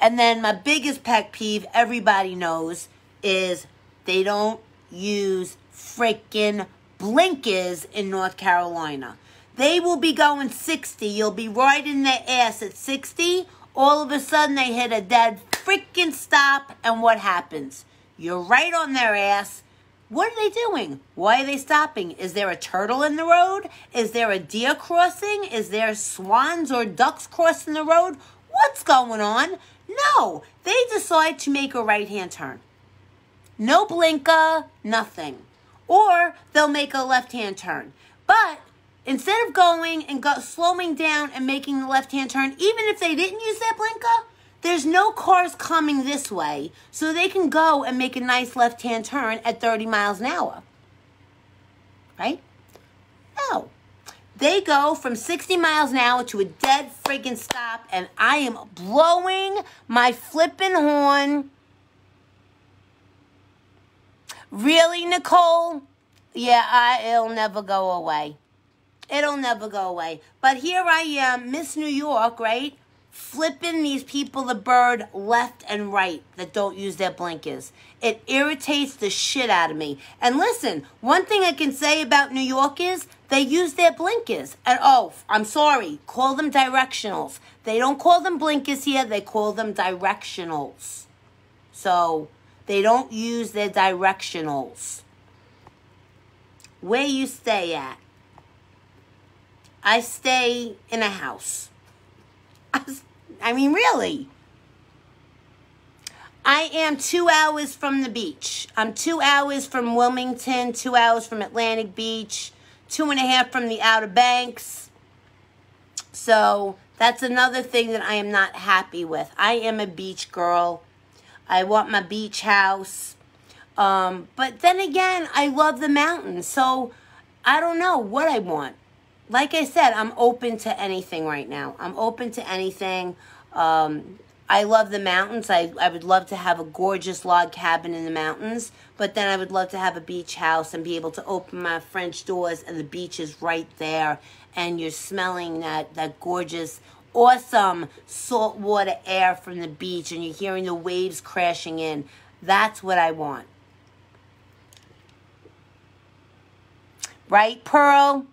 And then my biggest pet peeve, everybody knows, is they don't use freaking blinkers in North Carolina. They will be going 60. You'll be right in their ass at 60. All of a sudden, they hit a dead freaking stop. And what happens? You're right on their ass. What are they doing? Why are they stopping? Is there a turtle in the road? Is there a deer crossing? Is there swans or ducks crossing the road? What's going on? No, they decide to make a right hand turn. No blinker, nothing. Or they'll make a left hand turn. But instead of going and go, slowing down and making the left hand turn, even if they didn't use that blinker, there's no cars coming this way, so they can go and make a nice left hand turn at 30 miles an hour. Right? No. They go from 60 miles an hour to a dead friggin' stop, and I am blowing my flippin' horn. Really, Nicole? Yeah, I, it'll never go away. It'll never go away. But here I am, Miss New York, right? flipping these people the bird left and right that don't use their blinkers. It irritates the shit out of me. And listen, one thing I can say about New York is they use their blinkers. And oh, I'm sorry, call them directionals. They don't call them blinkers here, they call them directionals. So they don't use their directionals. Where you stay at? I stay in a house. I mean, really. I am two hours from the beach. I'm two hours from Wilmington, two hours from Atlantic Beach, two and a half from the Outer Banks. So that's another thing that I am not happy with. I am a beach girl. I want my beach house. Um, but then again, I love the mountains. So I don't know what I want like I said, I'm open to anything right now. I'm open to anything. Um, I love the mountains. I, I would love to have a gorgeous log cabin in the mountains, but then I would love to have a beach house and be able to open my French doors and the beach is right there and you're smelling that, that gorgeous, awesome saltwater air from the beach and you're hearing the waves crashing in. That's what I want. Right, Pearl?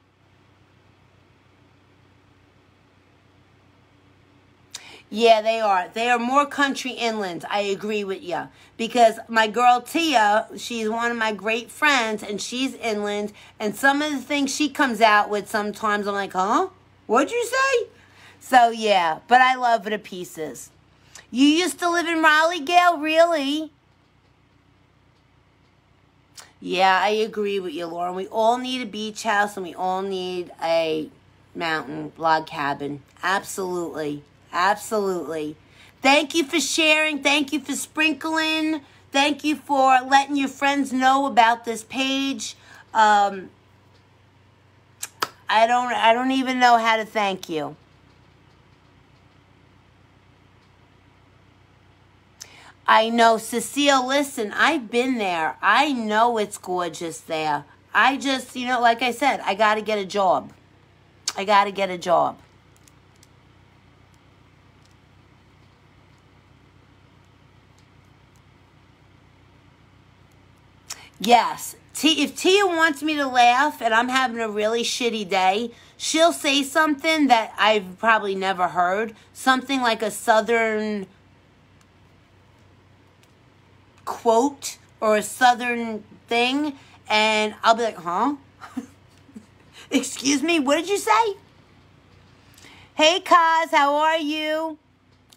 Yeah, they are. They are more country inlands. I agree with you. Because my girl Tia, she's one of my great friends, and she's inland. And some of the things she comes out with sometimes, I'm like, huh? What'd you say? So yeah, but I love to pieces. You used to live in Raleigh, Gail? Really? Yeah, I agree with you, Lauren. We all need a beach house and we all need a mountain log cabin. Absolutely. Absolutely. Thank you for sharing. Thank you for sprinkling. Thank you for letting your friends know about this page. Um, I don't I don't even know how to thank you. I know, Cecile, listen, I've been there. I know it's gorgeous there. I just, you know, like I said, I got to get a job. I got to get a job. Yes. T- if Tia wants me to laugh and I'm having a really shitty day, she'll say something that I've probably never heard. Something like a southern quote or a southern thing. And I'll be like, huh? *laughs* Excuse me, what did you say? Hey, Kaz, how are you?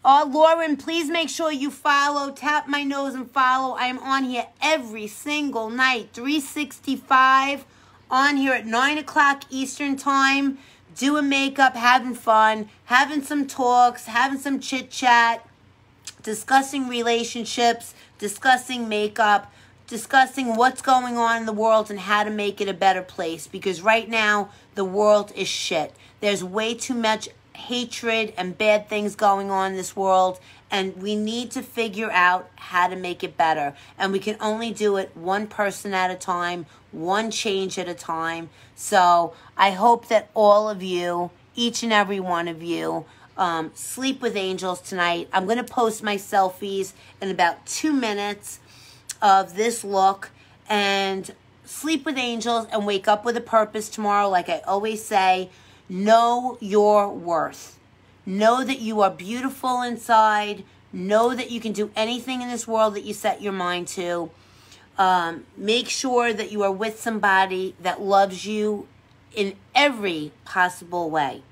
Oh, Lauren, please make sure you follow. Tap my nose and follow. I am on here every single night, 365, on here at 9 o'clock Eastern Time, doing makeup, having fun, having some talks, having some chit chat, discussing relationships, discussing makeup, discussing what's going on in the world and how to make it a better place. Because right now, the world is shit. There's way too much hatred and bad things going on in this world and we need to figure out how to make it better. And we can only do it one person at a time one change at a time. So i hope that all of you each and every one of you um, sleep with angels tonight. I'm going to post my selfies in about two minutes of this look and sleep with angels and wake up with a purpose tomorrow like i always say Know your worth. Know that you are beautiful inside. Know that you can do anything in this world that you set your mind to. Um, make sure that you are with somebody that loves you in every possible way.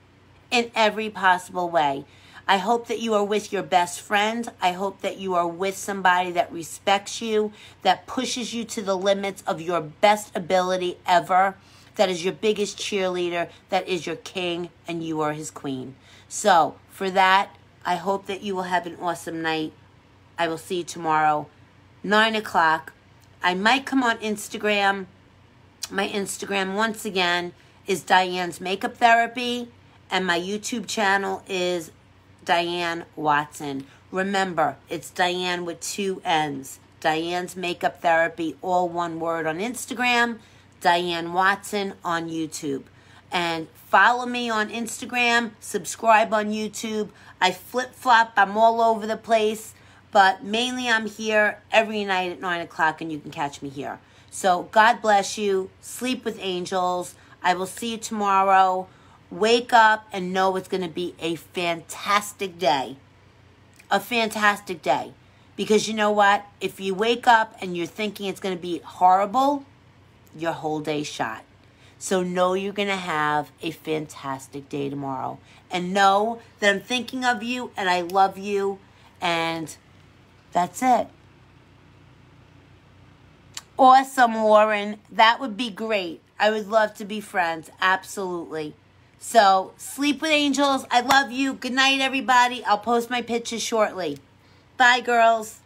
In every possible way. I hope that you are with your best friend. I hope that you are with somebody that respects you, that pushes you to the limits of your best ability ever that is your biggest cheerleader, that is your king, and you are his queen. So, for that, I hope that you will have an awesome night. I will see you tomorrow, 9 o'clock. I might come on Instagram. My Instagram, once again, is Dianne's Makeup Therapy, and my YouTube channel is Dianne Watson. Remember, it's Dianne with two N's. Dianne's Makeup Therapy, all one word on Instagram. Dianne Watson on YouTube. And follow me on Instagram, subscribe on YouTube. I flip flop, I'm all over the place, but mainly I'm here every night at 9 o'clock, and you can catch me here. So God bless you. Sleep with angels. I will see you tomorrow. Wake up and know it's going to be a fantastic day. A fantastic day. Because you know what? If you wake up and you're thinking it's going to be horrible, your whole day shot. So know you're going to have a fantastic day tomorrow. And know that I'm thinking of you and I love you. And that's it. Awesome, Lauren. That would be great. I would love to be friends. Absolutely. So, sleep with angels. I love you. Good night, everybody. I'll post my pictures shortly. Bye, girls.